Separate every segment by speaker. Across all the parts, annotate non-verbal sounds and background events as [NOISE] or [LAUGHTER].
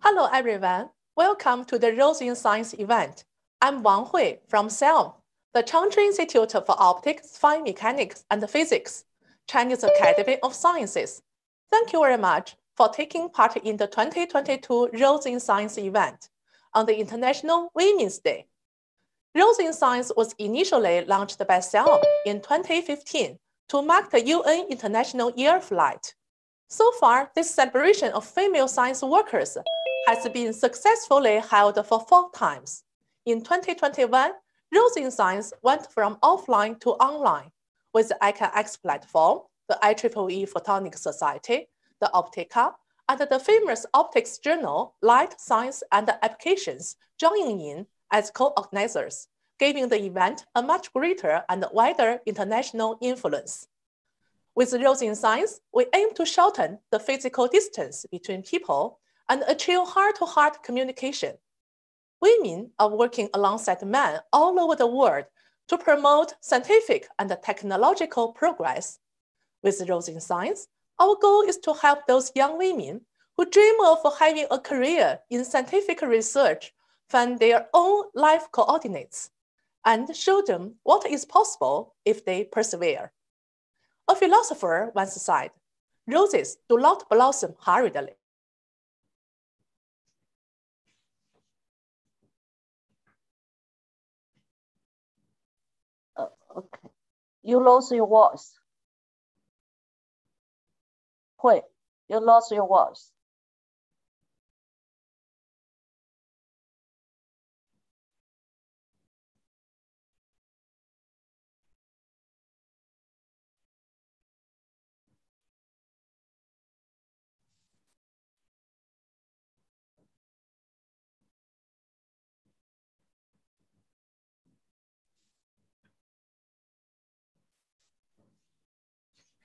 Speaker 1: Hello, everyone. Welcome to the Rose in Science event. I'm Wang Hui from CIOM, the Changchun Institute for Optics, Fine Mechanics, and Physics, Chinese Academy of Sciences. Thank you very much for taking part in the 2022 Rose in Science event on the International Women's Day. Rose in Science was initially launched by CIOM in 2015 to mark the UN International Year of Light. So far, this celebration of female science workers has been successfully held for four times. In 2021, Rose in Science went from offline to online with the ICANX platform, the IEEE Photonics Society, the Optica, and the famous optics journal Light, Science, and Applications joining in as co-organizers, giving the event a much greater and wider international influence. With Rose in Science, we aim to shorten the physical distance between people and achieve heart-to-heart -heart communication. Women are working alongside men all over the world to promote scientific and technological progress. With Rose in Science, our goal is to help those young women who dream of having a career in scientific research find their own life coordinates and show them what is possible if they persevere. A philosopher once said, roses do not blossom hurriedly.
Speaker 2: Okay. You lost your voice. Hui, you lost your voice.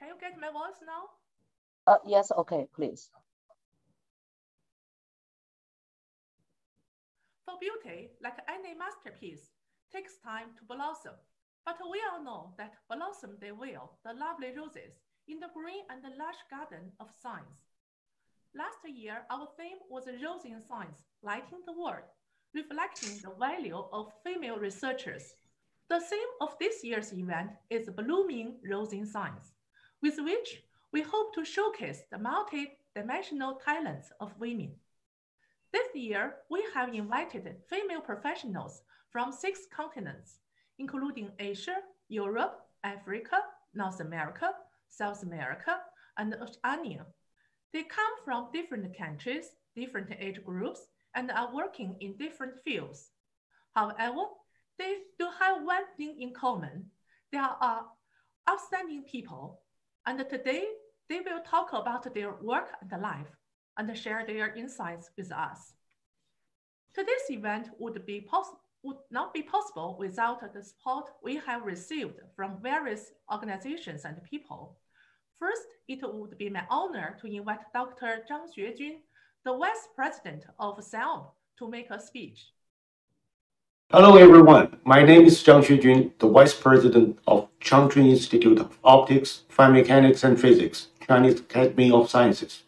Speaker 1: Can you get my voice now?
Speaker 2: Uh, yes, okay, please.
Speaker 1: For beauty, like any masterpiece, takes time to blossom. But we all know that blossom they will, the lovely roses, in the green and the lush garden of science. Last year, our theme was Rose in Science, Lighting the World, reflecting the value of female researchers. The theme of this year's event is Blooming Rose in Science with which we hope to showcase the multi-dimensional talents of women. This year, we have invited female professionals from six continents, including Asia, Europe, Africa, North America, South America, and Oceania. They come from different countries, different age groups, and are working in different fields. However, they do have one thing in common. They are outstanding people and today, they will talk about their work and life and share their insights with us. Today's event would, be would not be possible without the support we have received from various organizations and people. First, it would be my honor to invite Dr. Zhang Xuejun, the Vice President of CIOM, to make a speech.
Speaker 3: Hello everyone, my name is Zhang Xuejun, the Vice President of Changchun Institute of Optics, Fine Mechanics and Physics, Chinese Academy of Sciences.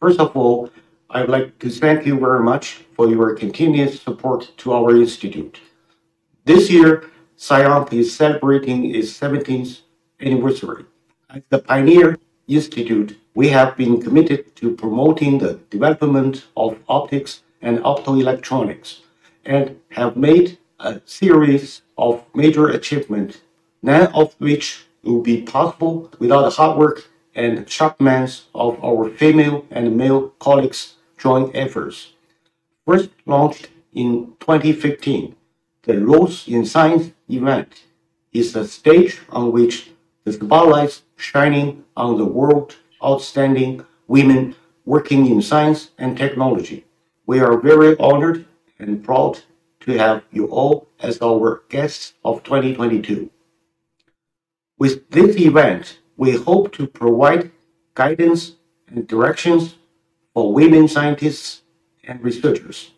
Speaker 3: First of all, I would like to thank you very much for your continuous support to our institute. This year, CIOM is celebrating its 17th anniversary. As the pioneer institute, we have been committed to promoting the development of optics and optoelectronics and have made a series of major achievements, none of which would be possible without the hard work and sharp minds of our female and male colleagues' joint efforts. First launched in 2015, the Rose in Science event is the stage on which the spotlight shining on the world outstanding women working in science and technology. We are very honored and proud to have you all as our guests of 2022. With this event, we hope to provide guidance and directions for women scientists and researchers.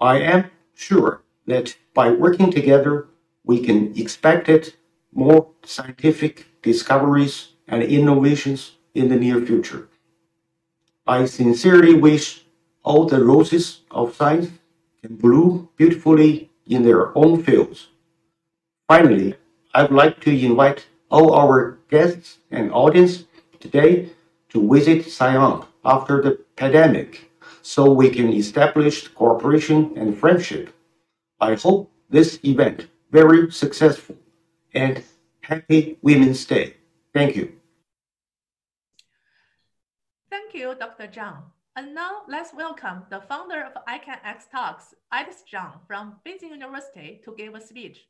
Speaker 3: I am sure that by working together, we can expect it more scientific discoveries and innovations in the near future. I sincerely wish all the roses of science can bloom beautifully in their own fields. Finally, I'd like to invite all our guests and audience today to visit CIOM after the pandemic so we can establish cooperation and friendship. I hope this event very successful and happy Women's Day. Thank you.
Speaker 1: Thank you, Dr. Zhang. And now let's welcome the founder of ICANX Talks, Alice Zhang from Beijing University to give a speech.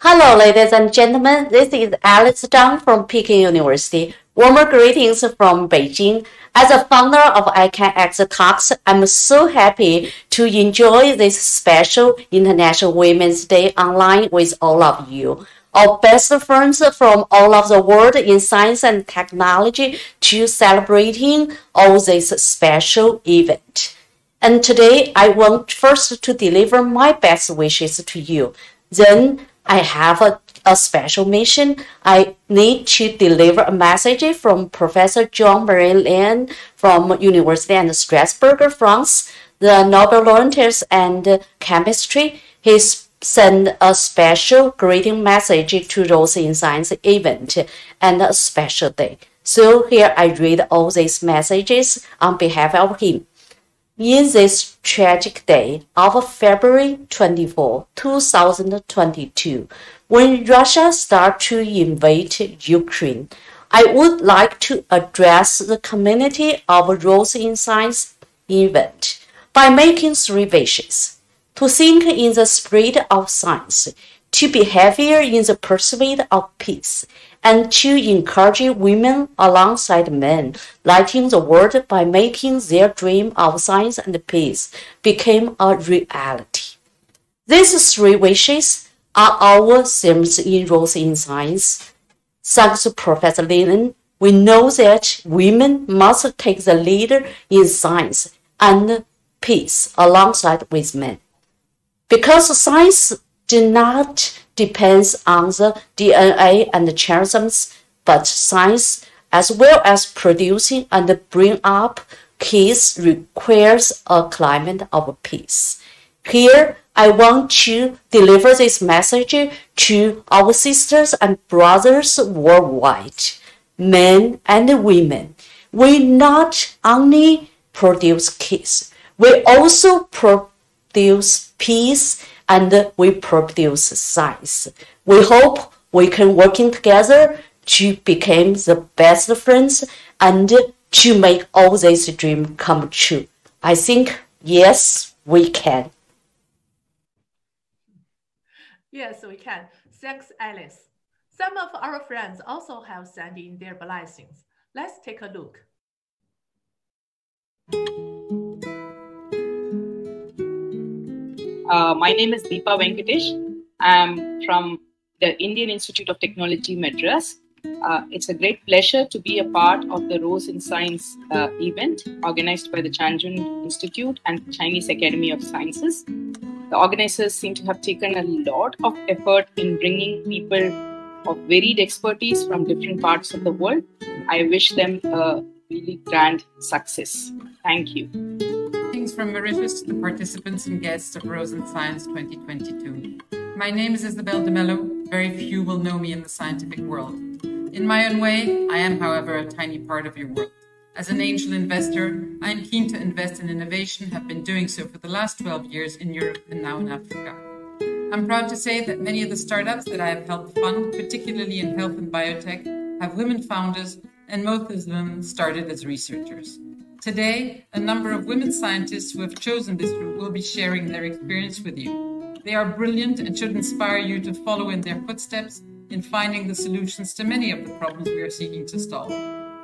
Speaker 4: Hello, ladies and gentlemen. This is Alice Zhang from Peking University. Warmer greetings from Beijing. As a founder of ICANX Talks, I'm so happy to enjoy this special International Women's Day online with all of you. Our best friends from all of the world in science and technology to celebrating all this special event. And today I want first to deliver my best wishes to you. Then I have a a special mission, I need to deliver a message from Professor Jean-Marie Lehn from University of Strasbourg, France, the Nobel laureate and chemistry. He sent a special greeting message to Rose in science event and a special day. So here I read all these messages on behalf of him. In this tragic day of February 24, 2022, when Russia started to invade Ukraine, I would like to address the community of Rose in Science event by making three wishes. To think in the spirit of science, to be heavier in the pursuit of peace, and to encourage women alongside men, lighting the world by making their dream of science and peace become a reality. These three wishes are our themes in Rose in science. Thanks to Professor Lehn, we know that women must take the lead in science and peace alongside with men. Because science does not depend on the DNA and the chromosomes, but science as well as producing and bring up kids requires a climate of peace. Here, I want to deliver this message to our sisters and brothers worldwide, men and women. We not only produce kids, we also produce peace and we produce science. We hope we can working together to become the best friends and to make all this dream come true. I think yes, we can.
Speaker 1: Yes, we can. Thanks, Alice. Some of our friends also have sent in their blessings. Let's take a look.
Speaker 5: Uh, my name is Deepa Venkatesh. I'm from the Indian Institute of Technology, Madras. Uh, it's a great pleasure to be a part of the Rose in Science uh, event organized by the Changchun Institute and Chinese Academy of Sciences the organizers seem to have taken a lot of effort in bringing people of varied expertise from different parts of the world. I wish them a really grand success. Thank you.
Speaker 6: Greetings from Mauritius to the participants and guests of Rose in Science 2022. My name is Isabel de Mello. Very few will know me in the scientific world. In my own way, I am, however, a tiny part of your world. As an angel investor, I am keen to invest in innovation, have been doing so for the last 12 years in Europe and now in Africa. I'm proud to say that many of the startups that I have helped fund, particularly in health and biotech, have women founders, and most of them started as researchers. Today, a number of women scientists who have chosen this route will be sharing their experience with you. They are brilliant and should inspire you to follow in their footsteps in finding the solutions to many of the problems we are seeking to solve.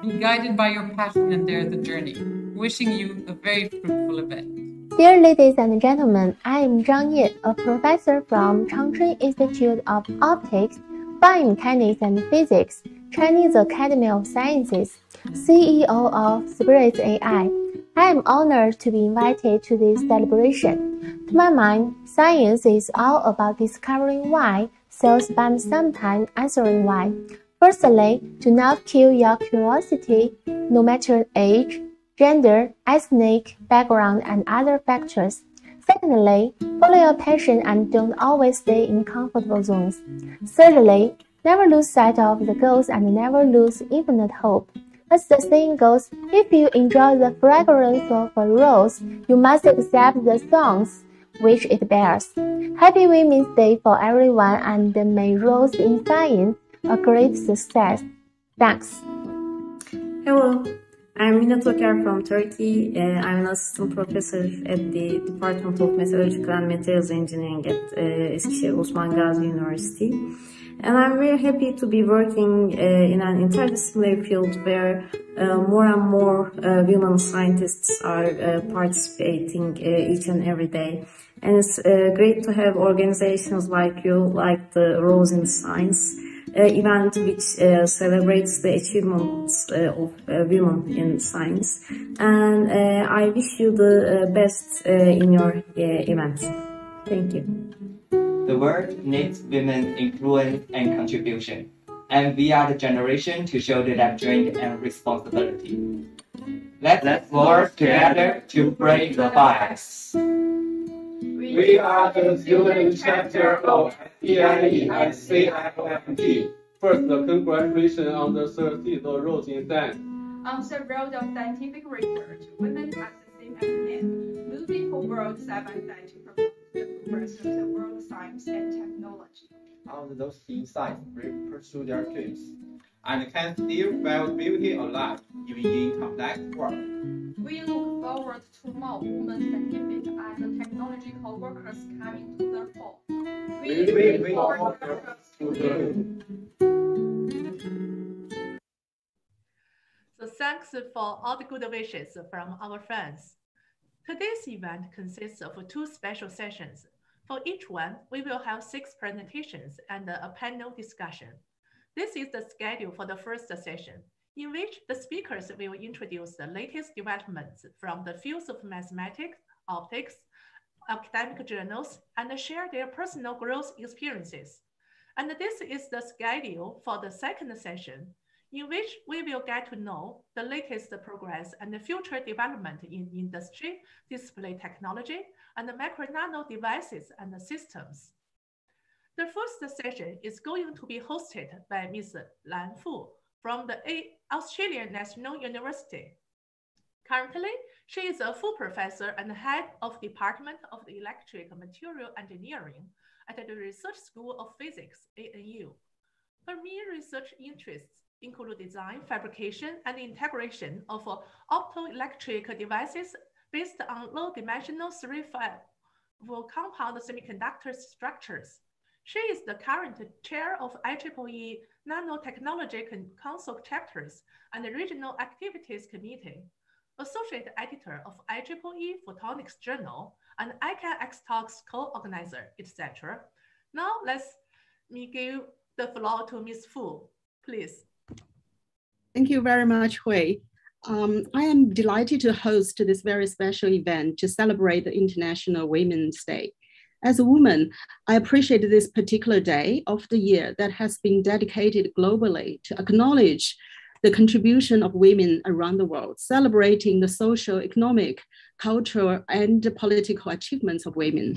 Speaker 6: Be guided by your passion and dare the journey. Wishing you a very fruitful event.
Speaker 7: Dear ladies and gentlemen, I am Zhang Ye, a professor from Changchun Institute of Optics, Fine Mechanics and Physics, Chinese Academy of Sciences, CEO of Spirit AI. I am honored to be invited to this celebration. To my mind, science is all about discovering why, so spend some time answering why. Firstly, do not kill your curiosity, no matter age, gender, ethnic background, and other factors. Secondly, follow your passion and don't always stay in comfortable zones. Thirdly, never lose sight of the goals and never lose infinite hope. As the saying goes, if you enjoy the fragrance of a rose, you must accept the thorns which it bears. Happy Women's Day for everyone and may Rose in Science a great success. Thanks.
Speaker 8: Hello, I'm Mina Toker from Turkey. Uh, I'm an assistant professor at the Department of Metallurgical and Materials Engineering at uh, Eskişehir Osman Gazi University. And I'm very happy to be working uh, in an interdisciplinary field where uh, more and more uh, women scientists are uh, participating uh, each and every day. And it's uh, great to have organizations like you, like the Rose in Science event, which celebrates the achievements of women in science. And I wish you the best in your event. Thank you.
Speaker 9: The world needs women's influence and contribution, and we are the generation to shoulder that strength and responsibility. Let's, Let's work together to break the bias.
Speaker 10: We are the student chapter of SPIE and CIOMT. First, congratulations on the 13th Rose in Science.
Speaker 11: On the road of scientific research, women are the same as men, moving forward side by side to promote progress of the world science and technology.
Speaker 12: All those insights will pursue their dreams and can still feel beauty alive even in complex work.
Speaker 11: We look forward to more women scientific and technological workers coming to the fore. We, we look forward to them.
Speaker 1: So thanks for all the good wishes from our friends. Today's event consists of two special sessions. For each one, we will have six presentations and a panel discussion. This is the schedule for the first session, in which the speakers will introduce the latest developments from the fields of mathematics, optics, academic journals, and share their personal growth experiences. And this is the schedule for the second session, in which we will get to know the latest progress and the future development in industry, display technology, and micro nano devices and systems. The first session is going to be hosted by Ms. Lan Fu from the Australian National University. Currently, she is a full professor and head of Department of Electric Material Engineering at the Research School of Physics, ANU. Her main research interests include design, fabrication, and integration of optoelectric devices based on low-dimensional 3-5 compound semiconductor structures. She is the current chair of IEEE Nanotechnology Council chapters and the Regional Activities Committee, associate editor of IEEE Photonics Journal, and ICANX Talks co-organizer, etc. Now let's me give the floor to Ms. Fu, please.
Speaker 13: Thank you very much, Hui. Um, I am delighted to host this very special event to celebrate the International Women's Day. As a woman, I appreciate this particular day of the year that has been dedicated globally to acknowledge the contribution of women around the world, celebrating the social, economic, cultural, and political achievements of women.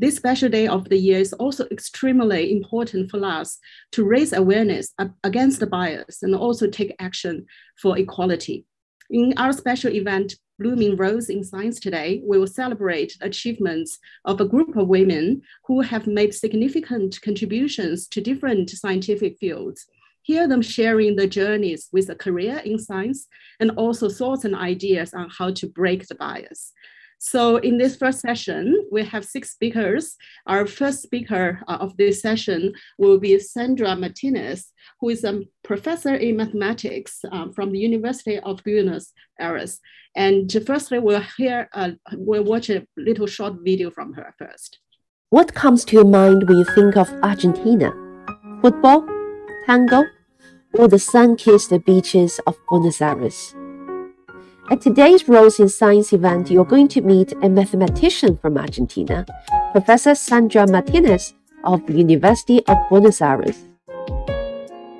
Speaker 13: This special day of the year is also extremely important for us to raise awareness against the bias and also take action for equality. In our special event, Blooming Rose in Science today, we will celebrate achievements of a group of women who have made significant contributions to different scientific fields. Hear them sharing their journeys with a career in science and also thoughts and ideas on how to break the bias. So in this first session, we have six speakers. Our first speaker uh, of this session will be Sandra Martinez, who is a professor in mathematics um, from the University of Buenos Aires. And firstly, we'll hear, uh, we'll watch a little short video from her first.
Speaker 14: What comes to your mind when you think of Argentina? Football, tango, or the sun-kissed beaches of Buenos Aires? At today's Rose in Science event, you're going to meet a mathematician from Argentina, Professor Sandra Martinez of the University of Buenos Aires.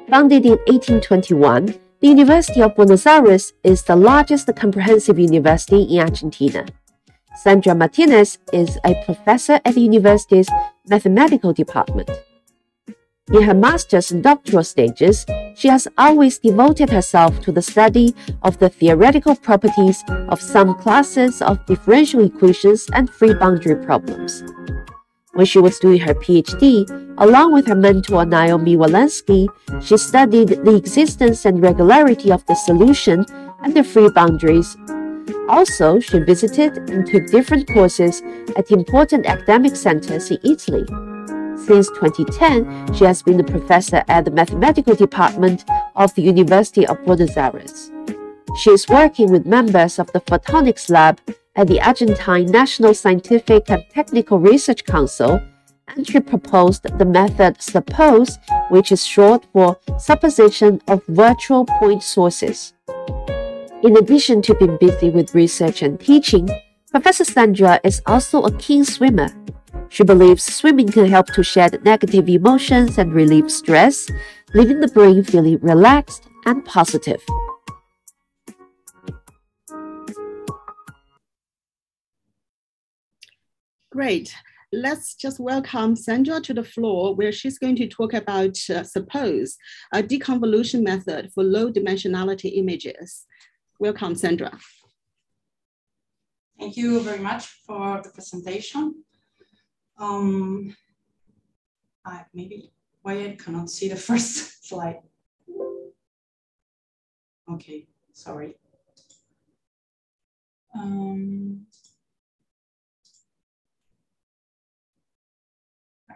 Speaker 14: Founded in 1821, The University of Buenos Aires is the largest comprehensive university in Argentina. Sandra Martinez is a professor at the university's mathematical department. In her master's and doctoral stages, she has always devoted herself to the study of the theoretical properties of some classes of differential equations and free boundary problems. When she was doing her PhD, along with her mentor Naomi Wolanski, she studied the existence and regularity of the solution and the free boundaries. Also, she visited and took different courses at important academic centers in Italy. Since 2010, she has been a professor at the mathematical department of the University of Buenos Aires. She is working with members of the Photonics Lab at the Argentine National Scientific and Technical Research Council, and she proposed the method SUPPOSE, which is short for superposition of virtual point sources. In addition to being busy with research and teaching, Professor Sandra is also a keen swimmer. She believes swimming can help to shed negative emotions and relieve stress, leaving the brain feeling relaxed and positive.
Speaker 13: Great. Let's just welcome Sandra to the floor where she's going to talk about uh, SUPPOSE, a deconvolution method for low dimensionality images. Welcome, Sandra.
Speaker 15: Thank you very much for the presentation. Um, I, maybe why I cannot see the [LAUGHS] first slide. Okay, sorry. Um,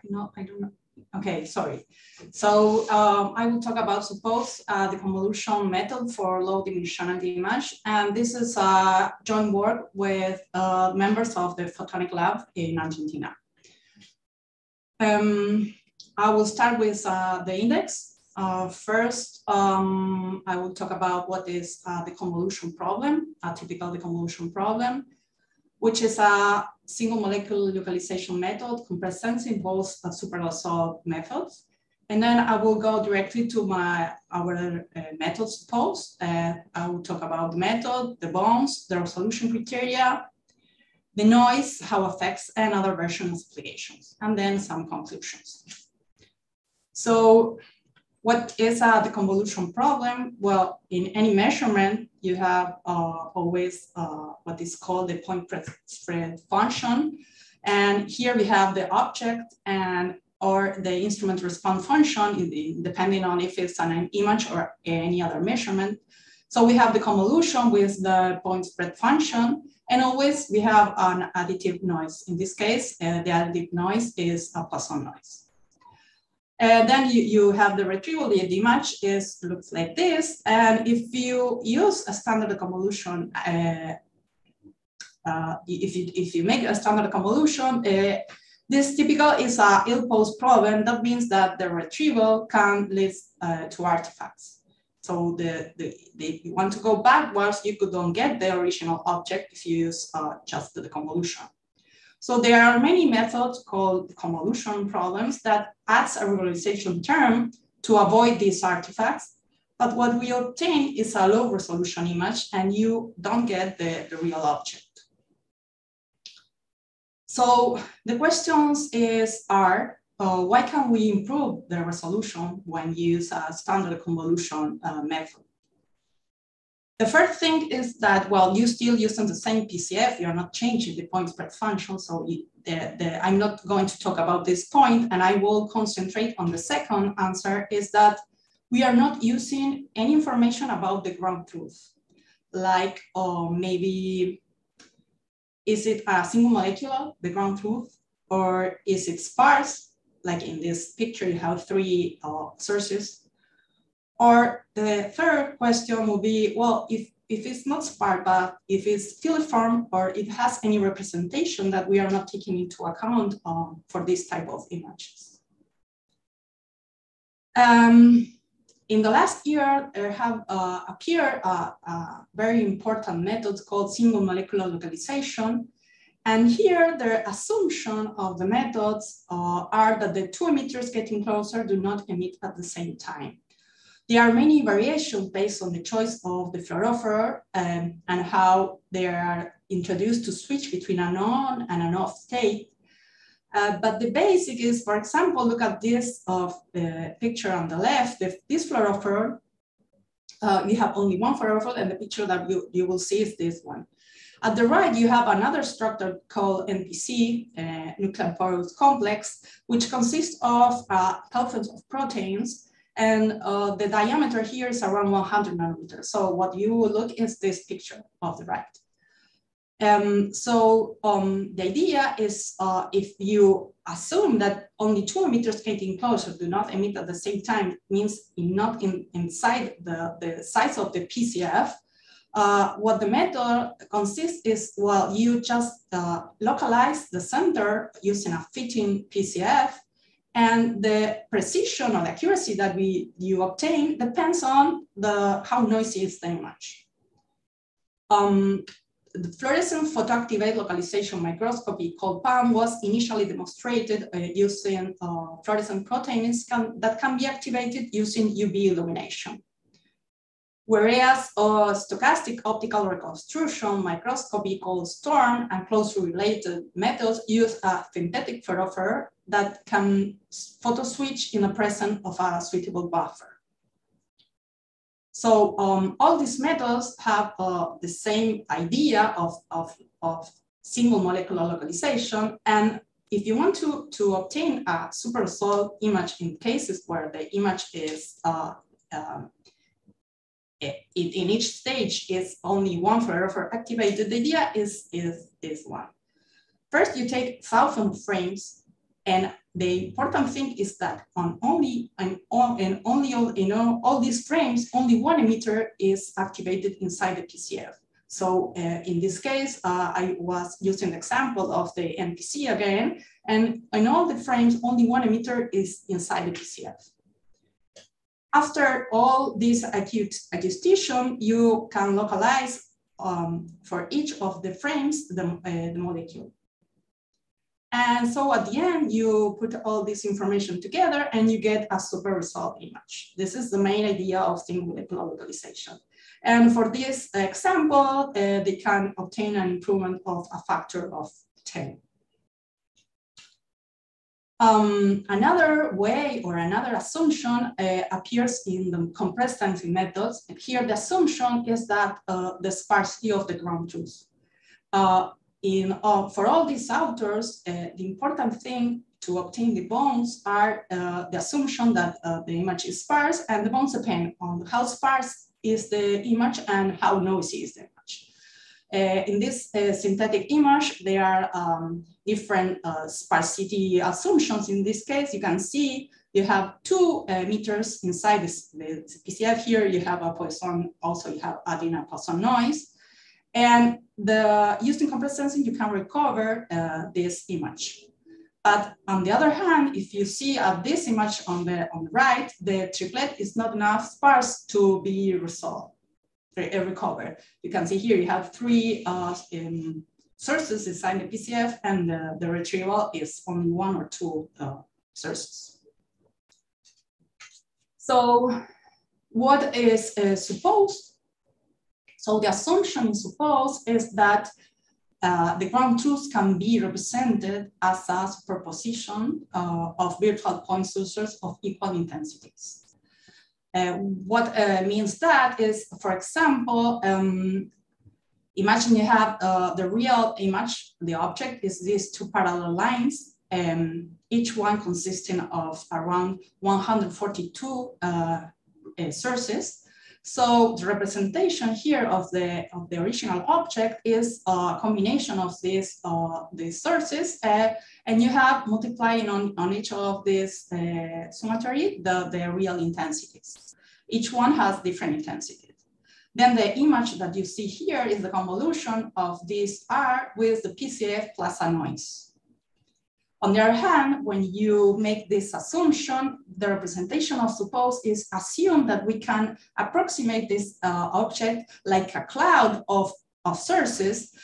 Speaker 15: no, I don't know. Okay, sorry. So um, I will talk about suppose uh, deconvolution method for low dimensionality image. And this is a joint work with uh, members of the Photonic Lab in Argentina. Um, I will start with uh, the index. Uh, first, um, I will talk about what is uh, deconvolution problem, a typical deconvolution problem, which is a single molecular localization method comprehensive both uh, superlasso methods. And then I will go directly to my our uh, method suppose. Uh, I will talk about the method, the bonds, the resolution criteria, the noise, how affects, and other versions applications, and then some conclusions. So what is uh, deconvolution problem? Well, in any measurement, you have uh, always uh, what is called the point spread function. And here we have the object and or the instrument response function, depending on if it's an image or any other measurement. So we have the convolution with the point spread function, and always we have an additive noise. In this case, uh, the additive noise is a Poisson noise. And then you, you have the retrieval, the image is looks like this. And if you use a standard convolution, uh, uh, if, you, if you make a standard convolution, uh, this typical is a ill-posed problem. That means that the retrieval can lead uh, to artifacts. So the, the, the, if you want to go backwards, you could don't get the original object if you use uh, just the convolution. So there are many methods called convolution problems that adds a regularization term to avoid these artifacts. But what we obtain is a low resolution image and you don't get the, the real object. So the questions is are, uh, why can we improve the resolution when use a standard convolution uh, method? The first thing is that, well, you're still using the same PSF, you're not changing the point spread function. So the, the, I'm not going to talk about this point and I will concentrate on the second answer is that we are not using any information about the ground truth. Like uh, maybe, is it a single molecule, the ground truth, or is it sparse? Like in this picture, you have three uh, sources or the third question will be, well, if, if it's not sparse, but if it's filiform or it has any representation that we are not taking into account um, for this type of images. Um, in the last year, there have uh, appeared a, a very important method called single molecular localization. And here, the assumption of the methods uh, are that the two emitters getting closer do not emit at the same time. There are many variations based on the choice of the fluorophore um, and how they are introduced to switch between an on and an off state. Uh, but the basic is, for example, look at this of the picture on the left, if this fluorophore, uh, you have only one fluorophore and the picture that you, you will see is this one. At the right, you have another structure called NPC, uh, nuclear pore complex, which consists of uh, thousands of proteins and uh, the diameter here is around 100 nanometers. So what you will look is this picture of the right. Um, so um, the idea is uh, if you assume that only two emitters getting closer do not emit at the same time, means not in, inside the, the size of the PSF, uh, what the method consists is, well, you just uh, localize the center using a fitting PSF and the precision or the accuracy that we you obtain depends on the how noisy is the image. Um, the fluorescent photoactivate localization microscopy called PALM was initially demonstrated uh, using uh, fluorescent proteins can, that can be activated using UV illumination. Whereas uh, stochastic optical reconstruction microscopy called STORM and closely related methods use a synthetic fluorophore that can photo switch in the presence of a suitable buffer. So um, all these methods have uh, the same idea of, of, of single molecular localization. And if you want to, to obtain a super resolved image in cases where the image is uh, uh, in, in, each stage is only one fluorophore activated, the idea is, is, is one. First, you take thousand frames and the important thing is that on only and, on, and only you know all these frames, only one emitter is activated inside the PSF. So uh, in this case, uh, I was using the example of the NPC again, and in all the frames, only one emitter is inside the PSF. After all this acute adjustation, you can localize um, for each of the frames the, uh, the molecule. And so at the end, you put all this information together and you get a super resolved image. This is the main idea of single localization. And for this example, uh, they can obtain an improvement of a factor of 10. Um, another way or another assumption uh, appears in the compressed sensing methods. Here the assumption is that uh, the sparsity of the ground truth. Uh, in, for all these authors, uh, the important thing to obtain the bones are uh, the assumption that uh, the image is sparse and the bones depend on how sparse is the image and how noisy is the. Uh, in this uh, synthetic image, there are um, different sparsity assumptions. In this case, you can see you have two emitters inside this, the PSF here. You have a Poisson, also you have adding a Poisson noise. And the using compressed sensing, you can recover uh, this image. But on the other hand, if you see uh, this image on the, on the right, the triplet is not enough sparse to be resolved, uh, recovered. You can see here you have three uh, in sources inside the PSF and the, the retrieval is only one or two uh, sources. So what is uh, supposed so the assumption supposed is that uh, the ground truth can be represented as a superposition uh, of virtual point sources of equal intensities. Uh, what uh, means that is, for example, um, imagine you have uh, the real image, the object is these two parallel lines, um, each one consisting of around 142 uh, sources. So the representation here of the, of the original object is a combination of these, uh, these sources, uh, and you have multiplying on, on each of these uh, symmetry the, the real intensities. Each one has different intensities. Then the image that you see here is the convolution of this R with the PSF plus a noise. On the other hand, when you make this assumption, the representation of suppose is assume that we can approximate this uh, object like a cloud of, of sources,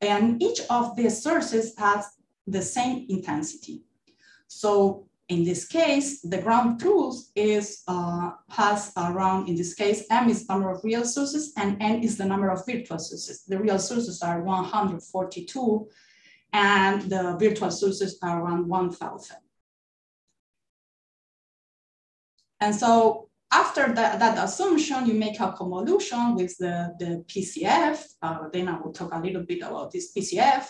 Speaker 15: and each of these sources has the same intensity. So in this case, the ground truth is uh, has around, in this case, M is the number of real sources and N is the number of virtual sources. The real sources are 142 and the virtual sources are around 1000. And so after that, that assumption, you make a convolution with the, the PSF. Uh, then I will talk a little bit about this PSF.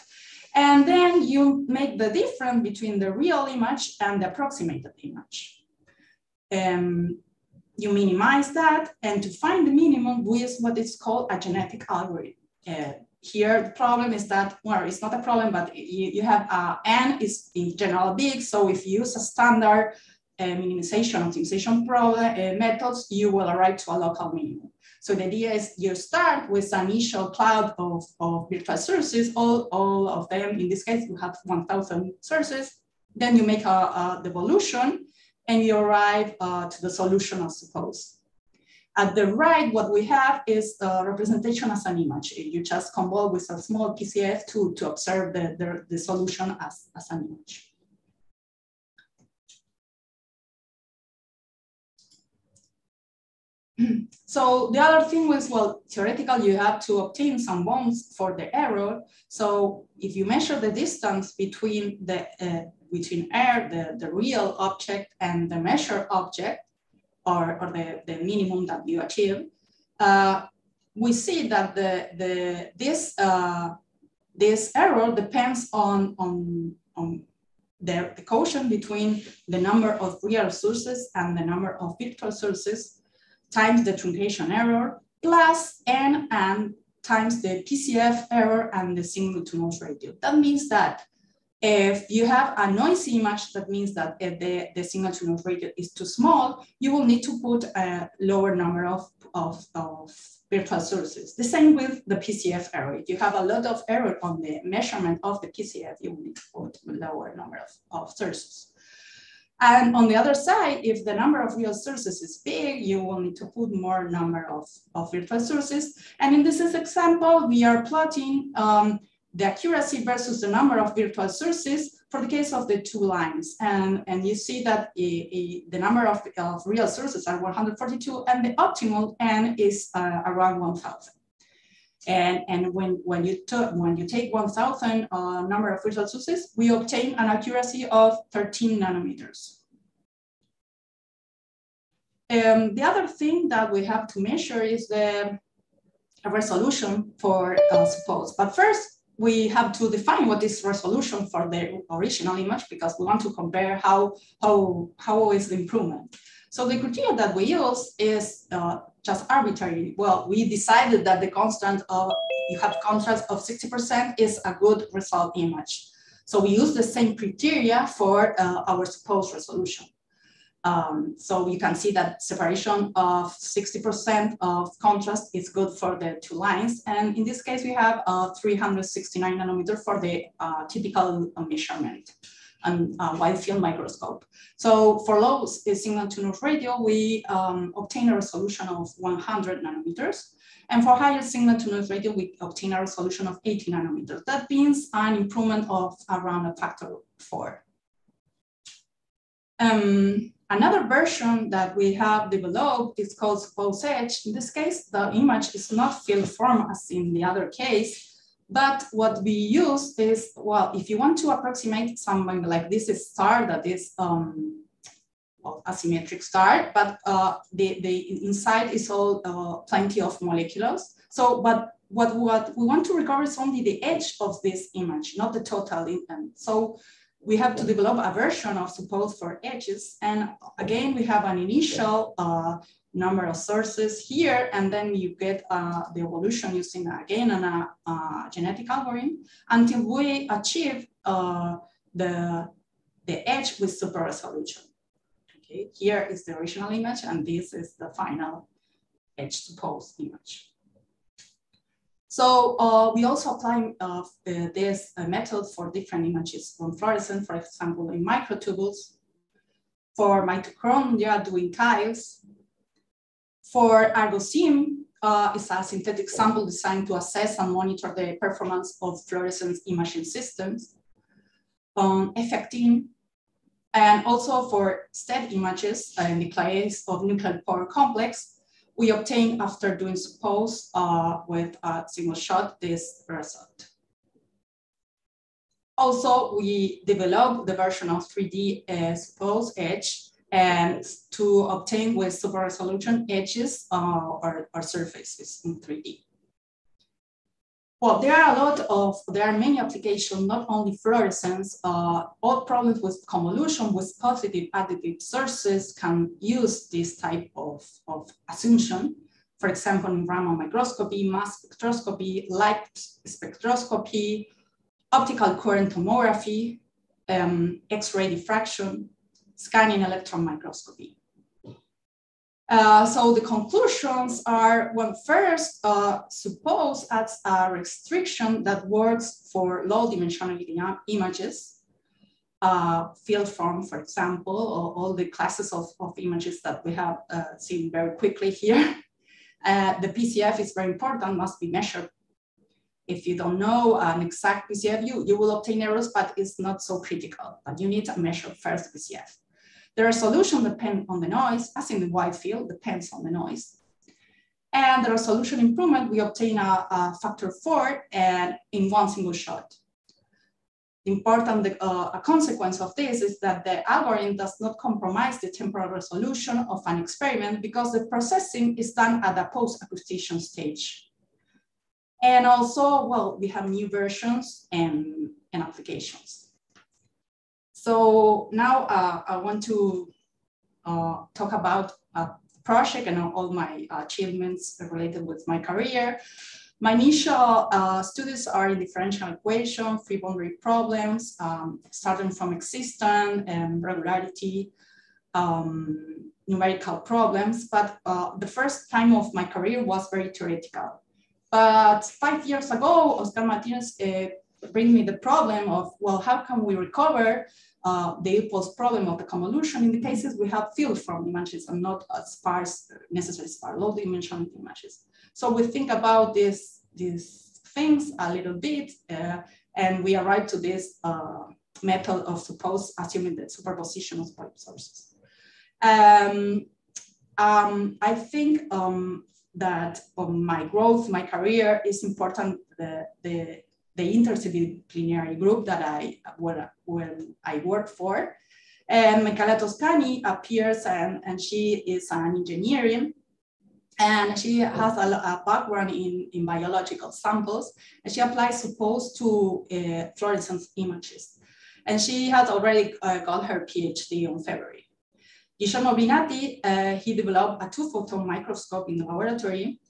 Speaker 15: And then you make the difference between the real image and the approximated image. Um, you minimize that, and to find the minimum, with what is called a genetic algorithm. Uh, here, the problem is that, well, it's not a problem, but you, you have uh, n is in general big. So if you use a standard uh, minimization optimization problem, uh, methods, you will arrive to a local minimum. So the idea is you start with an initial cloud of, of virtual sources, all, all of them, in this case, you have 1000 sources. Then you make a, a devolution and you arrive uh, to the solution I suppose. At the right, what we have is a representation as an image. You just convolve with a small PSF to, to observe the, the, the solution as, as an image. So the other thing was, well, theoretically, you have to obtain some bounds for the error. So if you measure the distance between the uh, between air, the, the real object and the measured object, or, or the, the minimum that you achieve, uh, we see that the, the, this, uh, this error depends on, on, on the, the quotient between the number of real sources and the number of virtual sources times the truncation error plus n and times the PSF error and the signal to noise ratio. That means that if you have a noisy image, that means that if the, the signal to noise ratio is too small, you will need to put a lower number of, of, of virtual sources. The same with the PSF error. If you have a lot of error on the measurement of the PSF, you will need to put a lower number of, of sources. And on the other side, if the number of real sources is big, you will need to put more number of, of virtual sources. And in this example, we are plotting um, the accuracy versus the number of virtual sources for the case of the two lines. And, and you see that a, a, the number of, of real sources are 142 and the optimal n is uh, around 1000. And, and when, when, you when you take 1000 uh, number of virtual sources, we obtain an accuracy of 13 nanometers. Um, the other thing that we have to measure is the resolution for uh, suppose. But first, we have to define what is resolution for the original image because we want to compare how, how, how is the improvement. So the criteria that we use is uh, just arbitrary. Well, we decided that the constant of you have contrast of 60% is a good result image. So we use the same criteria for uh, our supposed resolution. Um, so you can see that separation of 60% of contrast is good for the two lines. And in this case, we have uh, 369 nanometer for the uh, typical measurement and uh, wide field microscope. So for low signal to noise ratio, we um, obtain a resolution of 100 nanometers. And for higher signal to noise ratio, we obtain a resolution of 80 nanometers. That means an improvement of around a factor four. Um, another version that we have developed is called Suppose Edge. In this case, the image is not filiform as in the other case, but what we use is, well, if you want to approximate something like this is star that is um, well, asymmetric star, but uh, the, the inside is all uh, plenty of molecules. So, but what, what we want to recover is only the edge of this image, not the total image. So we have to develop a version of suppose for edges. And again, we have an initial uh, number of sources here, and then you get uh, the evolution using, again, an, a, uh, genetic algorithm until we achieve uh, the, the edge with super resolution. Okay, here is the original image, and this is the final edge suppose image. So uh, we also apply uh, this uh, method for different images from fluorescent, for example, in microtubules, for mitochondria doing tiles, for ArgoSim, uh, it's a synthetic sample designed to assess and monitor the performance of fluorescence imaging systems. Um, F-actin And also for STED images in the case of nuclear pore complex, we obtain after doing suppose uh, with a single shot this result. Also, we developed the version of 3D uh, suppose edge and to obtain with super resolution edges uh, or, or surfaces in 3D. Well, there are a lot of, there are many applications, not only fluorescence, uh, all problems with convolution with positive additive sources can use this type of, of assumption. For example, in Raman microscopy, mass spectroscopy, light spectroscopy, optical coherence tomography, um, X-ray diffraction, scanning electron microscopy. Uh, so the conclusions are, well, first, uh, suppose as a restriction that works for low dimensionality images, uh, filiform, for example, or all the classes of, of images that we have uh, seen very quickly here. [LAUGHS] Uh, the PSF is very important, must be measured. If you don't know an exact PSF, you, you will obtain errors, but it's not so critical, but you need to measure first PSF. The resolution depends on the noise, as in the wide field, depends on the noise. And the resolution improvement, we obtain a, a factor four and in one single shot. Important uh, a consequence of this is that the algorithm does not compromise the temporal resolution of an experiment because the processing is done at the post-acquisition stage. And also, well, we have new versions and, and applications. So now uh, I want to uh, talk about a project and all my achievements related with my career. My initial uh, studies are in differential equation, free boundary problems, um, starting from existence and regularity, um, numerical problems. But uh, the first time of my career was very theoretical. But five years ago, Oscar Martinez uh, bring me the problem of, well, how can we recover uh, the impulse problem of the convolution in the cases we have filiform images and not sparse, necessarily sparse, low dimensional images. So we think about this, these things a little bit, uh, and we arrive to this uh, method of suppose assuming the superposition of point sources. Um, um, I think um, that on my growth, my career is important the, the the interdisciplinary group that I I work for. And Michaela Toscani appears and, and she is an engineering and she has a, a, background in, in biological samples and she applies suppose to uh, fluorescence images. And she has already uh, got her PhD in February. Guillermo Binati, uh, he developed a two photon microscope in the laboratory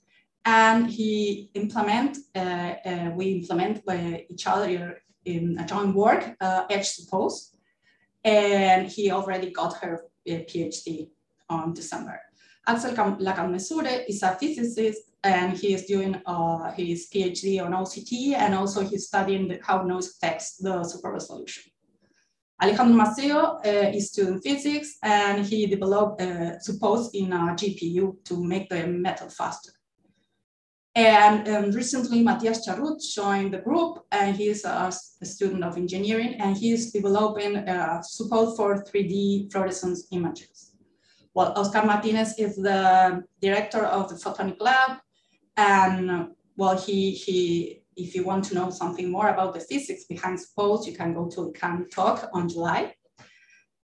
Speaker 15: and he implement, uh, uh, we implement each other in a joint work, uh, Edge Suppose, and he already got her PhD on December. Axel Lacapmesure is a physicist and he is doing uh, his PhD on OCT and also he's studying the, how noise affects the super resolution. Alejandro Maceo uh, is doing physics and he developed uh, suppose in a GPU to make the metal faster. And um, recently, Matthias Charut joined the group, and he's a, a student of engineering, and he's developing uh, support for 3D fluorescence images. Well, Oscar Martinez is the director of the Photonic Lab, and well, he, he if you want to know something more about the physics behind suppose, you can go to CAN talk on July.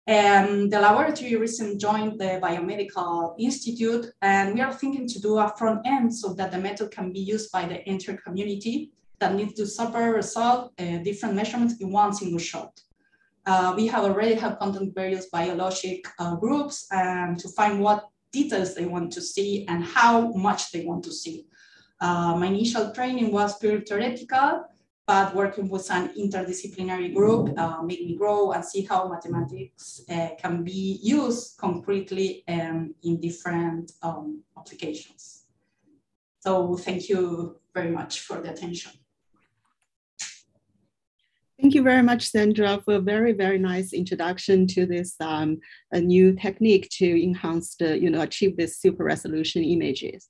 Speaker 15: And the laboratory recently joined the Biomedical Institute, and we are thinking to do a front end so that the method can be used by the entire community that needs to super resolve uh, different measurements in one single shot. Uh, we have already had contact various biologic uh, groups um, to find what details they want to see and how much they want to see. Uh, my initial training was pure theoretical, but working with an interdisciplinary group uh, made me grow and see how mathematics uh, can be used concretely um, in different um, applications. So thank you very much for the attention.
Speaker 13: Thank you very much, Sandra, for a very, very nice introduction to this um, a new technique to enhance the, you know, achieve this super resolution images.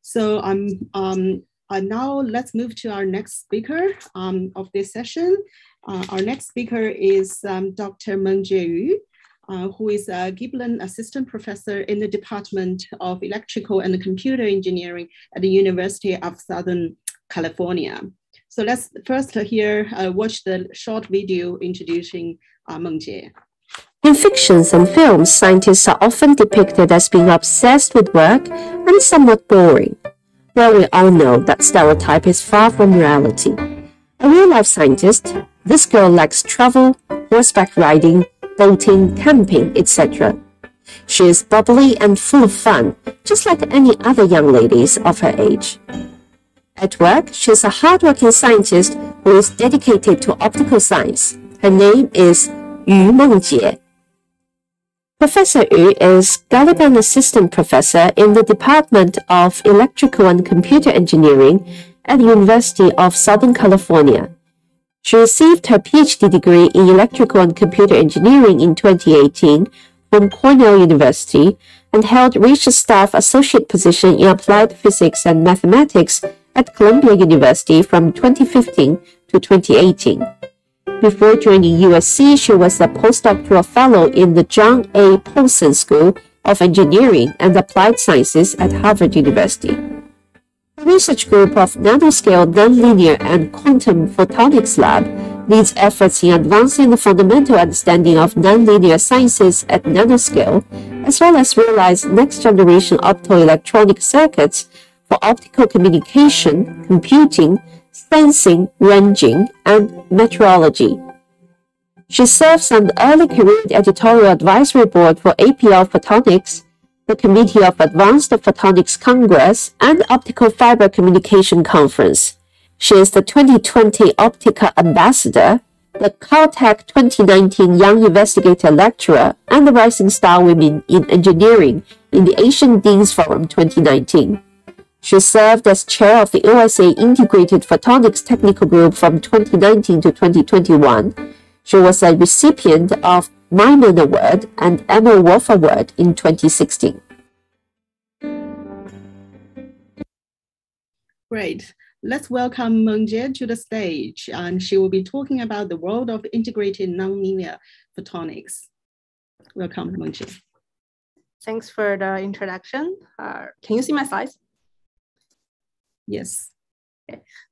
Speaker 13: So I'm um, uh, now let's move to our next speaker um, of this session. Uh, our next speaker is um, Dr. Mengjie Yu. uh, who is a Gabilan Assistant Professor in the Department of Electrical and Computer Engineering at the University of Southern California. So let's first hear, uh, watch the short video introducing uh, Mengjie.
Speaker 14: In fictions and films, scientists are often depicted as being obsessed with work and somewhat boring. Well, we all know that stereotype is far from reality. A real-life scientist, this girl likes travel, horseback riding, boating, camping, etc. She is bubbly and full of fun, just like any other young ladies of her age. At work, she is a hardworking scientist who is dedicated to optical science. Her name is Yu Mengjie. Professor Yu is Gabilan Assistant Professor in the Department of Electrical and Computer Engineering at the University of Southern California. She received her PhD degree in Electrical and Computer Engineering in 2018 from Cornell University and held research staff associate position in applied physics and mathematics at Columbia University from 2015 to 2018. Before joining USC, she was a postdoctoral fellow in the John A. Paulson School of Engineering and Applied Sciences at Harvard University. A research group of nanoscale nonlinear and quantum photonics lab leads efforts in advancing the fundamental understanding of nonlinear sciences at nanoscale, as well as realize next-generation optoelectronic circuits for optical communication, computing, sensing, ranging, and metrology. She serves on the early career editorial advisory board for APL Photonics, the Committee of Advanced Photonics Congress, and Optical Fiber Communication Conference. She is the 2020 Optica Ambassador, the Caltech 2019 Young Investigator Lecturer, and the Rising Star Women in Engineering in the Asian Deans Forum 2019. She served as chair of the OSA Integrated Photonics Technical Group from 2019 to 2021. She was a recipient of Maiman Award and Emil Wolf Award in 2016.
Speaker 13: Great. Let's welcome Mengjie to the stage, and she will be talking about the world of integrated nonlinear photonics. Welcome, Mengjie.
Speaker 16: Thanks for the introduction. Uh, can you see my slides?
Speaker 13: Yes.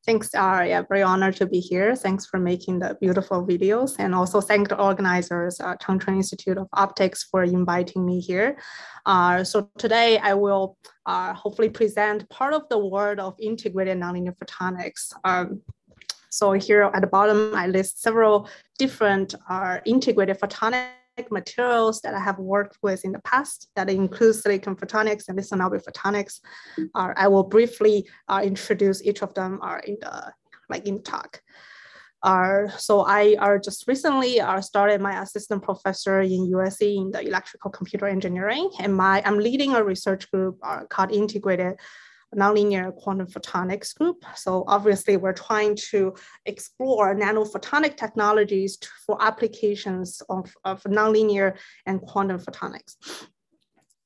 Speaker 16: Thanks, uh, yeah, very honored to be here. Thanks for making the beautiful videos and also thank the organizers, uh, Changchun Institute of Optics for inviting me here. Uh, so today I will uh, hopefully present part of the world of integrated nonlinear photonics. Um, so here at the bottom, I list several different uh, integrated photonics materials that I have worked with in the past that includes silicon photonics and lithium niobate photonics. Uh, I will briefly uh, introduce each of them uh, in the like in talk. Uh, so I uh, just recently uh, started my assistant professor in USC in the electrical computer engineering, and my I'm leading a research group uh, called Integrated nonlinear quantum photonics group. So obviously we're trying to explore nanophotonic technologies to, for applications of, of nonlinear and quantum photonics.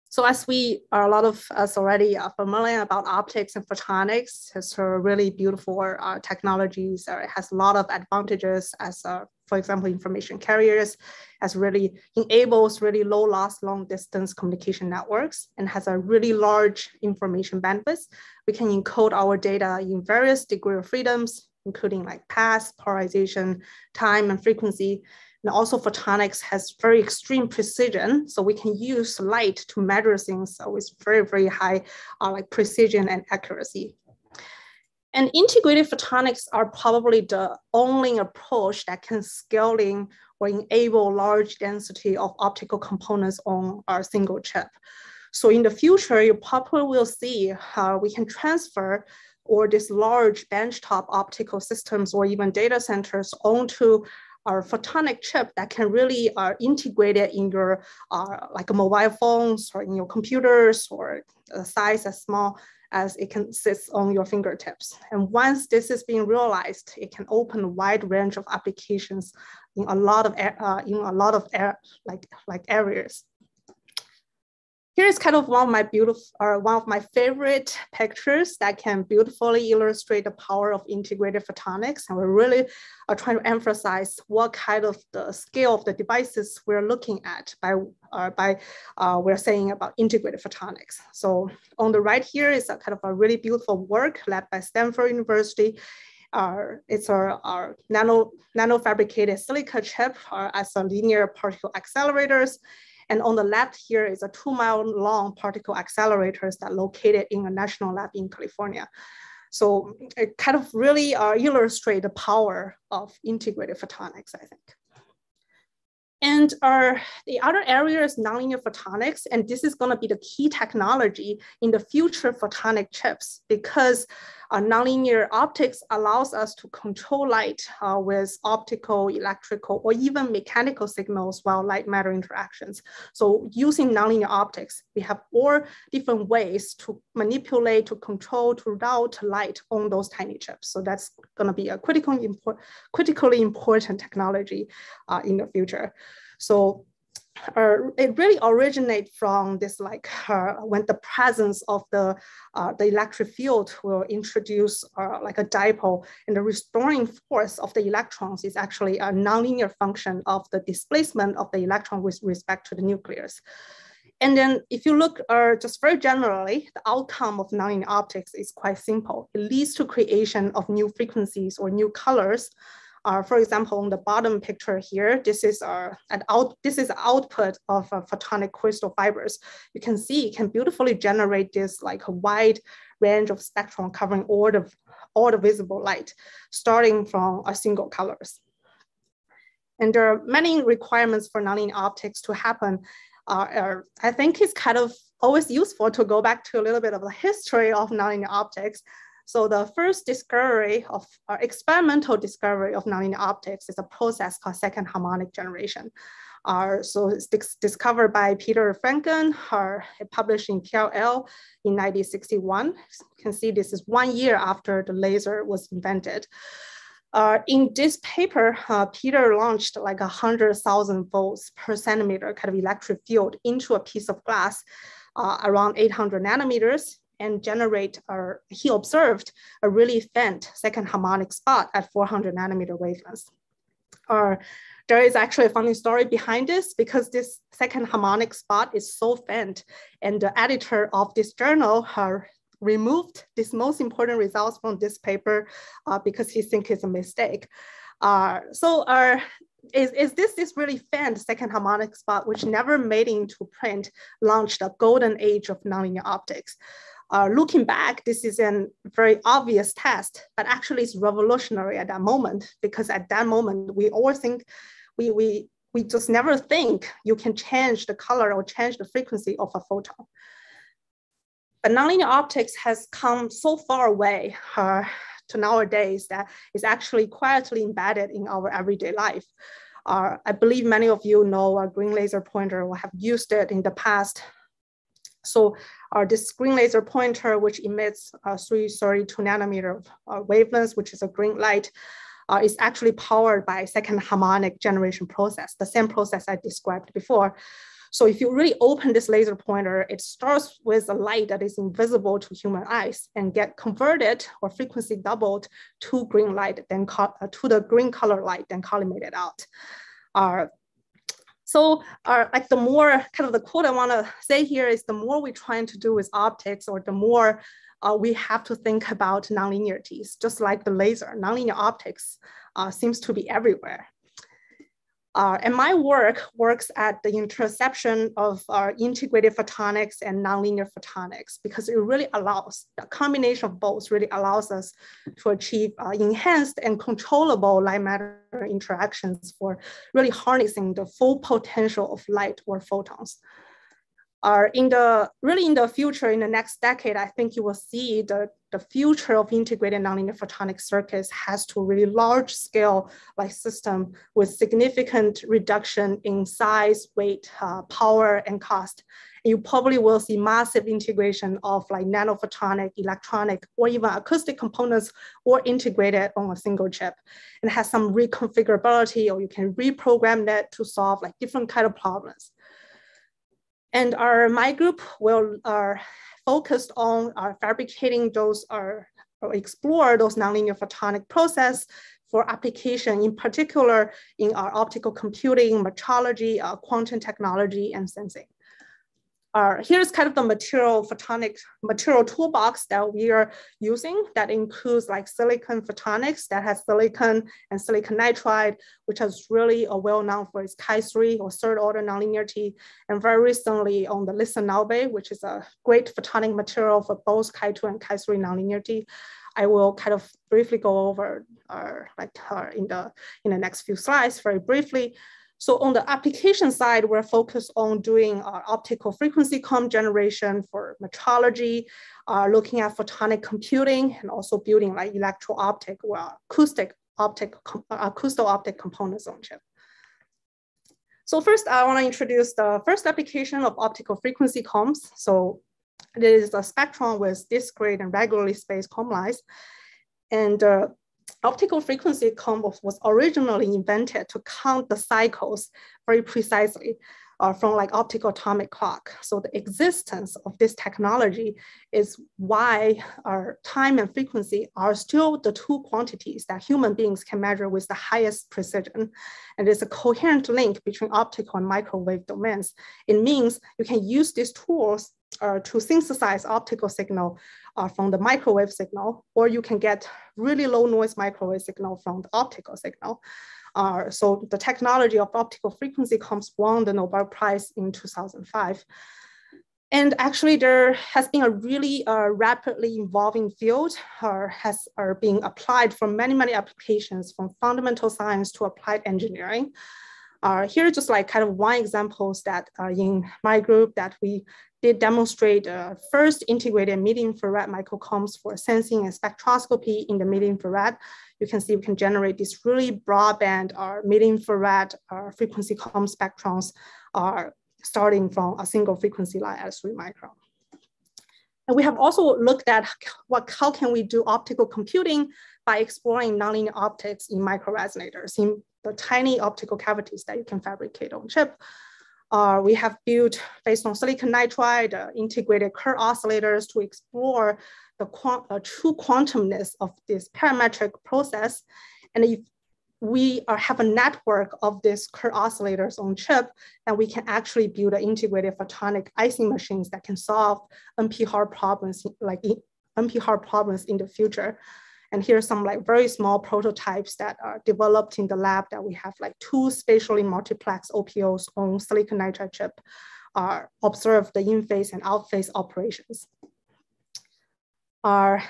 Speaker 16: So as we are a lot of us already are familiar about optics and photonics, it's a really beautiful uh, technologies. Uh, it has a lot of advantages as, uh, for example, information carriers, as really enables really low loss, long distance communication networks and has a really large information bandwidth. We can encode our data in various degree of freedoms, including like path, polarization, time, and frequency. And also photonics has very extreme precision. So we can use light to measure things with very, very high uh, like precision and accuracy. And integrated photonics are probably the only approach that can scaling or enable large density of optical components on a single chip. So in the future, you probably will see how we can transfer or this large benchtop optical systems or even data centers onto our photonic chip that can really are uh, integrated in your uh, like mobile phones or in your computers or the size as small as it can sit on your fingertips. And once this is being realized, it can open a wide range of applications in a lot of uh, in a lot of like like areas. Here's kind of one of my beautiful or one of my favorite pictures that can beautifully illustrate the power of integrated photonics. And we're really uh, trying to emphasize what kind of the scale of the devices we're looking at by, uh, by uh, we're saying about integrated photonics. So on the right here is a kind of a really beautiful work led by Stanford University. It's our, our nano, nano fabricated silica chip uh, as a linear particle accelerators. And on the left here is a two mile long particle accelerators that located in a national lab in California. So it kind of really uh, illustrate the power of integrated photonics, I think. And our, the other area is nonlinear photonics, and this is gonna be the key technology in the future photonic chips because uh, nonlinear optics allows us to control light uh, with optical, electrical, or even mechanical signals while light matter interactions. So using nonlinear optics, we have four different ways to manipulate, to control, to route light on those tiny chips. So that's gonna be a critical, import, critically important technology uh, in the future. So uh, it really originates from this like uh, when the presence of the uh, the electric field will introduce uh, like a dipole and the restoring force of the electrons is actually a nonlinear function of the displacement of the electron with respect to the nucleus. And then if you look uh, just very generally, the outcome of nonlinear optics is quite simple. It leads to creation of new frequencies or new colors uh, for example, on the bottom picture here, this is uh, an out, this is output of uh, photonic crystal fibers. You can see it can beautifully generate this like a wide range of spectrum covering all the, all the visible light, starting from a single colors. And there are many requirements for nonlinear optics to happen. Uh, I think it's kind of always useful to go back to a little bit of the history of nonlinear optics. So the first discovery of uh, experimental discovery of nonlinear optics is a process called second harmonic generation. Uh, so it's dis discovered by Peter Franken, uh, published in PRL in 1961. You can see this is one year after the laser was invented. Uh, in this paper, uh, Peter launched like 100,000 volts per centimeter kind of electric field into a piece of glass uh, around 800 nanometers and generate, or he observed a really faint second harmonic spot at 400 nanometer wavelengths. Or there is actually a funny story behind this because this second harmonic spot is so faint and the editor of this journal uh, removed this most important results from this paper uh, because he thinks it's a mistake. Uh, so uh, is, is this this really faint second harmonic spot, which never made into print, launched a golden age of nonlinear optics. Uh, looking back, this is a very obvious test, but actually it's revolutionary at that moment because at that moment we all think we we we just never think you can change the color or change the frequency of a photon. But nonlinear optics has come so far away uh, to nowadays that it's actually quietly embedded in our everyday life. Uh, I believe many of you know a green laser pointer or have used it in the past so uh, this green laser pointer, which emits uh, 332 nanometer uh, wavelengths, which is a green light, uh, is actually powered by second harmonic generation process, the same process I described before. So if you really open this laser pointer, it starts with a light that is invisible to human eyes and get converted or frequency doubled to green light, then uh, to the green color light, then collimated out. Uh, so uh, like the more kind of the quote I want to say here is the more we're trying to do with optics or the more uh, we have to think about nonlinearities, just like the laser, nonlinear optics uh, seems to be everywhere. Uh, and my work works at the intersection of uh, integrated photonics and nonlinear photonics because it really allows, the combination of both really allows us to achieve uh, enhanced and controllable light matter interactions for really harnessing the full potential of light or photons. Uh, in the really in the future, in the next decade, I think you will see the, the future of integrated nonlinear photonic circuits has to really large scale like system with significant reduction in size, weight, uh, power, and cost. You probably will see massive integration of like nanophotonic, electronic, or even acoustic components or integrated on a single chip and has some reconfigurability or you can reprogram that to solve like different kind of problems. And our my group will are focused on uh, fabricating those or, or explore those nonlinear photonic process for application, in particular in our optical computing, metrology, uh, quantum technology, and sensing. Here's kind of the material photonic material toolbox that we are using that includes like silicon photonics that has silicon and silicon nitride, which is really a well known for its Chi3 or third order nonlinearity. And very recently on the lithium niobate, which is a great photonic material for both Chi2 and Chi3 nonlinearity. I will kind of briefly go over uh, like uh, in the in the next few slides very briefly. So on the application side, we're focused on doing uh, optical frequency comb generation for metrology, uh, looking at photonic computing, and also building like electro-optic or acoustic optic, uh, acousto-optic components on chip. So first, I want to introduce the first application of optical frequency combs. So there is a spectrum with discrete and regularly spaced comb lines. And uh, optical frequency comb was originally invented to count the cycles very precisely uh, from like optical atomic clock. So the existence of this technology is why our time and frequency are still the two quantities that human beings can measure with the highest precision. And there's a coherent link between optical and microwave domains. It means you can use these tools uh, to synthesize optical signal uh, from the microwave signal, or you can get really low noise microwave signal from the optical signal. Uh, so the technology of optical frequency combs won the Nobel Prize in 2005. And actually there has been a really uh, rapidly evolving field uh, has are being applied for many, many applications from fundamental science to applied engineering. Uh, here just like kind of one examples that uh, in my group that we did demonstrate uh, first integrated mid-infrared microcombs for sensing and spectroscopy in the mid-infrared. You can see we can generate these really broadband or mid-infrared frequency comb spectrums are starting from a single frequency line at three micron. And we have also looked at what, how can we do optical computing by exploring nonlinear optics in microresonators, in the tiny optical cavities that you can fabricate on chip. Uh, we have built, based on silicon nitride, uh, integrated Kerr oscillators to explore the quant uh, true quantumness of this parametric process. And if we are, have a network of these Kerr oscillators on chip, and we can actually build an integrated photonic Ising machines that can solve NP-hard problems like NP-hard problems in the future. And here's some like very small prototypes that are developed in the lab that we have like two spatially multiplex OPOs on silicon nitride chip uh, observe the in-phase and out-phase operations. Uh,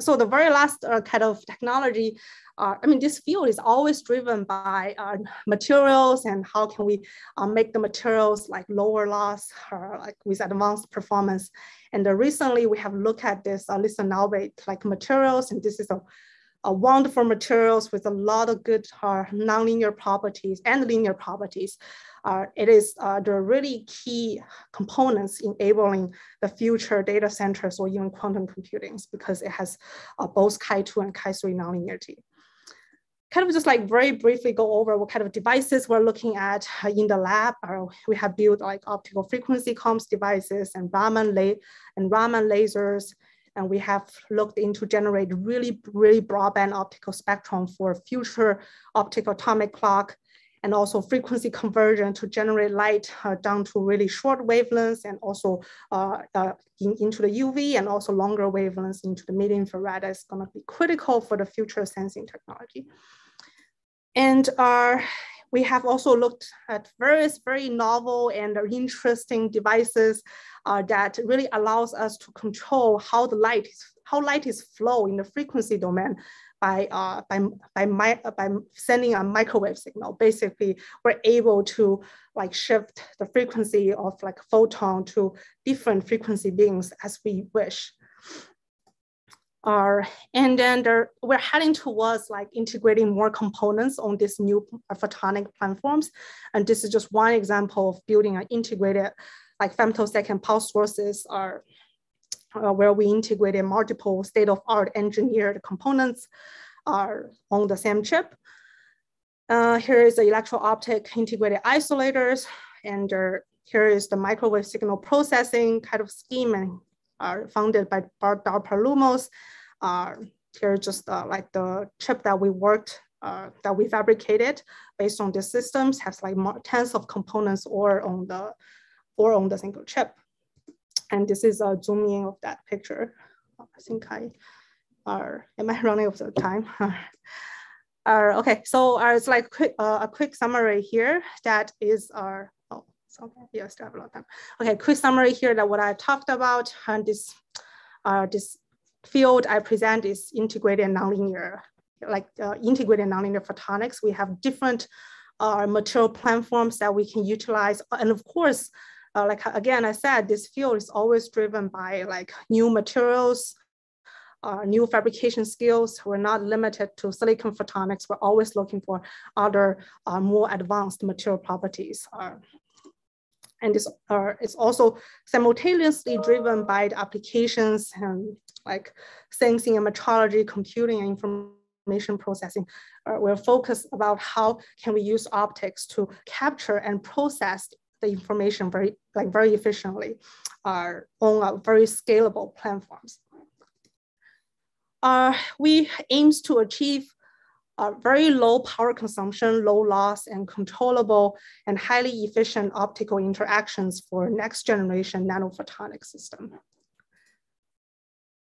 Speaker 16: so the very last uh, kind of technology, uh, I mean, this field is always driven by uh, materials and how can we uh, make the materials like lower loss or like with advanced performance. And uh, recently we have looked at this uh, lithium niobate like materials, and this is a, a wonderful materials with a lot of good uh, nonlinear properties and linear properties. Uh, it is uh, the really key components enabling the future data centers or even quantum computing because it has uh, both Chi2 and Chi3 nonlinearity kind of just like very briefly go over what kind of devices we're looking at uh, in the lab. Uh, we have built like optical frequency combs devices and Raman, la and Raman lasers. And we have looked into generate really, really broadband optical spectrum for future optical atomic clock and also frequency conversion to generate light uh, down to really short wavelengths and also uh, uh, in, into the UV and also longer wavelengths into the mid infrared is gonna be critical for the future sensing technology. And uh, we have also looked at various very novel and interesting devices uh, that really allows us to control how the light is, how light is flow in the frequency domain by, uh, by, by, my, by sending a microwave signal. Basically, we're able to like shift the frequency of like photon to different frequency beings as we wish. Uh, and then there, we're heading towards like integrating more components on these new photonic platforms. And this is just one example of building an integrated like femtosecond pulse sources are uh, where we integrated multiple state-of-art engineered components are on the same chip. Uh, here is the electro-optic integrated isolators. And uh, here is the microwave signal processing kind of scheme and are founded by DARPA Lumos. Uh, here just uh, like the chip that we worked, uh, that we fabricated based on the systems has like tens of components or on the, or on the single chip. And this is a zoom in of that picture. I think I, are, am I running out of time? [LAUGHS] uh, okay, so uh, it's like quick, uh, a quick summary here that is our, oh, so yeah, still have a lot of time. Okay, quick summary here that what I talked about and this, uh, this field I present is integrated nonlinear, like uh, integrated nonlinear photonics. We have different uh, material platforms that we can utilize. And of course, uh, like again, I said, this field is always driven by like new materials, uh, new fabrication skills. We're not limited to silicon photonics. We're always looking for other uh, more advanced material properties. Uh, and it's, uh, it's also simultaneously driven by the applications and like sensing and metrology, computing and information processing. Uh, we're focused about how can we use optics to capture and process the information very, like very efficiently uh, on a very scalable platforms. Uh, we aims to achieve uh, very low power consumption, low loss, and controllable and highly efficient optical interactions for next generation nanophotonic system.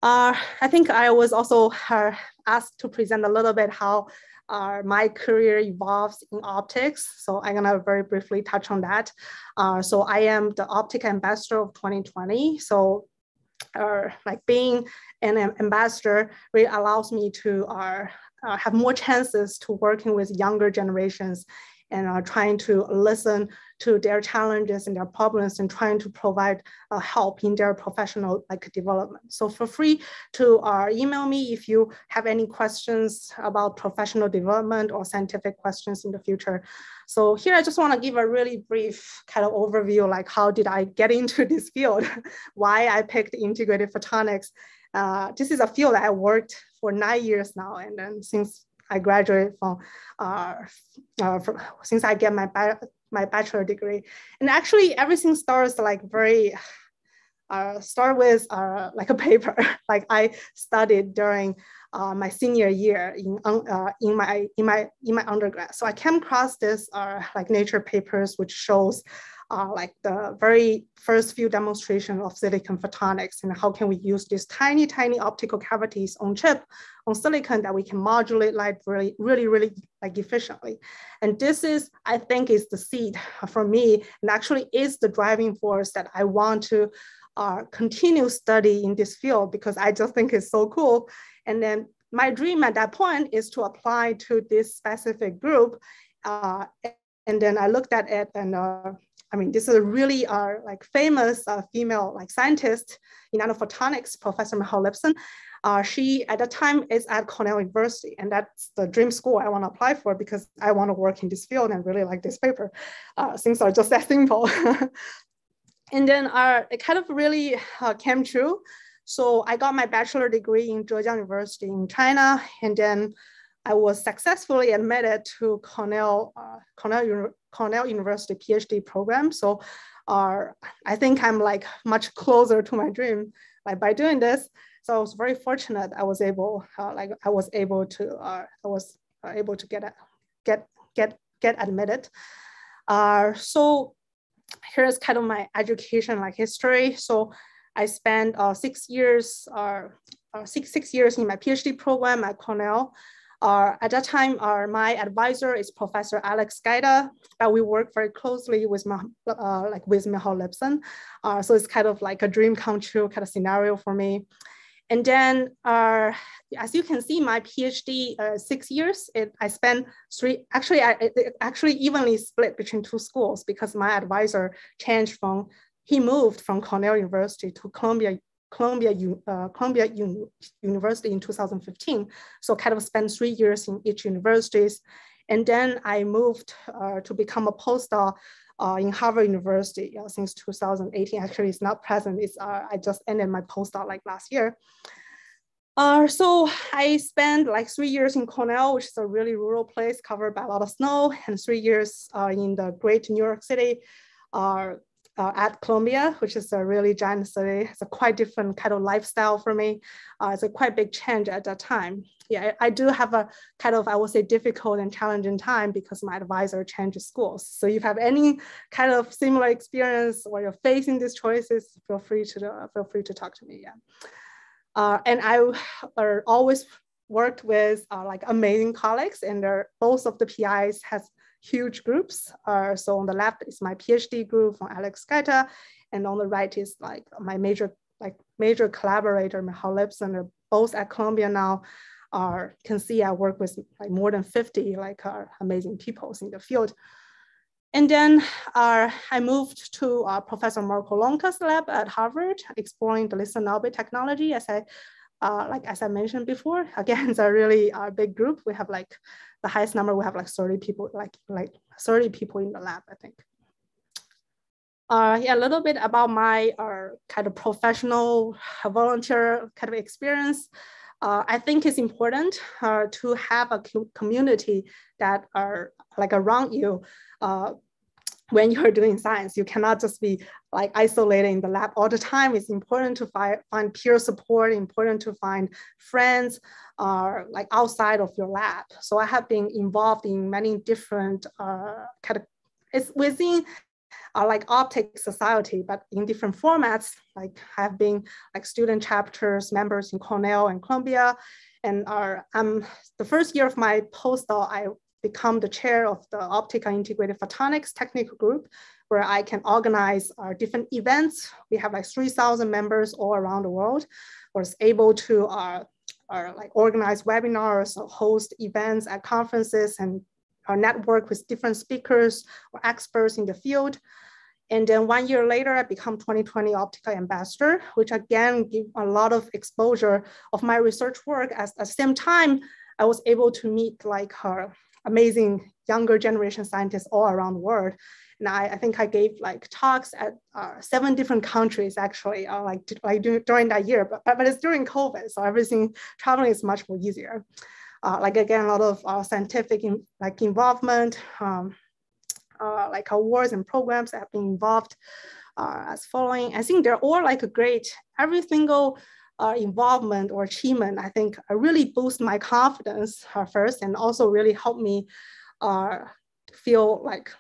Speaker 16: Uh, I think I was also uh, asked to present a little bit how uh, my career evolves in optics. So I'm gonna very briefly touch on that. Uh, so I am the Optica ambassador of 2020. So uh, like being an ambassador really allows me to uh, uh, have more chances to working with younger generations and are trying to listen to their challenges and their problems and trying to provide uh, help in their professional like development. So feel free to uh, email me if you have any questions about professional development or scientific questions in the future. So here I just want to give a really brief kind of overview, like how did I get into [LAUGHS] this field, [LAUGHS] why I picked integrated photonics. Uh, this is a field that I worked for nine years now. And then since I graduated from, uh, uh, from since I get my my bachelor degree, and actually everything starts like very. Uh, start with uh, like a [LAUGHS] paper like I studied during uh, my senior year in uh, in my in my in my undergrad. So I came across this uh, like Nature papers which shows uh, like the very first few demonstration of silicon photonics and how can we use these tiny, tiny optical cavities on chip on silicon that we can modulate light really, really, really like efficiently. And this is, I think is the seed for me and actually is the driving force that I want to uh, continue study in this field because I just think it's so cool. And then my dream at that point is to apply to this specific group. Uh, and then I looked at it and uh, I mean, this is a really uh, like famous uh, female like scientist in nanophotonics, Professor Michal Lipson. Uh, she at the time is at Cornell University, and that's the dream school I want to apply for because I want to work in this field and really like this paper. Uh, things are just that simple. [LAUGHS] and then uh, it kind of really uh, came true. So I got my bachelor degree in Zhejiang University in China, and then I was successfully admitted to Cornell, uh, Cornell, Cornell University PhD program. So uh, I think I'm like much closer to my dream like by doing this. So I was very fortunate. I was able, uh, like I was able to, uh, I was able to get get get get admitted. Uh, so here's kind of my education like history. So I spent uh, six years, uh, uh, six six years in my PhD program at Cornell. Uh, at that time, uh, my advisor is Professor Alex Gaeta, but we work very closely with uh, like with Michal Lipson. Uh, so it's kind of like a dream come true kind of scenario for me. And then, uh, as you can see, my PhD uh, six years. It, I spent three. Actually, I it actually evenly split between two schools because my advisor changed from. He moved from Cornell University to Columbia Columbia, uh, Columbia U University in 2015. So kind of spent three years in each universities. And then I moved uh, to become a postdoc uh, in Harvard University uh, since 2018. Actually, it's not present. It's, uh, I just ended my postdoc like last year. Uh, so I spent like three years in Cornell, which is a really rural place covered by a lot of snow, and three years uh, in the great New York City, uh, uh, at Columbia, which is a really giant city. It's a quite different kind of lifestyle for me. Uh, it's a quite big change at that time. Yeah, I, I, do have a kind of, I would say, difficult and challenging time because my advisor changed schools. So if you have any kind of similar experience or you're facing these choices, feel free to uh, feel free to talk to me. Yeah, uh, and I always worked with uh, like amazing colleagues, and both of the PIs has huge groups. Uh, so on the left is my PhD group from Alex Gaeta, and on the right is like my major like major collaborator, Michal Lipson, both at Columbia now. Are can see I work with like more than 50 like uh, amazing people in the field. And then uh, I moved to uh, Professor Marko Loncar's lab at Harvard, exploring the listen technology. As I, uh, like as I mentioned before, [LAUGHS] again, it's a really uh, big group. We have like the highest number, we have like 30 people, like, like 30 people in the lab, I think. Uh, yeah, a little bit about my uh, kind of professional volunteer kind of experience. Uh, I think it's important uh, to have a community that are like around you uh, when you're doing science. You cannot just be like isolated in the lab all the time. It's important to find, find peer support, important to find friends uh, like outside of your lab. So I have been involved in many different uh, kind of, it's within uh, like optic society, but in different formats, like have been like student chapters, members in Cornell and Columbia. And are, um, the first year of my postdoc, I become the chair of the Optical Integrated Photonics Technical Group, where I can organize our different events. We have like 3,000 members all around the world. Was able to uh, uh, like organize webinars, host events at conferences, and our network with different speakers or experts in the field. And then one year later, I become 2020 Optica Ambassador, which again give a lot of exposure of my research work. At, at the same time, I was able to meet like her amazing younger generation scientists all around the world. And I, I think I gave like talks at uh, seven different countries actually, uh, like, like during that year, but, but it's during COVID. So everything, traveling is much more easier. Uh, like again, a lot of uh, scientific in, like involvement, um, uh, like awards and programs that have been involved uh, as following. I think they're all like a great, every single uh, involvement or achievement, I think uh, really boost my confidence uh, first and also really help me uh, feel like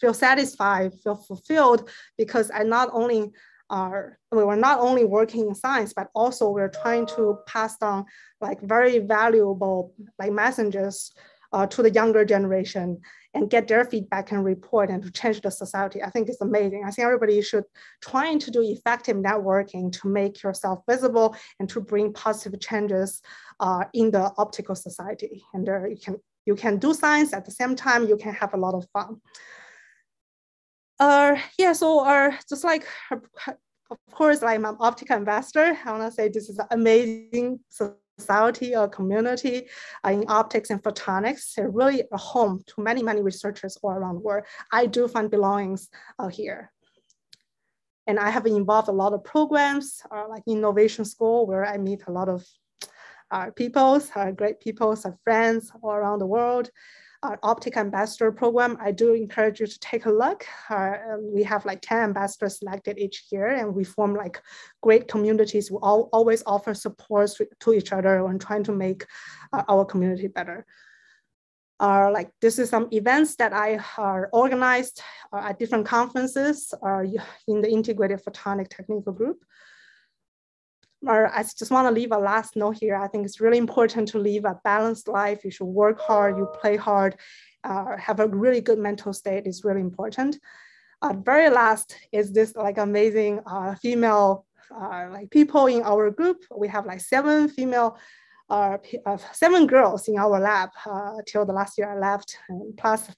Speaker 16: feel satisfied, feel fulfilled because I not only are we were not only working in science, but also we're trying to pass on like very valuable like messages uh, to the younger generation and get their feedback and report and to change the society. I think it's amazing. I think everybody should trying to do effective networking to make yourself visible and to bring positive changes uh, in the optical society. And there you can you can do science at the same time. You can have a lot of fun. Uh, yeah, so uh, just like of course, I'm an optical investor. I want to say this is an amazing society or community uh, in optics and photonics. They're really a home to many, many researchers all around the world. I do find belongings uh, here. And I have involved a lot of programs uh, like Innovation School, where I meet a lot of uh, people, uh, great people, some friends all around the world uh, Optica Ambassador Program, I do encourage you to take a look. Uh, we have like 10 ambassadors selected each year and we form like great communities who all, always offer support to each other and trying to make uh, our community better. Uh, like this is some events that I uh, organized at different conferences uh, in the Integrated Photonic Technical Group or I just want to leave a last note here. I think it's really important to live a balanced life. You should work hard, you play hard, uh, have a really good mental state is really important. Uh, very last is this like amazing uh, female uh, like people in our group. We have like seven female uh, seven girls in our lab uh, till the last year I left, plus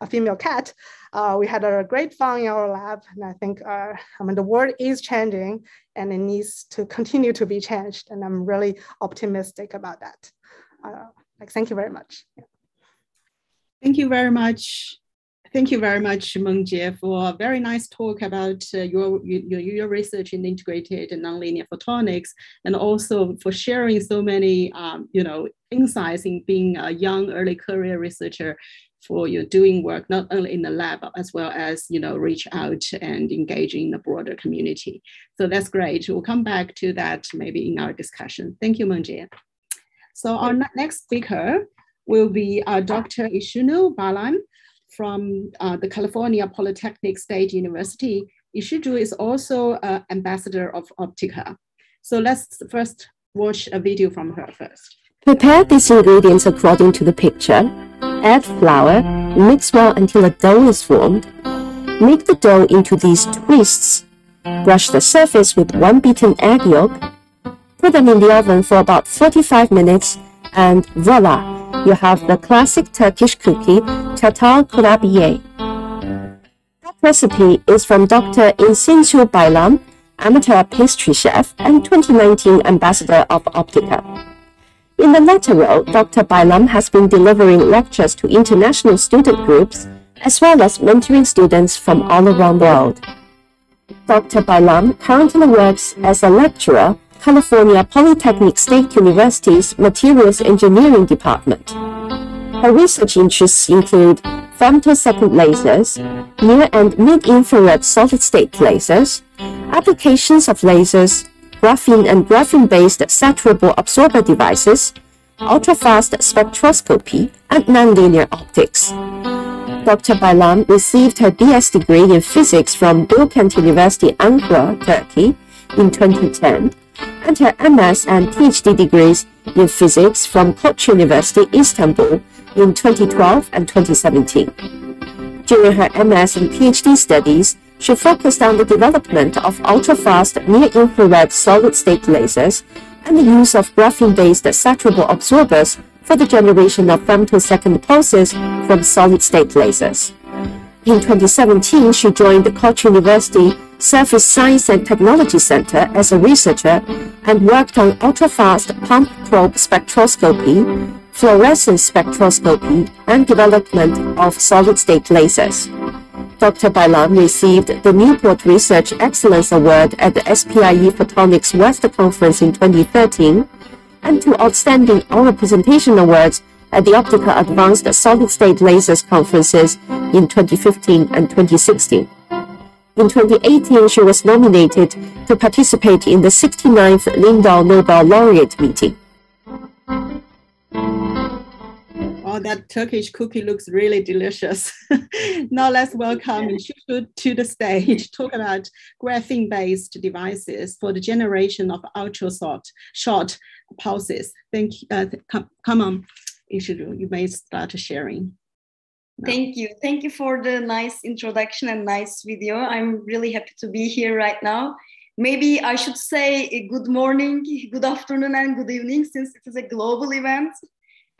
Speaker 16: a female cat. Uh, we had a great fun in our lab, and I think uh, I mean the world is changing, and it needs to continue to be changed, and I'm really optimistic about that. Uh, like, thank you very much. Yeah.
Speaker 13: Thank you very much. Thank you very much, Mengjie, for a very nice talk about uh, your, your, your research in integrated and nonlinear photonics, and also for sharing so many, um, you know, insights in being a young early career researcher for your doing work, not only in the lab, as well as, you know, reach out and engage in the broader community. So that's great. We'll come back to that maybe in our discussion. Thank you, Mengjie. So our next speaker will be uh, Dr. Isinsu Baylam from uh, the California Polytechnic State University. Isinsu is also uh, ambassador of Optica. So let's first watch a video from her first.
Speaker 14: Prepare these ingredients according to the picture. Add flour, mix well until a dough is formed. Make the dough into these twists. Brush the surface with one beaten egg yolk. Put them in the oven for about 45 minutes and voila, you have the classic Turkish cookie, çatal kurabiye. That recipe is from Dr. Isinsu Baylam, amateur pastry chef and 2019 ambassador of Optica. In the latter role, Dr. Baylam has been delivering lectures to international student groups as well as mentoring students from all around the world. Dr. Baylam currently works as a lecturer California Polytechnic State University's Materials Engineering Department. Her research interests include femtosecond lasers, near and mid-infrared solid-state lasers, applications of lasers, graphene and graphene-based saturable absorber devices, ultra-fast spectroscopy, and nonlinear optics. Dr. Baylam received her BS degree in physics from Bilkent University, Ankara, Turkey, in 2010 and her MS and PhD degrees in physics from Koç University, Istanbul in 2012 and 2017. During her MS and PhD studies, she focused on the development of ultra-fast near-infrared solid-state lasers and the use of graphene-based saturable absorbers for the generation of femtosecond pulses from solid-state lasers. In 2017, she joined the Koç University Surface Science and Technology Center as a researcher and worked on ultra-fast pump probe spectroscopy, fluorescence spectroscopy, and development of solid-state lasers. Dr. Baylam received the Newport Research Excellence Award at the SPIE Photonics West Conference in 2013 and two Outstanding Oral Presentation Awards at the Optica Advanced Solid State Lasers conferences in 2015 and 2016. In 2018, she was nominated to participate in the 69th Lindau Nobel Laureate meeting.
Speaker 13: Oh, that Turkish cookie looks really delicious. [LAUGHS] now let's welcome Shushu to the stage, [LAUGHS] talk about graphene-based devices for the generation of ultra short, short pulses. Thank you. Uh, come, come on, Ishiru, you may start sharing.
Speaker 17: Thank you. Thank you for the nice introduction and nice video. I'm really happy to be here right now. Maybe I should say good morning, [LAUGHS] good afternoon, and good evening since it is a global event.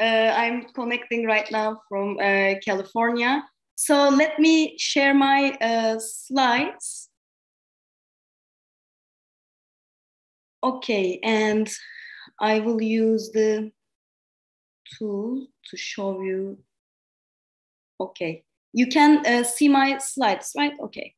Speaker 17: Uh, I'm connecting right now from uh, California. So let me share my uh, slides. Okay, and I will use the tool to show you. Okay, you can uh, see my slides, right? Okay.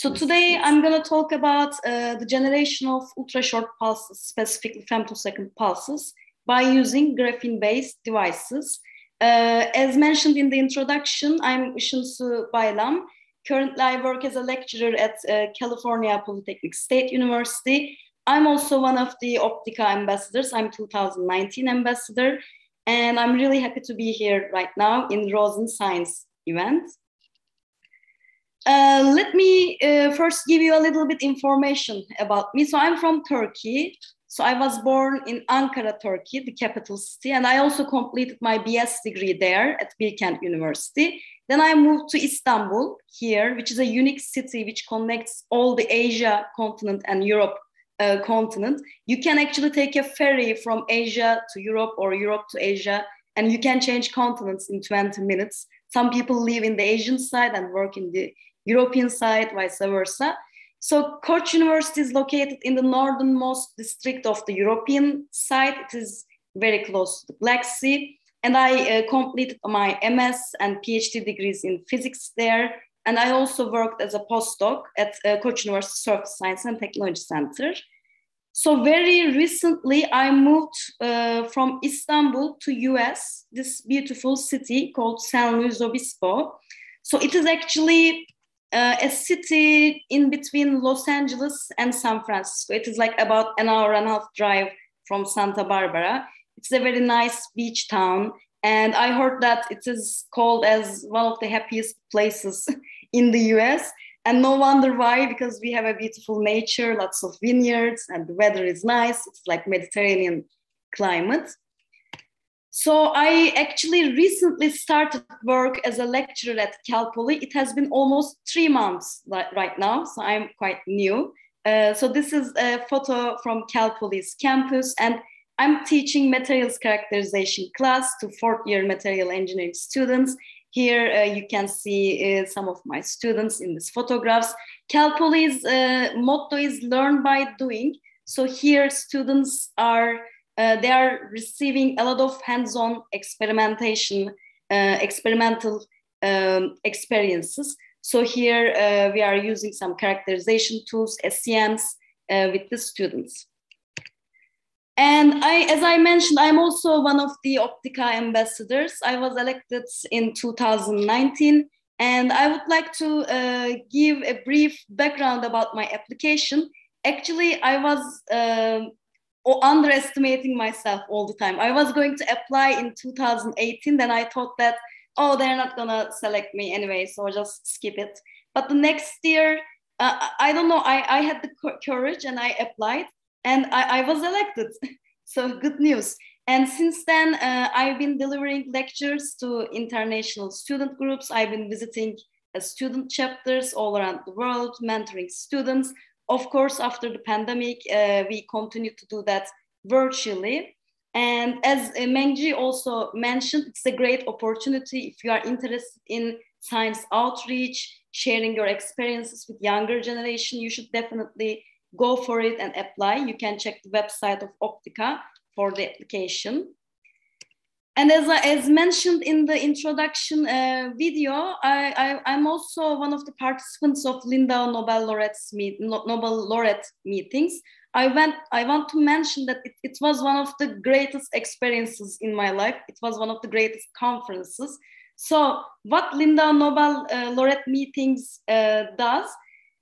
Speaker 17: So today I'm going to talk about uh, the generation of ultra short pulses, specifically femtosecond pulses, by using graphene-based devices. Uh, as mentioned in the introduction, I'm Isinsu Baylam. Currently, I work as a lecturer at uh, California Polytechnic State University. I'm also one of the Optica ambassadors. I'm 2019 ambassador, and I'm really happy to be here right now in Rose in Science event. Uh, let me uh, first give you a little bit information about me. So I'm from Turkey. So I was born in Ankara, Turkey, the capital city, and I also completed my BS degree there at Bilkent University. Then I moved to Istanbul here, which is a unique city which connects all the Asia continent and Europe uh, continent. You can actually take a ferry from Asia to Europe or Europe to Asia, and you can change continents in 20 minutes. Some people live in the Asian side and work in the European side, vice versa. So Koç University is located in the northernmost district of the European side. It is very close to the Black Sea. And I uh, completed my MS and PhD degrees in physics there. And I also worked as a postdoc at uh, Koç University Surface Science and Technology Center. So very recently, I moved uh, from Istanbul to US, this beautiful city called San Luis Obispo. So it is actually uh, a city in between Los Angeles and San Francisco. It is like about an hour and a half drive from Santa Barbara. It's a very nice beach town. And I heard that it is called as one of the happiest places [LAUGHS] in the US. And no wonder why, because we have a beautiful nature, lots of vineyards, and the weather is nice. It's like Mediterranean climate. So I actually recently started work as a lecturer at Cal Poly. It has been almost three months right now, so I'm quite new. Uh, so this is a photo from Cal Poly's campus, and I'm teaching materials characterization class to fourth year material engineering students. Here uh, you can see uh, some of my students in these photographs. Cal Poly's uh, motto is learn by doing. So here students are uh, they are receiving a lot of hands-on experimentation, uh, experimental um, experiences. So here uh, we are using some characterization tools, SCMs, uh, with the students. And I, as I mentioned, I'm also one of the Optica ambassadors. I was elected in 2019, and I would like to uh, give a brief background about my application. Actually, I was um, underestimating myself all the time. I was going to apply in 2018, then I thought that, oh, they're not gonna select me anyway, so I'll just skip it. But the next year, uh, I don't know, I, I had the courage and I applied and I, I was elected. [LAUGHS] so good news. And since then, uh, I've been delivering lectures to international student groups. I've been visiting uh, student chapters all around the world, mentoring students. Of course, after the pandemic, uh, we continue to do that virtually. And as uh, Mengjie also mentioned, it's a great opportunity if you are interested in science outreach, sharing your experiences with younger generation, you should definitely go for it and apply. You can check the website of Optica for the application. And as, as mentioned in the introduction uh, video, I, I, am also one of the participants of Lindau Nobel Laureates meet, Nobel Laureate meetings. I went. I want to mention that it, it, was one of the greatest experiences in my life. It was one of the greatest conferences. So, what Lindau Nobel uh, Laureate meetings uh, does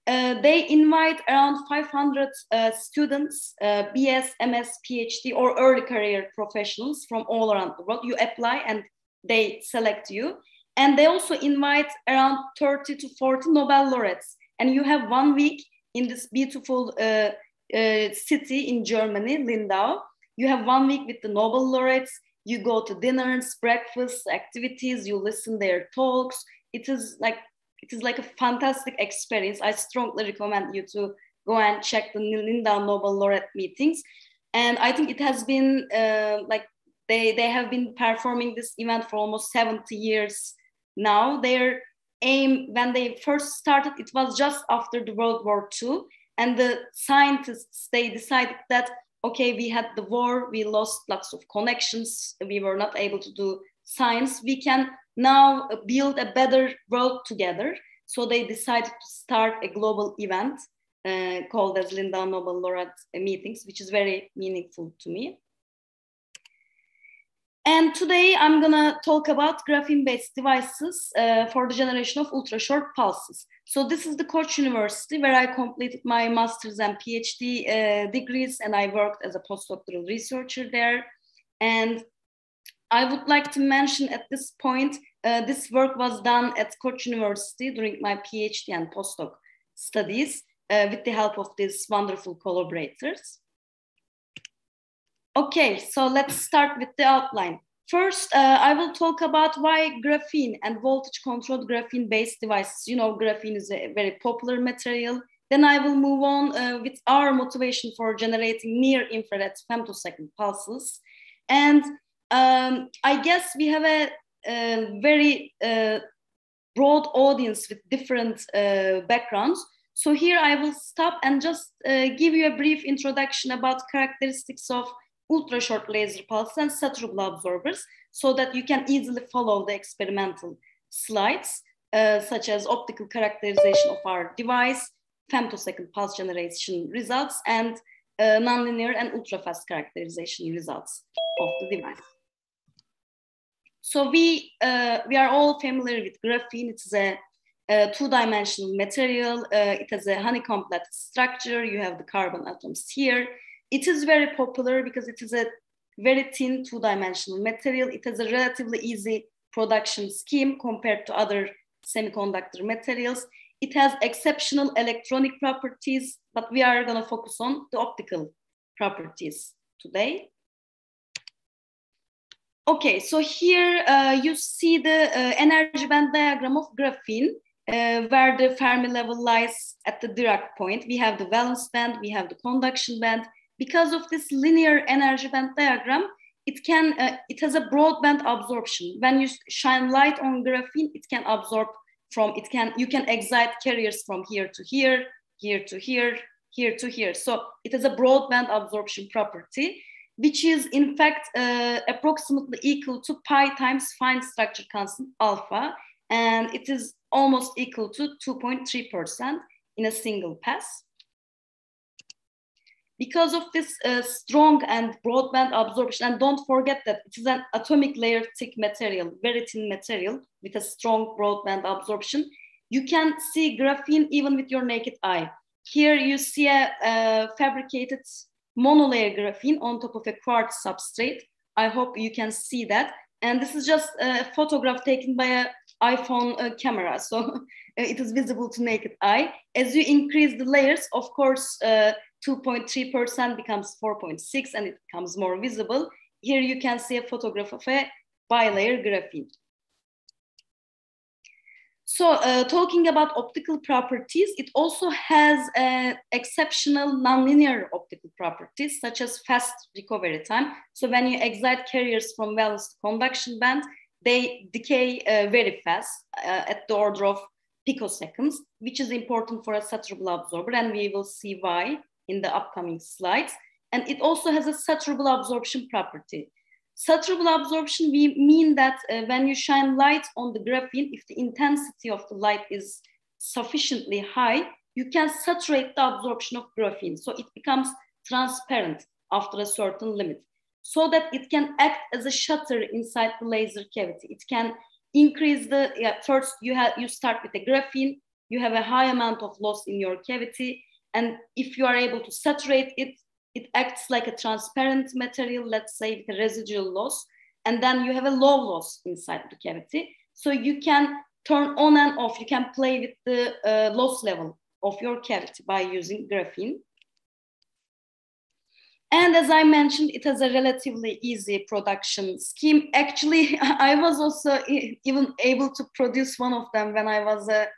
Speaker 17: they invite around 500 uh, students, uh, BS, MS, PhD, or early career professionals from all around the world. You apply and they select you. And they also invite around 30 to 40 Nobel laureates. And you have one week in this beautiful uh, uh, city in Germany, Lindau. You have one week with the Nobel laureates. You go to dinners, breakfasts, activities, you listen their talks. It is like it is like a fantastic experience. I strongly recommend you to go and check the Lindau Nobel laureate meetings. And I think it has been uh, like they, they have been performing this event for almost 70 years now. Their aim, when they first started, it was just after the World War II. And the scientists, they decided that, okay, we had the war, we lost lots of connections, we were not able to do science. We can now build a better world together. So they decided to start a global event uh, called as Lindau Nobel Laureate meetings, which is very meaningful to me. And today I'm gonna talk about graphene-based devices uh, for the generation of ultra-short pulses. So this is the Koç University where I completed my master's and PhD uh, degrees and I worked as a postdoctoral researcher there. And I would like to mention at this point, uh, this work was done at Koç University during my PhD and postdoc studies uh, with the help of these wonderful collaborators. Okay, so let's start with the outline. First, uh, I will talk about why graphene and voltage controlled graphene based devices. You know, graphene is a very popular material. Then I will move on uh, with our motivation for generating near infrared femtosecond pulses. And um, I guess we have a very uh, broad audience with different uh, backgrounds. So here I will stop and just uh, give you a brief introduction about characteristics of ultra short laser pulse and Saturable absorbers so that you can easily follow the experimental slides, uh, such as optical characterization of our device, femtosecond pulse generation results, and uh, nonlinear and ultra-fast characterization results of the device. So we, uh, we are all familiar with graphene. It's a, a two-dimensional material. Uh, it has a honeycomb-like structure. You have the carbon atoms here. It is very popular because it is a very thin two-dimensional material. It has a relatively easy production scheme compared to other semiconductor materials. It has exceptional electronic properties, but we are gonna focus on the optical properties today. Okay, so here uh, you see the uh, energy band diagram of graphene, uh, where the Fermi level lies at the Dirac point. We have the valence band, we have the conduction band. Because of this linear energy band diagram, it can uh, it has a broadband absorption. When you shine light on graphene, it can absorb from it can you can excite carriers from here to here, here to here, here to here. So it has a broadband absorption property, which is in fact uh, approximately equal to pi times fine structure constant alpha, and it is almost equal to 2.3% in a single pass. Because of this uh, strong and broadband absorption, and don't forget that it is an atomic layer thick material, very thin material with a strong broadband absorption, you can see graphene even with your naked eye. Here you see a, a fabricated monolayer graphene on top of a quartz substrate. I hope you can see that. And this is just a photograph taken by an iPhone uh, camera. So [LAUGHS] it is visible to naked eye. As you increase the layers, of course, uh, 2.3% becomes 4.6 and it becomes more visible. Here you can see a photograph of a bilayer graphene. So uh, talking about optical properties, it also has uh, exceptional nonlinear optical properties, such as fast recovery time. So when you excite carriers from valence conduction band, they decay uh, very fast uh, at the order of picoseconds, which is important for a saturable absorber, and we will see why in the upcoming slides. And it also has a saturable absorption property. Saturable absorption, we mean that uh, when you shine light on the graphene, if the intensity of the light is sufficiently high, you can saturate the absorption of graphene. So it becomes transparent after a certain limit so that it can act as a shutter inside the laser cavity. It can increase the, yeah, first you have, you start with the graphene, you have a high amount of loss in your cavity. And if you are able to saturate it, it acts like a transparent material, let's say with a residual loss. And then you have a low loss inside the cavity. So you can turn on and off, you can play with the uh, loss level of your cavity by using graphene. And as I mentioned, it has a relatively easy production scheme. Actually, [LAUGHS] I was also even able to produce one of them when I was a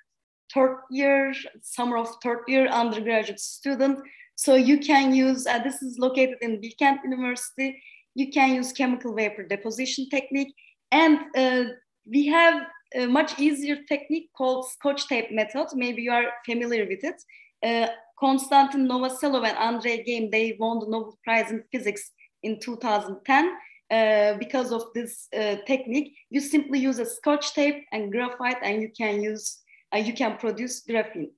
Speaker 17: third year, summer of third year undergraduate student. So you can use, uh, this is located in Bilkent University, you can use chemical vapor deposition technique. And uh, we have a much easier technique called scotch tape method. Maybe you are familiar with it. Uh, Konstantin Novoselov and Andrei Geim, they won the Nobel Prize in Physics in 2010. Uh, because of this uh, technique, you simply use a scotch tape and graphite and you can use uh, you can produce graphene.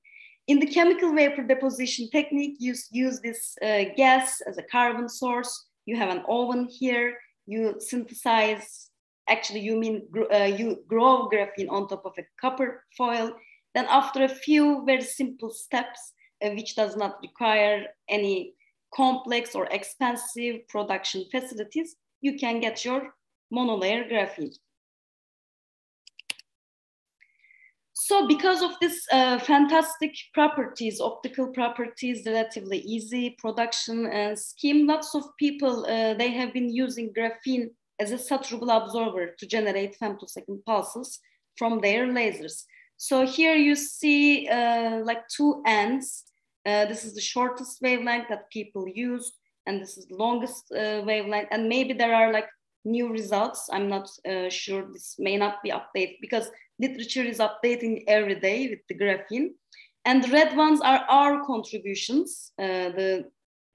Speaker 17: In the chemical vapor deposition technique, you use this uh, gas as a carbon source. You have an oven here. You synthesize, actually you mean uh, you grow graphene on top of a copper foil. Then after a few very simple steps, uh, which does not require any complex or expensive production facilities, you can get your monolayer graphene. So because of this uh, fantastic properties, optical properties, relatively easy production and scheme, lots of people, uh, they have been using graphene as a saturable absorber to generate femtosecond pulses from their lasers. So here you see uh, like two ends. Uh, this is the shortest wavelength that people use, and this is the longest uh, wavelength. And maybe there are like new results. I'm not uh, sure this may not be updated because literature is updating every day with the graphene. And the red ones are our contributions, uh, the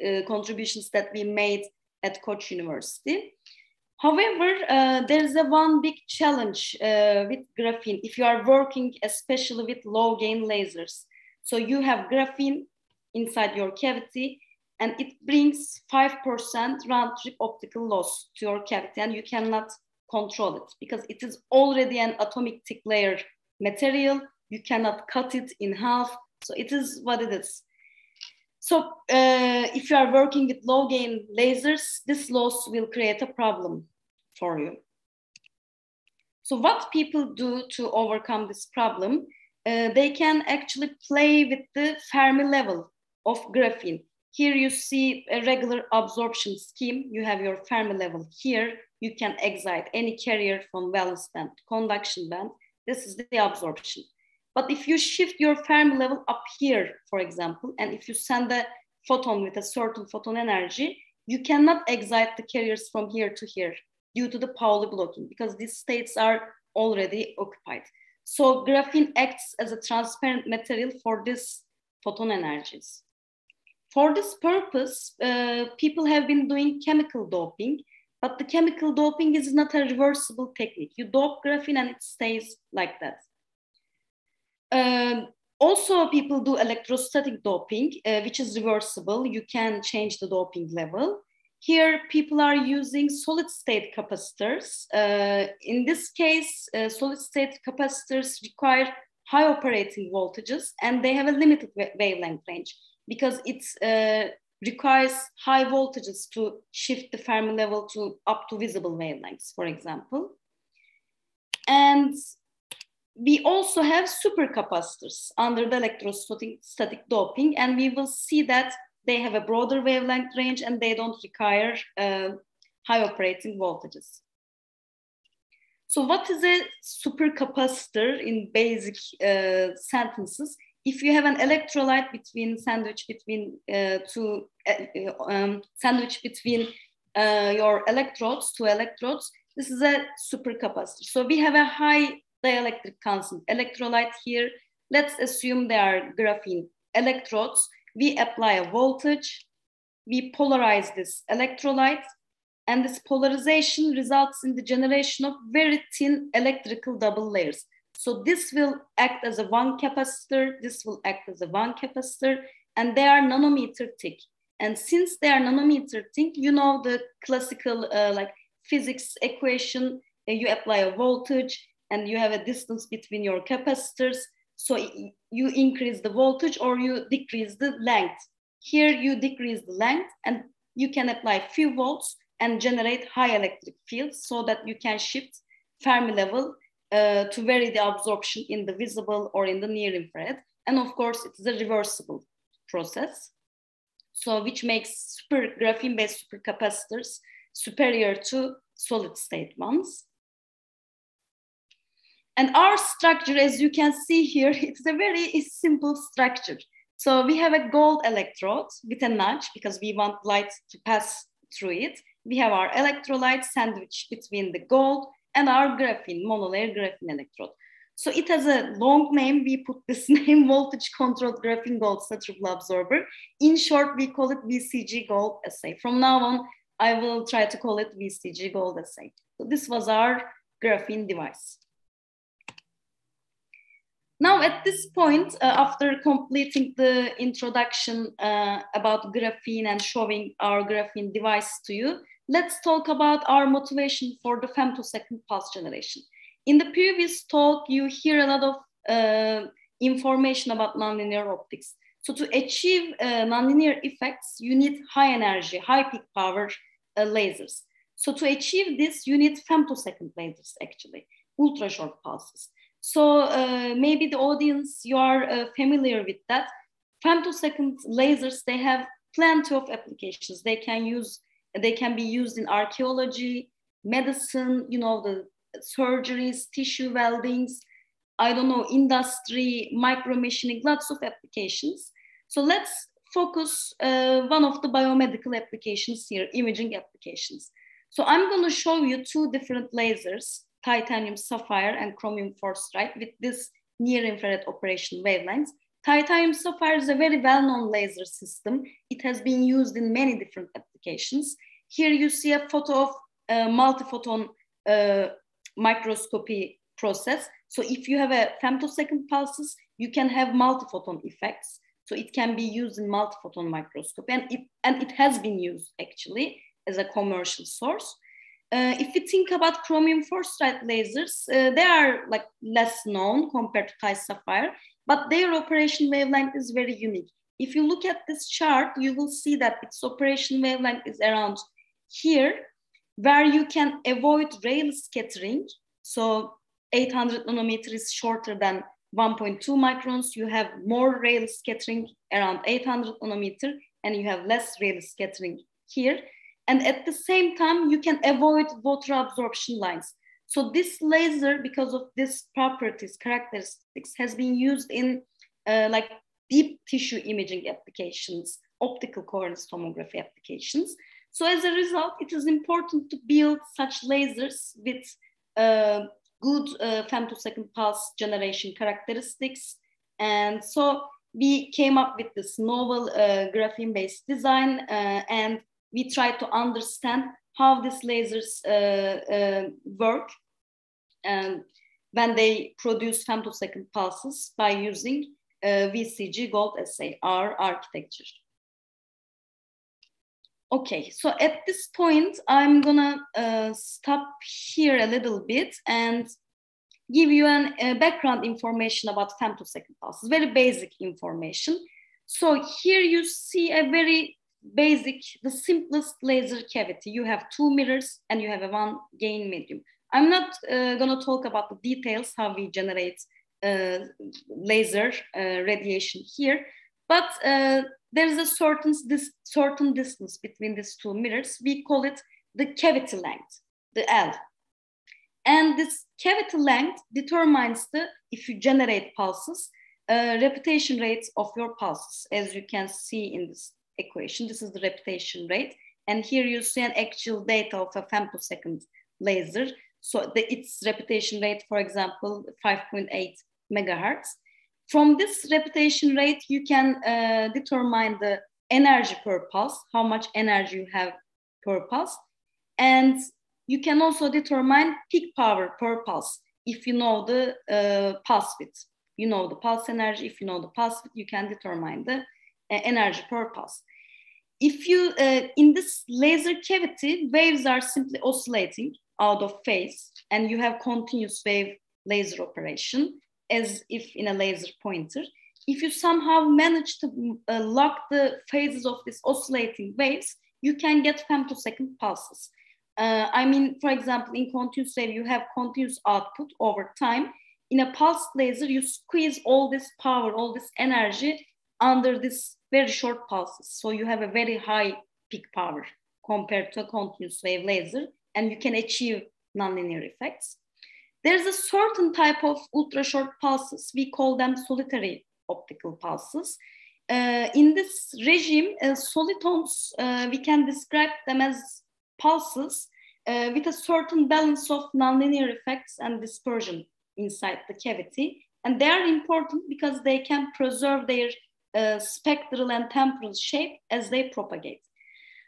Speaker 17: uh, contributions that we made at Koç University. However, uh, there's a one big challenge uh, with graphene if you are working especially with low gain lasers. So you have graphene inside your cavity and it brings 5% round trip optical loss to your cavity and you cannot control it because it is already an atomic thick layer material. You cannot cut it in half. So it is what it is. So uh, if you are working with low gain lasers, this loss will create a problem for you. So what people do to overcome this problem, uh, they can actually play with the Fermi level of graphene. Here you see a regular absorption scheme. You have your Fermi level here. You can excite any carrier from valence band, conduction band. This is the absorption. But if you shift your Fermi level up here, for example, and if you send a photon with a certain photon energy, you cannot excite the carriers from here to here due to the Pauli blocking because these states are already occupied. So graphene acts as a transparent material for these photon energies. For this purpose, uh, people have been doing chemical doping, but the chemical doping is not a reversible technique. You dope graphene and it stays like that. Um, also, people do electrostatic doping, uh, which is reversible. You can change the doping level. Here, people are using solid state capacitors. Uh, in this case, uh, solid state capacitors require high operating voltages and they have a limited wavelength range because it uh, requires high voltages to shift the Fermi level to up to visible wavelengths, for example. And we also have supercapacitors under the electrostatic doping, and we will see that they have a broader wavelength range and they don't require uh, high operating voltages. So what is a supercapacitor in basic uh, sentences? If you have an electrolyte between sandwich between uh, two uh, um, sandwich between uh, your electrodes, two electrodes, this is a supercapacitor. So we have a high dielectric constant electrolyte here. Let's assume they are graphene electrodes. We apply a voltage, we polarize this electrolyte, and this polarization results in the generation of very thin electrical double layers. So this will act as a one capacitor, this will act as a one capacitor, and they are nanometer thick. And since they are nanometer thick, you know the classical uh, like physics equation, uh, you apply a voltage, and you have a distance between your capacitors. So you increase the voltage or you decrease the length. Here you decrease the length and you can apply few volts and generate high electric fields so that you can shift Fermi level uh, to vary the absorption in the visible or in the near infrared. And of course, it's a reversible process. So which makes super graphene-based supercapacitors superior to solid state ones. And our structure, as you can see here, [LAUGHS] it's a very simple structure. So we have a gold electrode with a notch because we want light to pass through it. We have our electrolyte sandwich between the gold and our graphene, monolayer graphene electrode. So it has a long name. We put this [LAUGHS] name, voltage controlled graphene gold centrifugal absorber. In short, we call it VCG gold SA. From now on, I will try to call it VCG gold SA. So this was our graphene device. Now, at this point, uh, after completing the introduction uh, about graphene and showing our graphene device to you, let's talk about our motivation for the femtosecond pulse generation. In the previous talk, you hear a lot of uh, information about nonlinear optics. So to achieve uh, nonlinear effects, you need high energy, high peak power uh, lasers. So to achieve this, you need femtosecond lasers, actually, ultra short pulses. So uh, maybe the audience, you are uh, familiar with that. Femtosecond lasers, they have plenty of applications. They can use, they can be used in archaeology, medicine, you know, the surgeries, tissue weldings, I don't know, industry, micro machining, lots of applications. So let's focus uh, one of the biomedical applications here, imaging applications. So I'm going to show you two different lasers titanium sapphire and chromium forsterite with this near infrared operation wavelengths. Titanium sapphire is a very well-known laser system. It has been used in many different applications. Here you see a photo of a multiphoton uh, microscopy process. So if you have a femtosecond pulses, you can have multiphoton effects. So it can be used in multiphoton microscopy and it, and it has been used actually as a commercial source. Uh, if we think about chromium forsterite lasers, uh, they are like less known compared to Zeiss Sapphire, but their operation wavelength is very unique. If you look at this chart, you will see that its operation wavelength is around here, where you can avoid Rayleigh scattering. So 800 nanometer is shorter than 1.2 microns. You have more Rayleigh scattering around 800 nanometer, and you have less Rayleigh scattering here. And at the same time, you can avoid water absorption lines. So this laser, because of this properties, characteristics, has been used in uh, like deep tissue imaging applications, optical coherence tomography applications. So as a result, it is important to build such lasers with uh, good uh, femtosecond pulse generation characteristics. And so we came up with this novel uh, graphene-based design uh, and we try to understand how these lasers uh, uh, work and when they produce femtosecond pulses by using VCG gold SAR architecture. Okay, so at this point, I'm gonna uh, stop here a little bit and give you an uh, background information about femtosecond pulses, very basic information. So here you see a very basic, the simplest laser cavity. You have two mirrors and you have a one gain medium. I'm not uh, gonna talk about the details, how we generate uh, laser uh, radiation here, but there is a certain, this certain distance between these two mirrors. We call it the cavity length, the L. And this cavity length determines the, if you generate pulses, uh, repetition rates of your pulses, as you can see in this equation. This is the repetition rate. And here you see an actual data of a femtosecond laser. So the, its repetition rate, for example, 5.8 megahertz. From this repetition rate, you can uh, determine the energy per pulse, how much energy you have per pulse. And you can also determine peak power per pulse if you know the uh, pulse width. You know the pulse energy. If you know the pulse width, you can determine the uh, energy per pulse. If you, uh, in this laser cavity, waves are simply oscillating out of phase and you have continuous wave laser operation as if in a laser pointer. If you somehow manage to uh, lock the phases of these oscillating waves, you can get femtosecond pulses. Uh, I mean, for example, in continuous wave, you have continuous output over time. In a pulse laser, you squeeze all this power, all this energy under this very short pulses. So you have a very high peak power compared to a continuous wave laser, and you can achieve nonlinear effects. There's a certain type of ultra short pulses. We call them solitary optical pulses. Uh, in this regime, uh, solitons, uh, we can describe them as pulses uh, with a certain balance of nonlinear effects and dispersion inside the cavity. And they are important because they can preserve their uh, spectral and temporal shape as they propagate.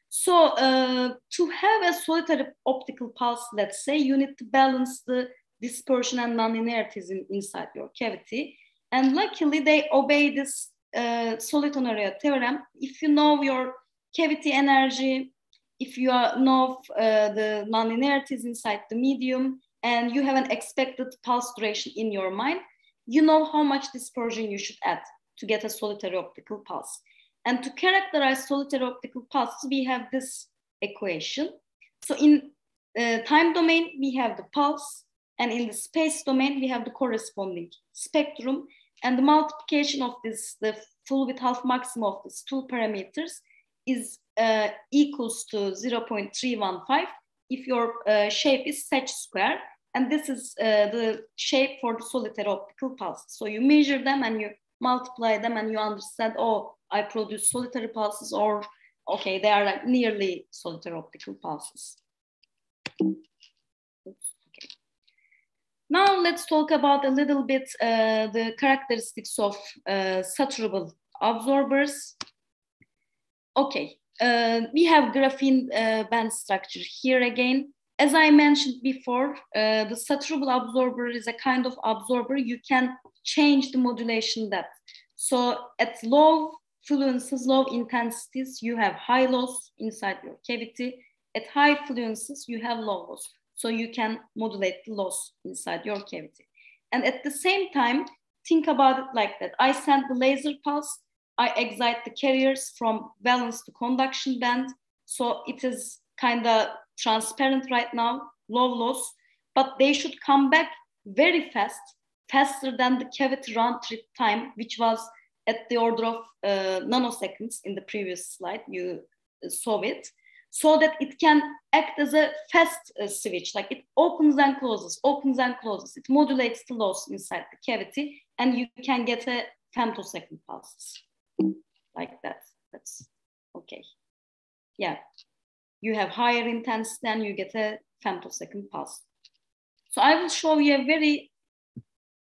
Speaker 17: So uh, to have a solitary optical pulse, let's say, you need to balance the dispersion and nonlinearities in, inside your cavity. And luckily, they obey this uh, area theorem. If you know your cavity energy, if you know uh, the nonlinearities inside the medium, and you have an expected pulse duration in your mind, you know how much dispersion you should add to get a solitary optical pulse. And to characterize solitary optical pulses, we have this equation. So in uh, time domain, we have the pulse, and in the space domain, we have the corresponding spectrum and the multiplication of this, the full width half maximum of these two parameters is uh, equals to 0.315 if your uh, shape is sech square. And this is uh, the shape for the solitary optical pulses. So you measure them and you multiply them and you understand, oh, I produce solitary pulses or, okay, they are like nearly solitary optical pulses. Now let's talk about a little bit uh, the characteristics of uh, saturable absorbers. Okay, uh, we have graphene uh, band structure here again. As I mentioned before, uh, the saturable absorber is a kind of absorber. You can change the modulation depth. So at low fluences, low intensities, you have high loss inside your cavity. At high fluences, you have low loss. So you can modulate the loss inside your cavity. And at the same time, think about it like that. I send the laser pulse, I excite the carriers from valence to conduction band. So it is kind of transparent right now, low loss, but they should come back very fast, faster than the cavity round trip time, which was at the order of uh, nanoseconds in the previous slide, you saw it, so that it can act as a fast uh, switch, like it opens and closes, opens and closes. It modulates the loss inside the cavity, and you can get a femtosecond pulse like that. That's okay. Yeah, you have higher intensity, then you get a femtosecond pulse. So I will show you a very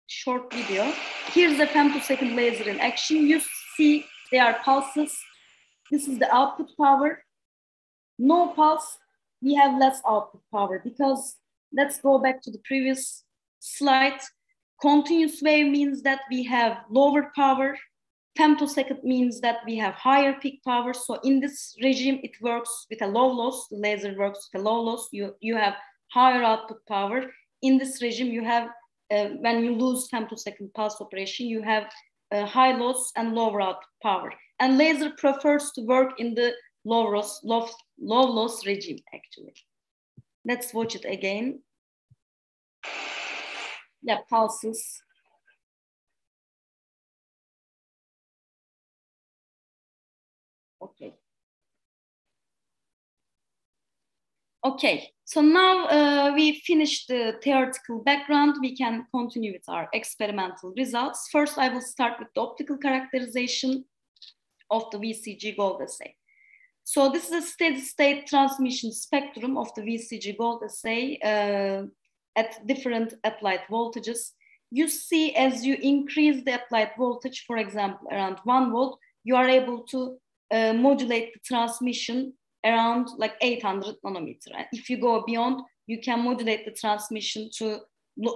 Speaker 17: short video. Here's a femtosecond laser in action. You see they are pulses. This is the output power. No pulse, we have less output power because let's go back to the previous slide. Continuous wave means that we have lower power. Femtosecond means that we have higher peak power. So in this regime, it works with a low loss. The laser works with a low loss. You, you have higher output power. In this regime, you have uh, when you lose femtosecond pulse operation, you have uh, high loss and lower output power. And laser prefers to work in the low loss, low, low loss regime, actually. Let's watch it again. Yeah, pulses. Okay. Okay, so now uh, we finished the theoretical background. We can continue with our experimental results. First, I will start with the optical characterization of the VCG gold SA. So this is a steady state transmission spectrum of the VCG gold SA uh, at different applied voltages. You see as you increase the applied voltage, for example, around one volt, you are able to uh, modulate the transmission around like 800 nanometer. And if you go beyond, you can modulate the transmission to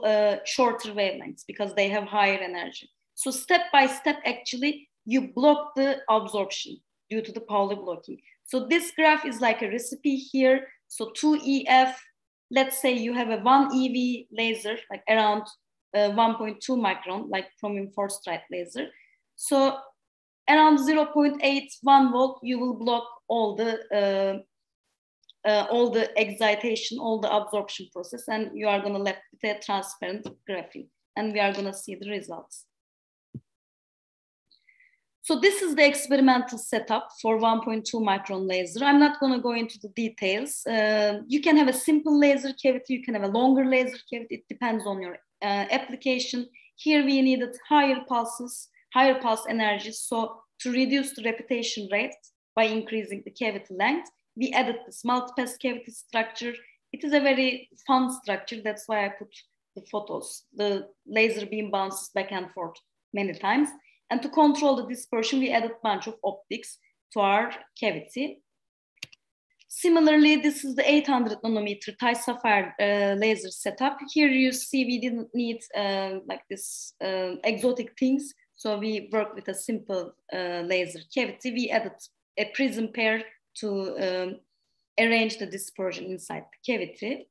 Speaker 17: uh, shorter wavelengths because they have higher energy. So step by step, actually, you block the absorption due to the Pauli blocking. So this graph is like a recipe here. So 2EF, let's say you have a 1 EV laser, like around uh, 1.2 micron, like chromium forsterite laser. So around 0.81 volt, you will block all the uh, uh, all the excitation, all the absorption process, and you are gonna left with a transparent graphene, and we are gonna see the results. So this is the experimental setup for 1.2 micron laser. I'm not gonna go into the details. Uh, you can have a simple laser cavity, you can have a longer laser cavity, it depends on your uh, application. Here we needed higher pulses, higher pulse energies. So to reduce the repetition rate by increasing the cavity length, we added this multipass cavity structure. It is a very fun structure. That's why I put the photos. The laser beam bounces back and forth many times. And to control the dispersion, we added a bunch of optics to our cavity. Similarly, this is the 800 nanometer Ti:sapphire uh, laser setup. Here you see we didn't need uh, like this uh, exotic things. So we worked with a simple uh, laser cavity. We added a prism pair to um, arrange the dispersion inside the cavity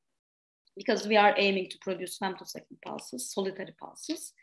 Speaker 17: because we are aiming to produce femtosecond pulses, solitary pulses.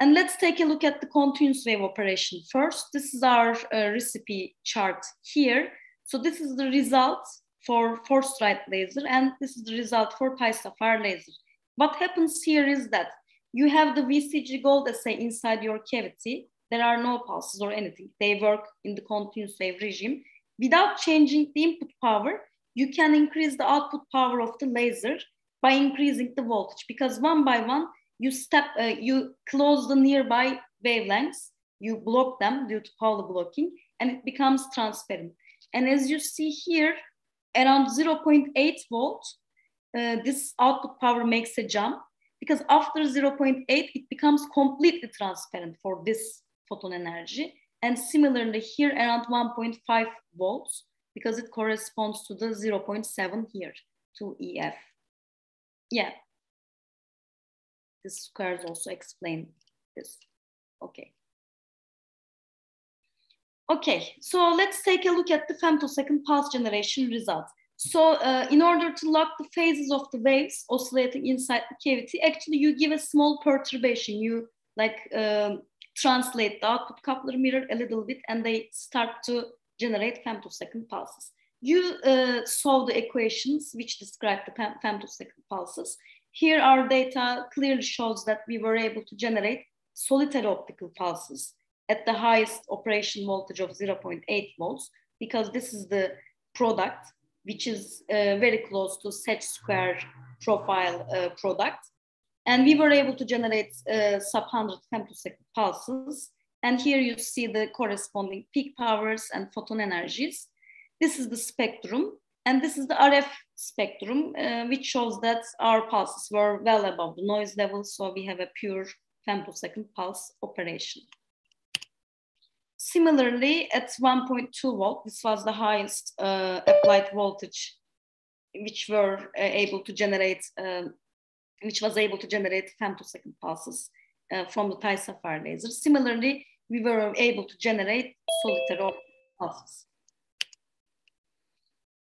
Speaker 17: And let's take a look at the continuous wave operation first. This is our uh, recipe chart here. So this is the result for forsterite laser, and this is the result for sapphire laser. What happens here is that you have the VCG gold SA inside your cavity. There are no pulses or anything. They work in the continuous wave regime. Without changing the input power, you can increase the output power of the laser by increasing the voltage because one by one, you step, uh, you close the nearby wavelengths, you block them due to Pauli blocking, and it becomes transparent. And as you see here, around 0.8 volt, uh, this output power makes a jump because after 0.8, it becomes completely transparent for this photon energy. And similarly here around 1.5 volts, because it corresponds to the 0.7 here, to EF. Yeah. This squares also explain this. Okay. Okay, so let's take a look at the femtosecond pulse generation result. So uh, in order to lock the phases of the waves oscillating inside the cavity, actually you give a small perturbation. You like um, translate the output coupler mirror a little bit and they start to generate femtosecond pulses. You uh, solve the equations which describe the femtosecond pulses. Here our data clearly shows that we were able to generate solitary optical pulses at the highest operation voltage of 0.8 volts because this is the product which is uh, very close to sech square profile uh, product. And we were able to generate uh, sub 100 femtosecond pulses. And here you see the corresponding peak powers and photon energies. This is the spectrum. And this is the RF spectrum, uh, which shows that our pulses were well above the noise level. So we have a pure femtosecond pulse operation. Similarly, at 1.2 volt, this was the highest uh, applied voltage which were uh, able to generate, um, which was able to generate femtosecond pulses uh, from the Ti:sapphire laser. Similarly, we were able to generate solitary pulses.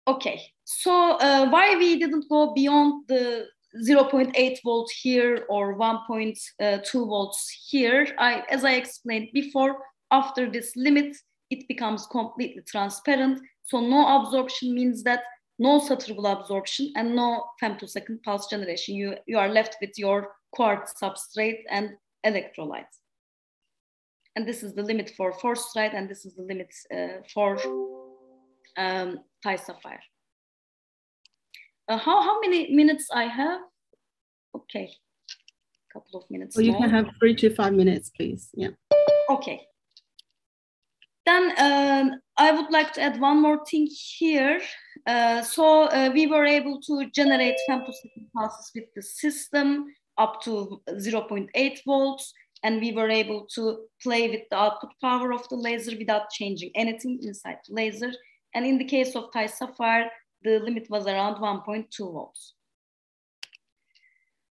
Speaker 17: Okay, so uh, why we didn't go beyond the 0.8 volt here or 1.2 volts here, I, as I explained before, after this limit, it becomes completely transparent. So no absorption means that no saturable absorption and no femtosecond pulse generation. You, you are left with your quartz substrate and electrolytes. And this is the limit for forsterite, and this is the limit uh, for um, Ti:sapphire. Uh, how, how many minutes I have? Okay, a couple of minutes
Speaker 13: well, you
Speaker 17: more.
Speaker 13: can have three to five minutes, please. Yeah.
Speaker 17: Okay. Then um, I would like to add one more thing here. Uh, so uh, we were able to generate femtosecond pulses with the system up to 0.8 volts, and we were able to play with the output power of the laser without changing anything inside the laser. And in the case of Ti:sapphire, the limit was around 1.2 volts.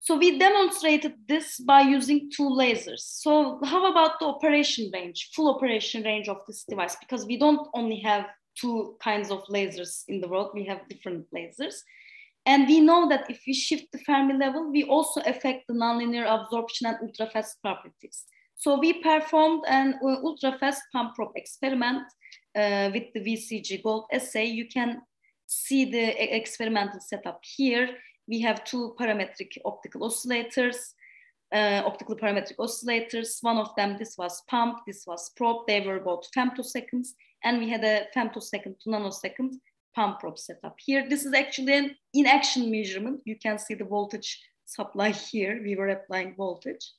Speaker 17: So we demonstrated this by using two lasers. So how about the operation range, full operation range of this device? Because we don't only have two kinds of lasers in the world, we have different lasers. And we know that if we shift the Fermi level, we also affect the nonlinear absorption and ultrafast properties. So we performed an uh, ultrafast pump probe experiment uh, with the VCG Gold SA. You can see the experimental setup here we have two parametric optical oscillators, uh, optical parametric oscillators. One of them, this was pump, this was probe. They were both femtoseconds. And we had a femtosecond to nanosecond pump probe setup here. This is actually an in action measurement. You can see the voltage supply [LAUGHS] here. We were applying voltage.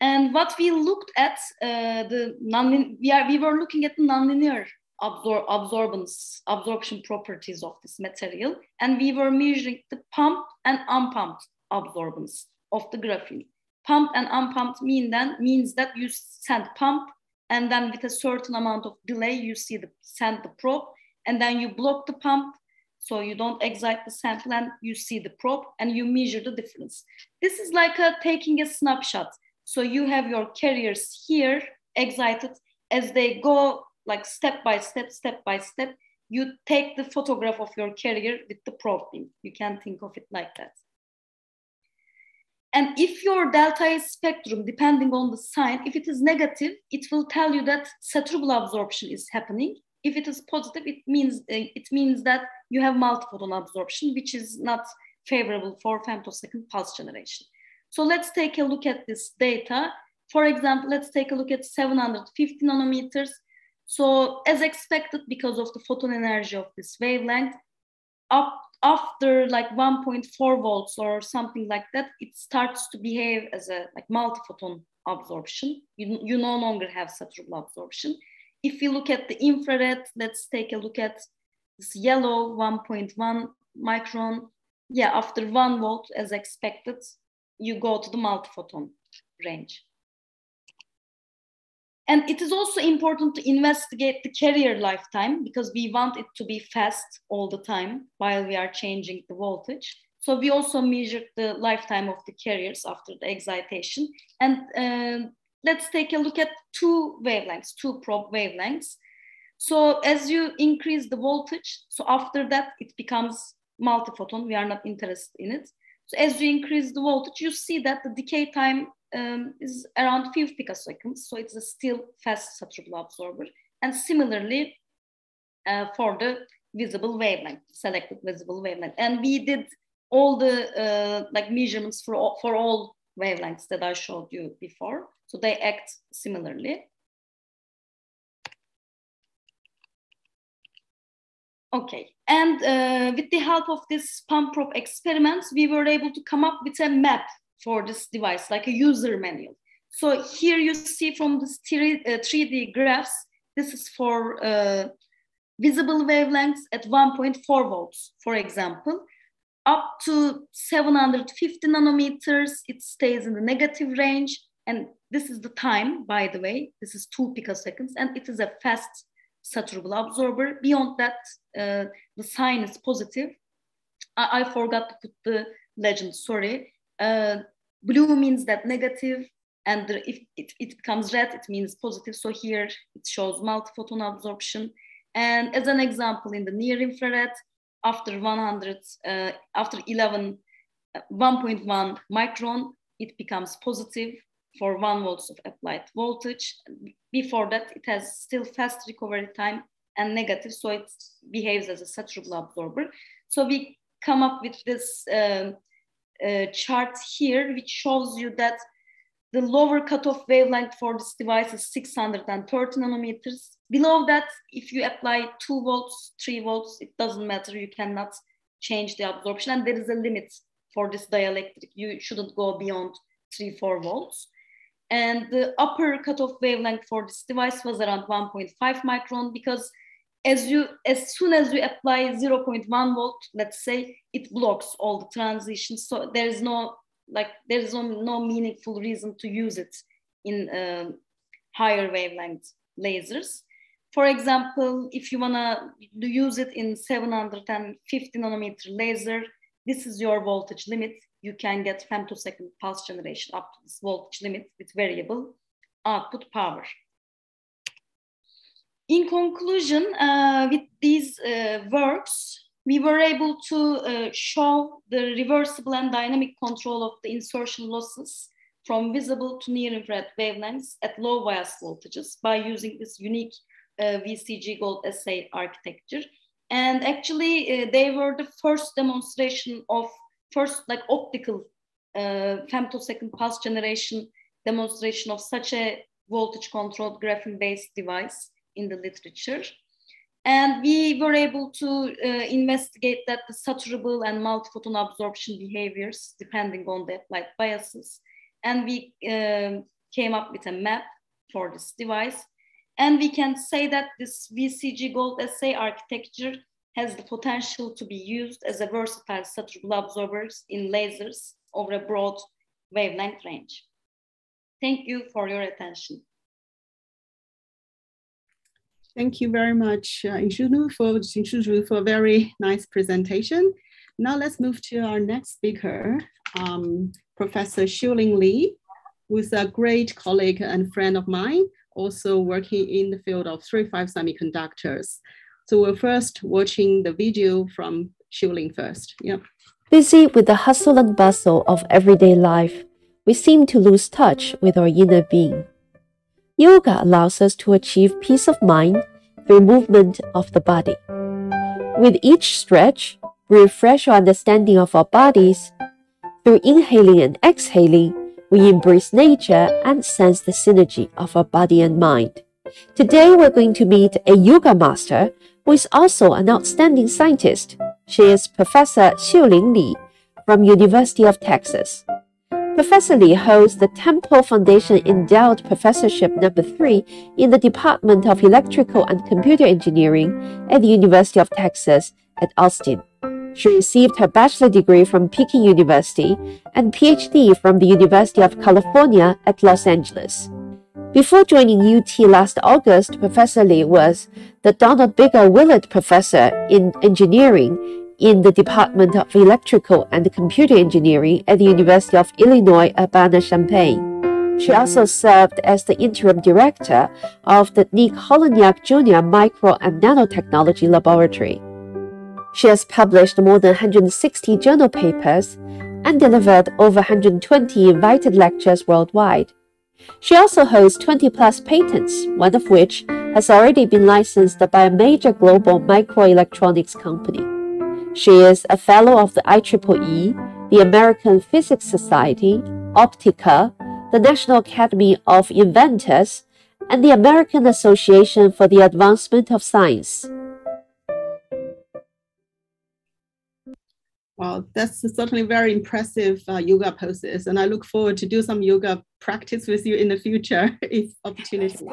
Speaker 17: And what we looked at, uh, the non we, are, we were looking at the nonlinear absor absorbance, absorption properties of this material. And we were measuring the pumped and unpumped absorbance of the graphene. Pumped and unpumped mean then, means that you send pump and then with a certain amount of delay, you see the send the probe and then you block the pump so you don't excite the sample and you see the probe and you measure the difference. This is like a, taking a snapshot. So you have your carriers here excited as they go like step by step, step by step, you take the photograph of your carrier with the probe beam. You can think of it like that. And if your delta is spectrum, depending on the sign, if it is negative, it will tell you that saturable absorption is happening. If it is positive, it means, uh, it means that you have multiphoton absorption, which is not favorable for femtosecond pulse generation. So let's take a look at this data. For example, let's take a look at 750 nanometers. So as expected, because of the photon energy of this wavelength, up after like 1.4 volts or something like that, it starts to behave as a like multi-photon absorption. You, you no longer have saturable absorption. If you look at the infrared, let's take a look at this yellow 1.1 micron. Yeah, after one volt as expected, you go to the multi-photon range. And it is also important to investigate the carrier lifetime because we want it to be fast all the time while we are changing the voltage. So we also measured the lifetime of the carriers after the excitation. And uh, let's take a look at two wavelengths, two probe wavelengths. So as you increase the voltage, so after that it becomes multiphoton. We are not interested in it. So as you increase the voltage, you see that the decay time um, is around 5 picoseconds. So it's a still fast saturable absorber. And similarly, uh, for the visible wavelength, selected visible wavelength. And we did all the uh, like measurements for all, for all wavelengths that I showed you before. So they act similarly. Okay, and uh, with the help of this pump probe experiments, we were able to come up with a map for this device, like a user manual. So here you see from this 3, uh, 3D graphs, this is for uh, visible wavelengths at 1.4 volts, for example. Up to 750 nanometers, it stays in the negative range. And this is the time, by the way, this is two picoseconds, and it is a fast saturable absorber. Beyond that, uh, the sign is positive. I, I, forgot to put the legend, sorry. Uh, blue means that negative, and the, if it, it becomes red, it means positive. So here it shows multiphoton absorption. And as an example, in the near infrared, after 100, uh, after 11, uh, 1.1 micron, it becomes positive for one volts of applied voltage. Before that, it has still fast recovery time and negative, so it behaves as a saturable absorber. So we come up with this uh, uh, chart here, which shows you that the lower cutoff wavelength for this device is 630 nanometers. Below that, if you apply two volts, three volts, it doesn't matter. You cannot change the absorption. And there is a limit for this dielectric. You shouldn't go beyond three, four volts. And the upper cutoff wavelength for this device was around 1.5 micron because as you as soon as you apply 0.1 volt, let's say, it blocks all the transitions. So there is no like there is no, no meaningful reason to use it in uh, higher wavelength lasers. For example, if you wanna use it in 750 nanometer laser, this is your voltage limit you can get femtosecond pulse generation up to this voltage limit with variable output power. In conclusion, uh, with these uh, works, we were able to uh, show the reversible and dynamic control of the insertion losses from visible to near infrared wavelengths at low bias voltages by using this unique uh, VCG Gold SA architecture. And actually, uh, they were the first demonstration of first like optical uh, femtosecond pulse generation demonstration of such a voltage controlled graphene based device in the literature. And we were able to uh, investigate that the saturable and multi-photon absorption behaviors depending on the applied biases. And we uh, came up with a map for this device. And we can say that this VCG Gold SA architecture has the potential to be used as a versatile saturable absorbers in lasers over a broad wavelength range. Thank you for your attention.
Speaker 13: Thank you very much, uh, for, for a very nice presentation. Now let's move to our next speaker, um, Professor Xiuling Li, who is a great colleague and friend of mine, also working in the field of 3-5 semiconductors. So we're first watching the video from Xiuling first. Yep.
Speaker 14: Busy with the hustle and bustle of everyday life, we seem to lose touch with our inner being. Yoga allows us to achieve peace of mind through movement of the body. With each stretch, we refresh our understanding of our bodies. Through inhaling and exhaling, we embrace nature and sense the synergy of our body and mind. Today, we're going to meet a yoga master who is also an outstanding scientist. She is Professor Xiuling Li from University of Texas. Professor Li holds the Temple Foundation Endowed Professorship number 3 in the Department of Electrical and Computer Engineering at the University of Texas at Austin. She received her bachelor degree from Peking University and PhD from the University of California at Los Angeles. Before joining UT last August, Professor Li was the Donald Biggar Willard Professor in Engineering in the Department of Electrical and Computer Engineering at the University of Illinois Urbana-Champaign. She also served as the interim director of the Nick Holonyak Jr. Micro and Nanotechnology Laboratory. She has published more than 160 journal papers and delivered over 120 invited lectures worldwide. She also holds 20 plus patents, one of which has already been licensed by a major global microelectronics company. She is a fellow of the IEEE, the American Physics Society, Optica, the National Academy of Inventors, and the American Association for the Advancement of Science.
Speaker 13: Well, that's certainly very impressive uh, yoga poses, and I look forward to do some yoga practice with you in the future [LAUGHS] if opportunity.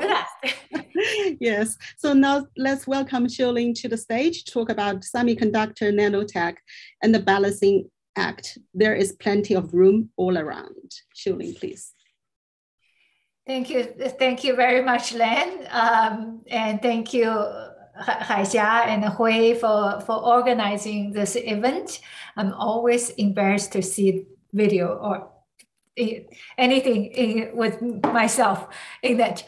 Speaker 13: [LAUGHS] yes. So now let's welcome Xiuling to the stage to talk about semiconductor nanotech and the balancing act. There is plenty of room all around. Xiuling, please.
Speaker 18: Thank you. Thank you very much, Len. Um, and thank you, Haixia and Hui for, for organizing this event. I'm always embarrassed to see video or anything in, with myself in that.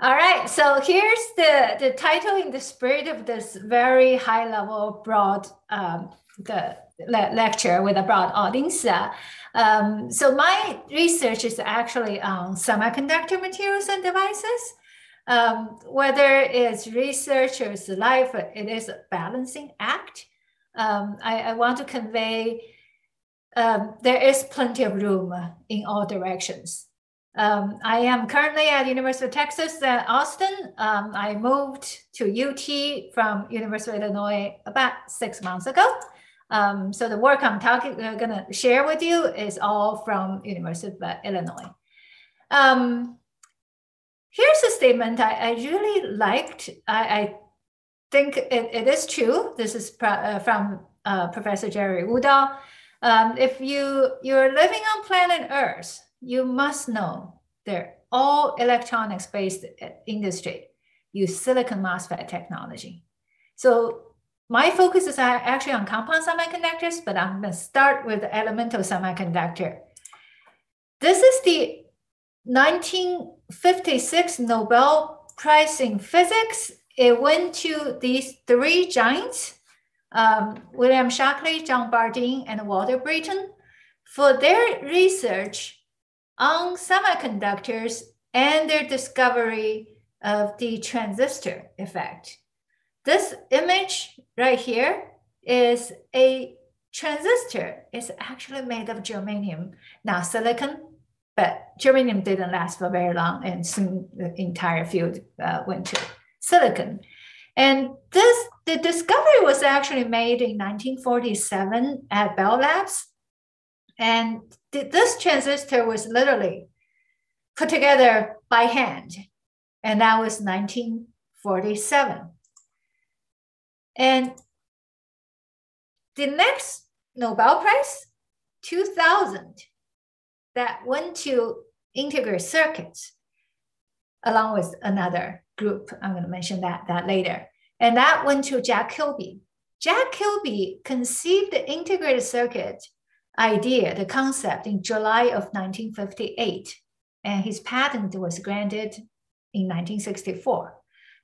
Speaker 18: All right, so here's the, the title in the spirit of this very high level, broad um, the le lecture with a broad audience. Uh, um, so my research is actually on semiconductor materials and devices. Um, whether it's research or it's life, it is a balancing act. Um, I, I, want to convey um, there is plenty of room in all directions. Um, I am currently at the University of Texas at Austin. Um, I moved to UT from University of Illinois about six months ago. Um, so the work I'm talking, uh, gonna share with you is all from University of Illinois. Here's a statement I, I really liked. I, I think it, it is true. This is uh, from uh, Professor Jerry Woodall. Um, if you you're living on planet Earth, you must know they're all electronics based uh, industry use silicon MOSFET technology. So my focus is actually on compound semiconductors, but I'm going to start with the elemental semiconductor. This is the 1956 Nobel Prize in Physics. It went to these three giants, um, William Shockley, John Bardeen, and Walter Brattain, for their research on semiconductors and their discovery of the transistor effect. This image right here is a transistor. It's actually made of germanium, not silicon, but germanium didn't last for very long and soon the entire field uh, went to silicon. And this, the discovery was actually made in 1947 at Bell Labs. And th this transistor was literally put together by hand. And that was 1947. And the next Nobel Prize, 2000, that went to integrated circuits, along with another group. I'm going to mention that, that later. And that went to Jack Kilby. Jack Kilby conceived the integrated circuit idea, the concept, in July of 1958. And his patent was granted in 1964.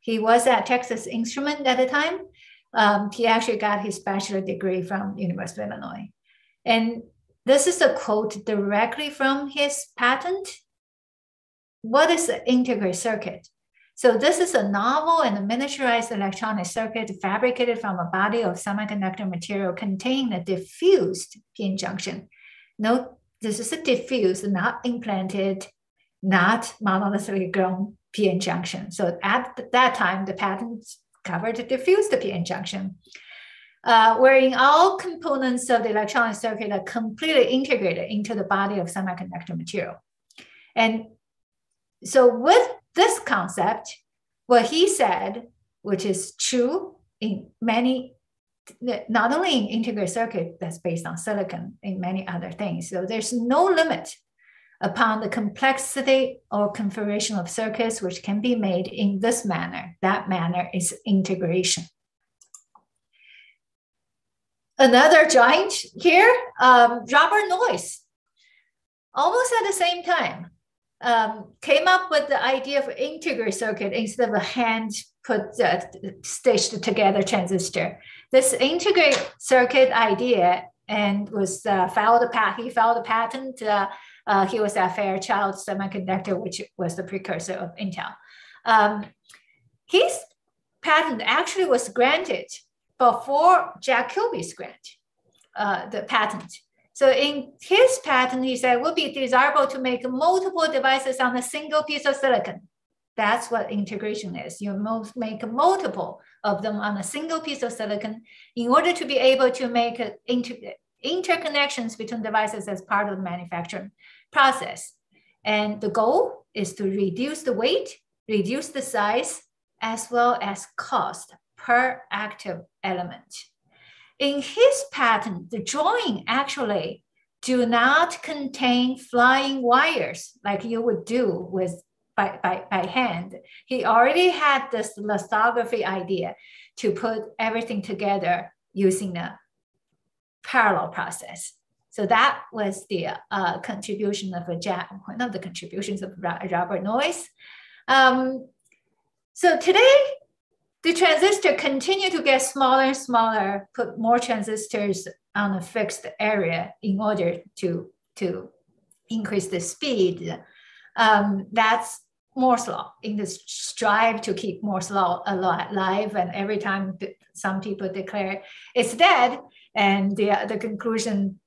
Speaker 18: He was at Texas Instrument at the time, um, he actually got his bachelor degree from University of Illinois. And this is a quote directly from his patent. What is an integrated circuit? So this is a novel and miniaturized electronic circuit fabricated from a body of semiconductor material containing a diffused p-n junction. Note, this is a diffused, not implanted, not monolithically grown p-n junction. So at that time, the patent covered to diffuse the p-n junction, uh, wherein all components of the electronic circuit are completely integrated into the body of semiconductor material. And so with this concept, what he said, which is true in many, not only in integrated circuit that's based on silicon, in many other things. So there's no limit upon the complexity or configuration of circuits which can be made in this manner. That manner is integration. Another giant here, um, Robert Noyce, almost at the same time. um, came up with the idea of integrated circuit instead of a hand put uh, stitched together transistor. This integrated circuit idea and was uh, filed a patent. He filed a patent. Uh, uh, he was at Fairchild Semiconductor, which was the precursor of Intel. Um, his patent actually was granted before Jack Kilby's grant, uh, the patent. So in his patent, he said, it would be desirable to make multiple devices on a single piece of silicon. That's what integration is. You make multiple of them on a single piece of silicon in order to be able to make inter interconnections between devices as part of the manufacturing process. And the goal is to reduce the weight, reduce the size, as well as cost per active element. In his patent, the drawing actually do not contain flying wires like you would do with by, by, by hand. He already had this lithography idea to put everything together using a parallel process. So that was the uh, contribution of a Jack, one of the contributions of Robert Noyce. Um, so today, the transistor continue to get smaller and smaller, put more transistors on a fixed area in order to, to increase the speed. Um, that's Moore's law in this strive to keep Moore's law alive. And every time some people declare it's dead, and the, the conclusion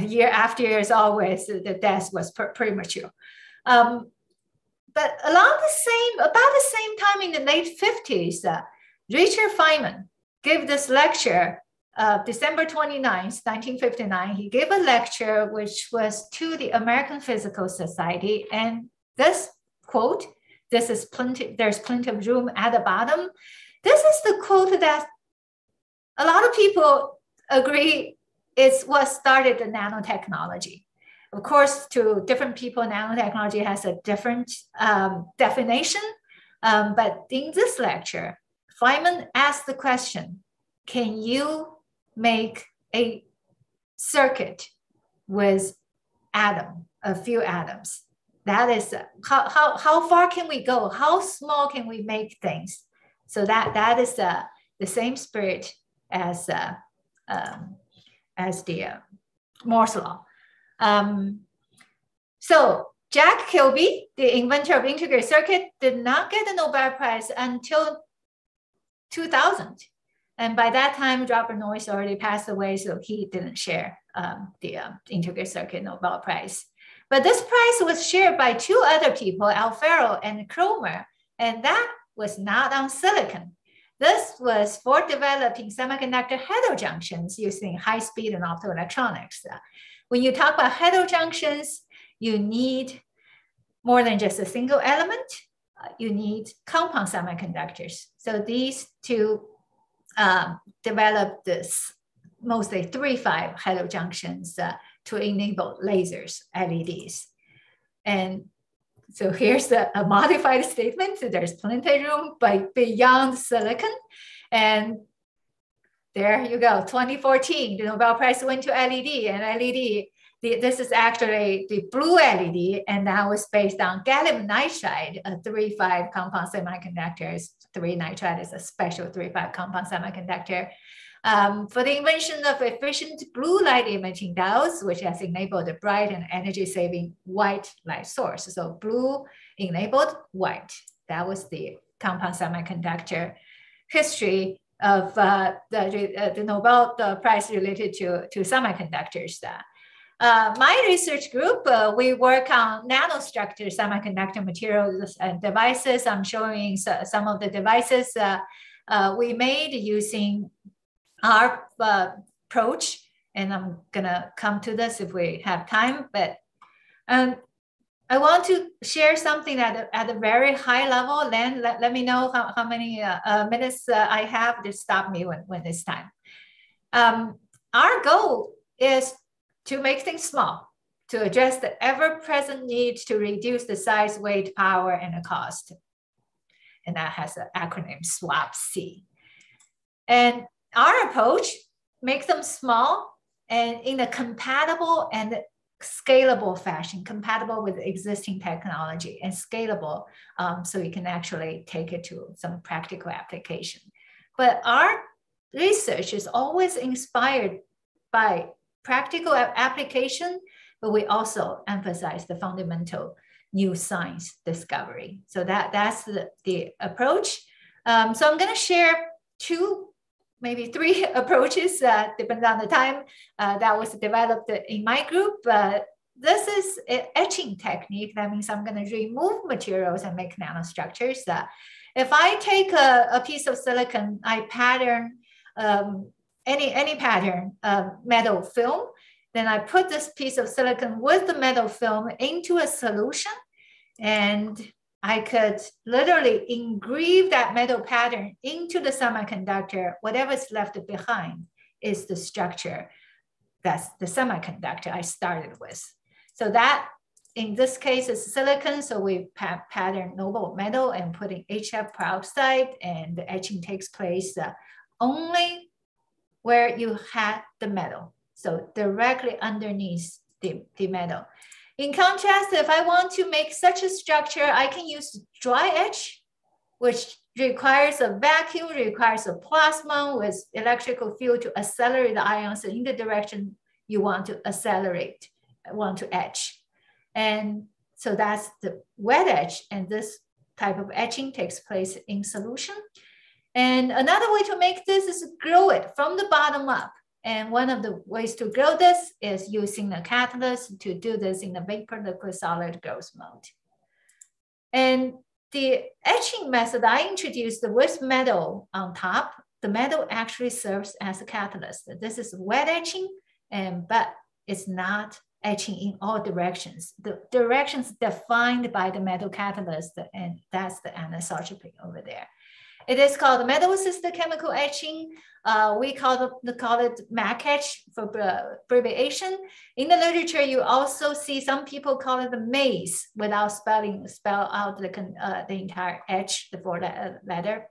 Speaker 18: year after year is always the death was premature. Um, but along the same, about the same time in the late 50s, uh, Richard Feynman gave this lecture uh, December 29th, 1959. He gave a lecture which was to the American Physical Society. And this quote, this is plenty, there's plenty of room at the bottom. This is the quote that a lot of people agree is what started the nanotechnology. Of course, to different people, nanotechnology has a different um, definition. Um, but in this lecture, Feynman asked the question, can you make a circuit with atom, a few atoms? That is, how, how, how far can we go? How small can we make things? So that, that is uh, the same spirit as, uh, um, as the uh, Moore's law. Um, so Jack Kilby, the inventor of integrated circuit, did not get the Nobel Prize until 2000. And by that time, Robert Noyce already passed away, so he didn't share um, the um, integrated circuit Nobel Prize. But this prize was shared by two other people, Alferov and Kroemer, and that was not on silicon. This was for developing semiconductor heterojunctions using high speed and optoelectronics. When you talk about heterojunctions, you need more than just a single element. Uh, you need compound semiconductors. So these two um, developed this mostly three five heterojunctions uh, to enable lasers, LEDs. And so here's a, a modified statement. So there's plenty of room but beyond silicon. And there you go, 2014, the Nobel Prize went to LED and LED, the, this is actually the blue LED and that was based on gallium nitride, a 3-5 compound semiconductors. 3 nitride is a special 3-5 compound semiconductor. Um, for the invention of efficient blue light imaging diodes, which has enabled a bright and energy saving white light source. So blue enabled white. That was the compound semiconductor history of uh, the, uh, the Nobel the prize related to, to semiconductors. Uh, my research group, uh, we work on nanostructure semiconductor materials and devices. I'm showing some of the devices uh, uh, we made using our approach, and I'm gonna come to this if we have time, but um, I want to share something at a, at a very high level. Then let, let me know how, how many uh, uh, minutes uh, I have. Just stop me when, when it's time. Um, our goal is to make things small, to address the ever-present need to reduce the size, weight, power, and the cost. And that has an acronym SWaP-C. And our approach, make them small and in a compatible and scalable fashion, compatible with existing technology and scalable, um, so you can actually take it to some practical application. But our research is always inspired by practical application, but we also emphasize the fundamental new science discovery. So that, that's the, the approach. Um, so I'm gonna share two, maybe three [LAUGHS] approaches, uh, depending on the time uh, that was developed in my group. Uh, this is an etching technique. That means I'm gonna remove materials and make nanostructures. Uh, if I take a, a piece of silicon, I pattern um, any, any pattern uh, metal film, then I put this piece of silicon with the metal film into a solution and I could literally engrave that metal pattern into the semiconductor. Whatever's left behind is the structure. That's the semiconductor I started with. So that in this case is silicon. So we pa pattern noble metal and put in HF peroxide and the etching takes place uh, only where you had the metal. So directly underneath the, the metal. In contrast, if I want to make such a structure, I can use dry etch, which requires a vacuum, requires a plasma with electrical field to accelerate the ions in the direction you want to accelerate, want to etch. And so that's the wet etch. And this type of etching takes place in solution. And another way to make this is grow it from the bottom up. And one of the ways to grow this is using a catalyst to do this in the vapor liquid solid growth mode. And the etching method I introduced with metal on top, the metal actually serves as a catalyst. This is wet etching, and but it's not etching in all directions. The directions defined by the metal catalyst, and that's the anisotropy over there. It is called metal assisted chemical etching. Uh, we call it, call it MAC etch for abbreviation. In the literature, you also see some people call it the MACE without spelling, spell out the, uh, the entire etch the uh, letter.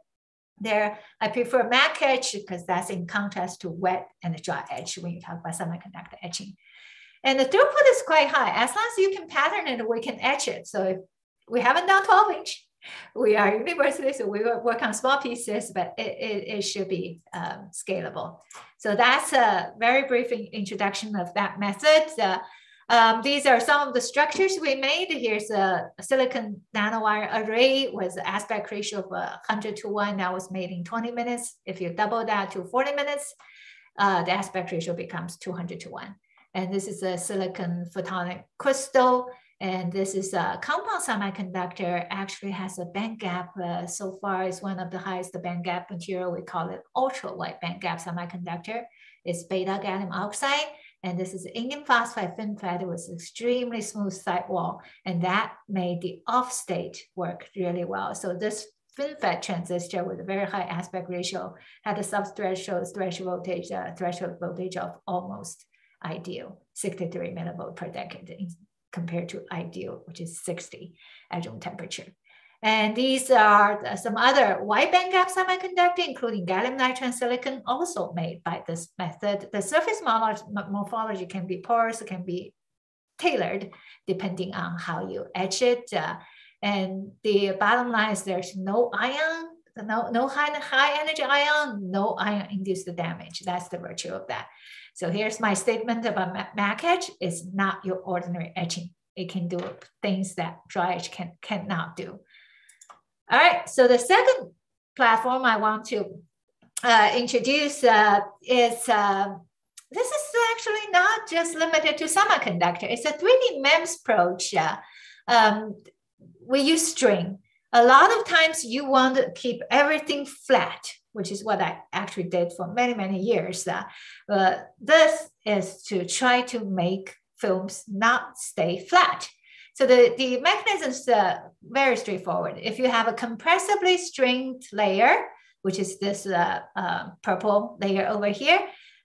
Speaker 18: There, I prefer MAC etch because that's in contrast to wet and dry etch when you talk about semiconductor etching. And the throughput is quite high. As long as you can pattern it, we can etch it. So if we haven't done 12 inch, we are university, so we work on small pieces, but it, it, it should be um, scalable. So that's a very brief introduction of that method. Uh, um, these are some of the structures we made. Here's a, silicon nanowire array with aspect ratio of 100 to 1 that was made in 20 minutes. If you double that to 40 minutes, uh, the aspect ratio becomes 200 to 1. And this is a silicon photonic crystal. And this is a compound semiconductor actually has a band gap. Uh, so far is one of the highest band gap material. We call it ultra wide band gap semiconductor. It's beta gallium oxide. And this is indium phosphide FinFET with extremely smooth sidewall. And that made the off state work really well. So this FinFET transistor with a very high aspect ratio had a subthreshold threshold voltage, uh, threshold voltage of almost ideal, 63 millivolt per decade compared to ideal, which is 60 at room temperature. And these are some other wide bandgap semiconductor, including gallium nitride silicon, also made by this method. The surface morphology can be porous, can be tailored depending on how you etch it. Uh, and the bottom line is there's no ion, no, no high, high energy ion, no ion induced damage. That's the virtue of that. So here's my statement about MAC etch. It's not your ordinary etching. It can do things that dry etch can, cannot do. All right, so the second platform I want to uh, introduce uh, is, uh, this is actually not just limited to semiconductor. It's a 3D MEMS approach. Um, we use strain. A lot of times you want to keep everything flat which is what I actually did for many, many years. Uh, uh, this is to try to make films not stay flat. So the, the mechanism is uh, very straightforward. If you have a compressibly strained layer, which is this uh, uh, purple layer over here,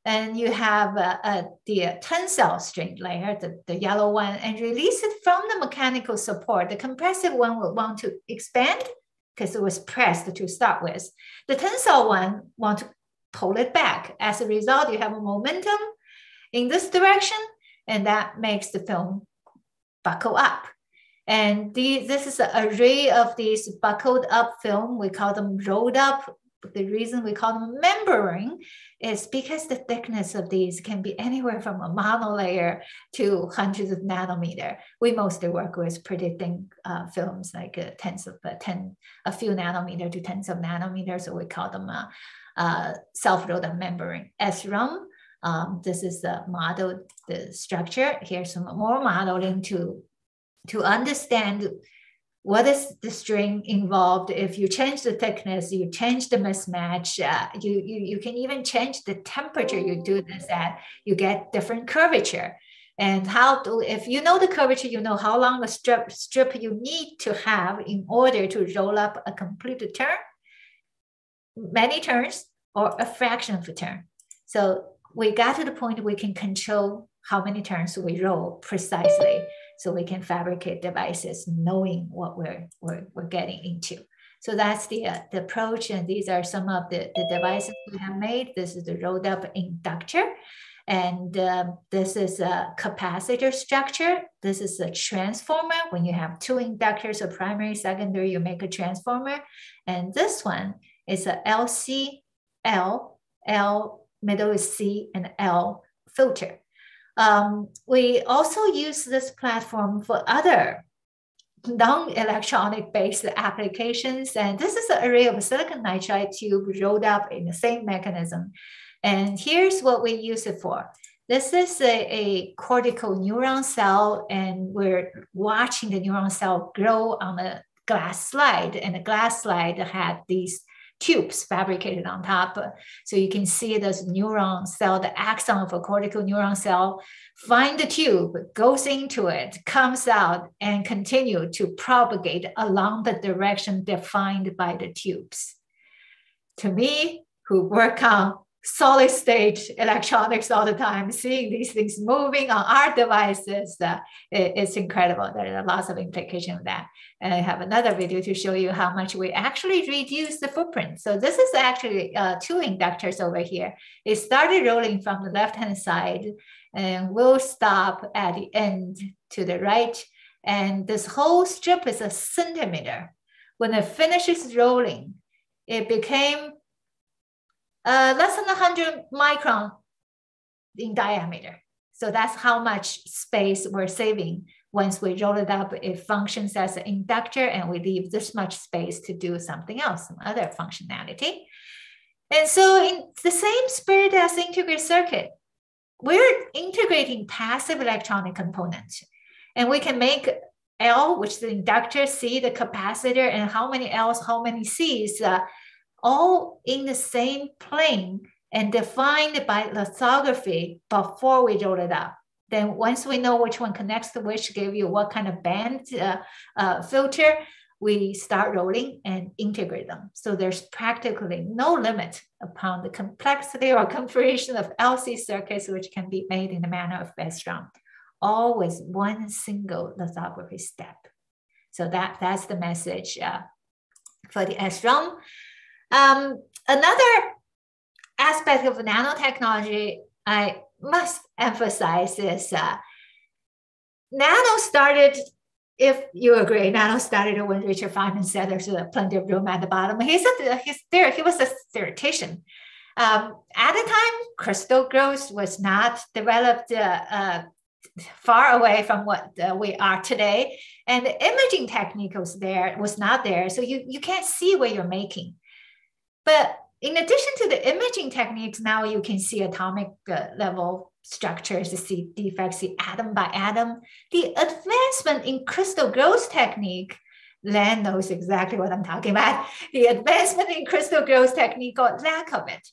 Speaker 18: and you have uh, the tensile strain layer, the, the yellow one, and release it from the mechanical support. The compressive one will want to expand because it was pressed to start with. The tensile one want to pull it back. As a result, you have a momentum in this direction. and that makes the film buckle up. And the, this is an array of these buckled up film. We call them rolled up. The reason we call them membrane is because the thickness of these can be anywhere from a monolayer to hundreds of nanometer. We mostly work with pretty thin uh, films, like uh, tens of uh, 10, a few nanometer to tens of nanometers. So we call them uh, uh, self-rolled membrane. S-RuM, um, this is the model, the structure. Here's some more modeling to to understand what is the strain involved? If you change the thickness you change the mismatch uh, you, you you can even change the temperature you do this at. You get different curvature. And how to if you know the curvature you know how long a strip strip you need to have in order to roll up a complete turn. Many turns or a fraction of a turn. So we got to the point we can control how many turns we roll precisely so we can fabricate devices knowing what we're, we're, we're getting into. So that's the, uh, the approach. And these are some of the, the devices we have made. This is the rolled up inductor. And um, this is a capacitor structure. This is a transformer. When you have two inductors, a primary, secondary, you make a transformer. And this one is a LC, L, L, middle is C, and L filter. Um, we also use this platform for other non-electronic based applications. And this is an array of silicon nitride tube rolled up in the same mechanism. And here's what we use it for. This is a, a cortical neuron cell, and we're watching the neuron cell grow on a glass slide. And the glass slide had these tubes fabricated on top. So you can see this neuron cell, the axon of a cortical neuron cell, find the tube, goes into it, comes out, and continue to propagate along the direction defined by the tubes. To me, who work on solid state electronics all the time, seeing these things moving on our devices, uh, it, it's incredible. There are lots of implications of that. And I have another video to show you how much we actually reduce the footprint. So this is actually uh, two inductors over here. It started rolling from the left-hand side and will stop at the end to the right. And this whole strip is a centimeter. When it finishes rolling, it became uh, less than 100 micron in diameter. So that's how much space we're saving. Once we roll it up, it functions as an inductor and we leave this much space to do something else, some other functionality. And so in the same spirit as integrated circuit, we're integrating passive electronic components and we can make L, which is the inductor, C, the capacitor, and how many L's, how many C's, uh, all in the same plane and defined by lithography before we roll it up. Then once we know which one connects to which, give you what kind of band uh, uh, filter, we start rolling and integrate them. So there's practically no limit upon the complexity or configuration of LC circuits, which can be made in the manner of S-RuM, all with one single lithography step. So that, that's the message uh, for the S-RuM. Um, another aspect of nanotechnology I must emphasize is uh, nano started, if you agree, nano started when Richard Feynman said there's plenty of room at the bottom. He's, a, he's there, he was a theoretician. Um, at the time, crystal growth was not developed uh, uh, far away from what uh, we are today. And the imaging technique was there, was not there. So you, you can't see what you're making. But in addition to the imaging techniques, now you can see atomic uh, level structures, see defects, see atom by atom. The advancement in crystal growth technique, Len knows exactly what I'm talking about. The advancement in crystal growth technique or lack of it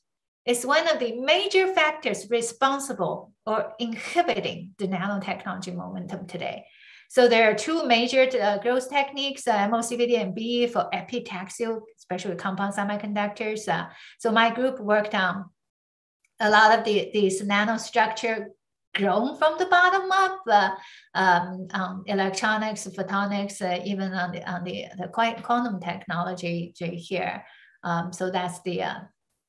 Speaker 18: is one of the major factors responsible or inhibiting the nanotechnology momentum today. So there are two major uh, growth techniques, uh, MOCVD and B for epitaxial, especially compound semiconductors. Uh, so my group worked on a lot of the, these nanostructure grown from the bottom up, uh, um, um, electronics, photonics, uh, even on the, on the, the quantum technology here. Um, so that's the, uh,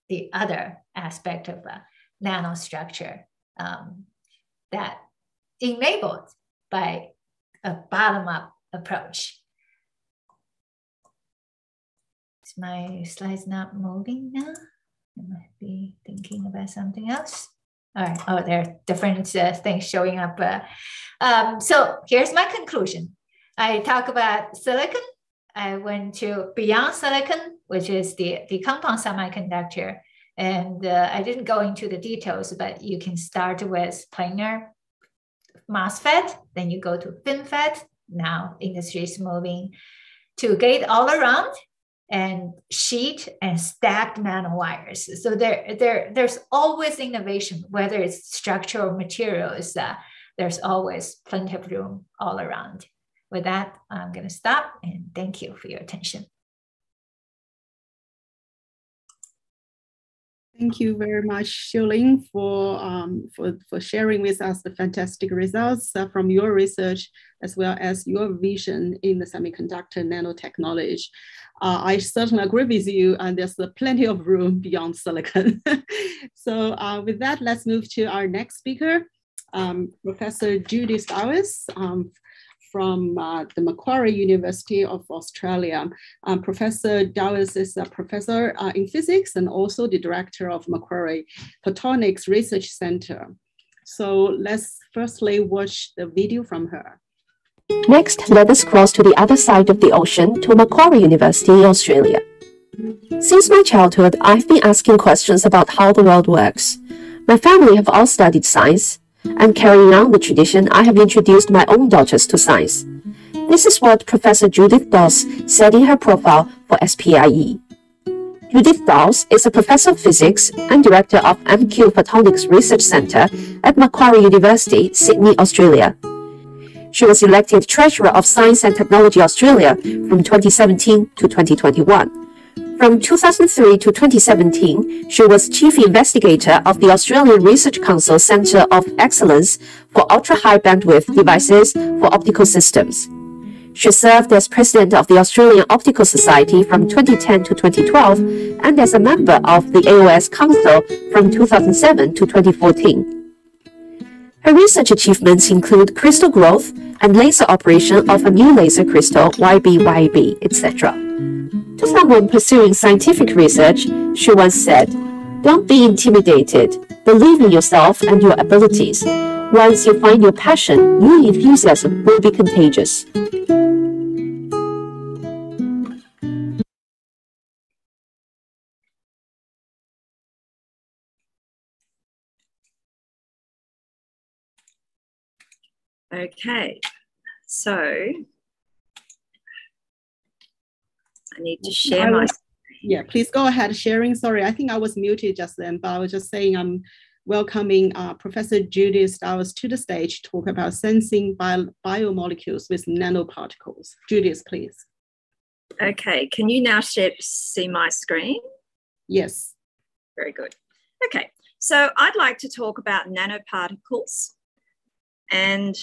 Speaker 18: the other aspect of uh, nanostructure um, that enabled by a bottom-up approach. Is my slides not moving now? I might be thinking about something else. All right. Oh, there are different uh, things showing up. Uh, um, so here's my conclusion. I talk about silicon. I went to beyond silicon, which is the, the compound semiconductor. And uh, I didn't go into the details, but you can start with planar MOSFET, then you go to FinFET. Now industry is moving to gate all around and sheet and stacked nanowires. So there, there, there's always innovation, whether it's structural or materials, uh, there's always plenty of room all around. With that, I'm going to stop and thank you for your attention.
Speaker 13: Thank you very much, Xiuling, for, um, for, for sharing with us the fantastic results uh, from your research, as well as your vision in the semiconductor nanotechnology. Uh, I certainly agree with you, and there's uh, plenty of room beyond silicon. [LAUGHS] so uh, with that, let's move to our next speaker, um, Professor Judith Dawes um, from uh, the Macquarie University of Australia. Um, professor Dawes is a professor uh, in physics and also the director of Macquarie Photonics Research Center. So let's firstly watch the video from her.
Speaker 14: Next, let us cross to the other side of the ocean to Macquarie University, Australia. Since my childhood, I've been asking questions about how the world works. My family have all studied science, and carrying on the tradition, I have introduced my own daughters to science. This is what Professor Judith Dawes said in her profile for SPIE. Judith Dawes is a professor of physics and director of MQ Photonics Research Center at Macquarie University, Sydney, Australia. She was elected Treasurer of Science and Technology Australia from 2017 to 2021. From 2003 to 2017, she was Chief Investigator of the Australian Research Council Centre of Excellence for Ultra-High Bandwidth Devices for Optical Systems. She served as President of the Australian Optical Society from 2010 to 2012 and as a member of the AOS Council from 2007 to 2014. Her research achievements include crystal growth and laser operation of a new laser crystal YBYB, etc. To someone pursuing scientific research, she once said, Don't be intimidated. Believe in yourself and your abilities. Once you find your passion, your enthusiasm will be contagious.
Speaker 19: Okay, so I need to share my.
Speaker 13: Yeah, please go ahead sharing. Sorry, I think I was muted just then, but I was just saying I'm welcoming uh, Professor Judith Dawes to the stage to talk about sensing bio biomolecules with nanoparticles. Judith, please.
Speaker 19: Okay, can you now share, see my screen?
Speaker 13: Yes.
Speaker 19: Very good. Okay, so I'd like to talk about nanoparticles and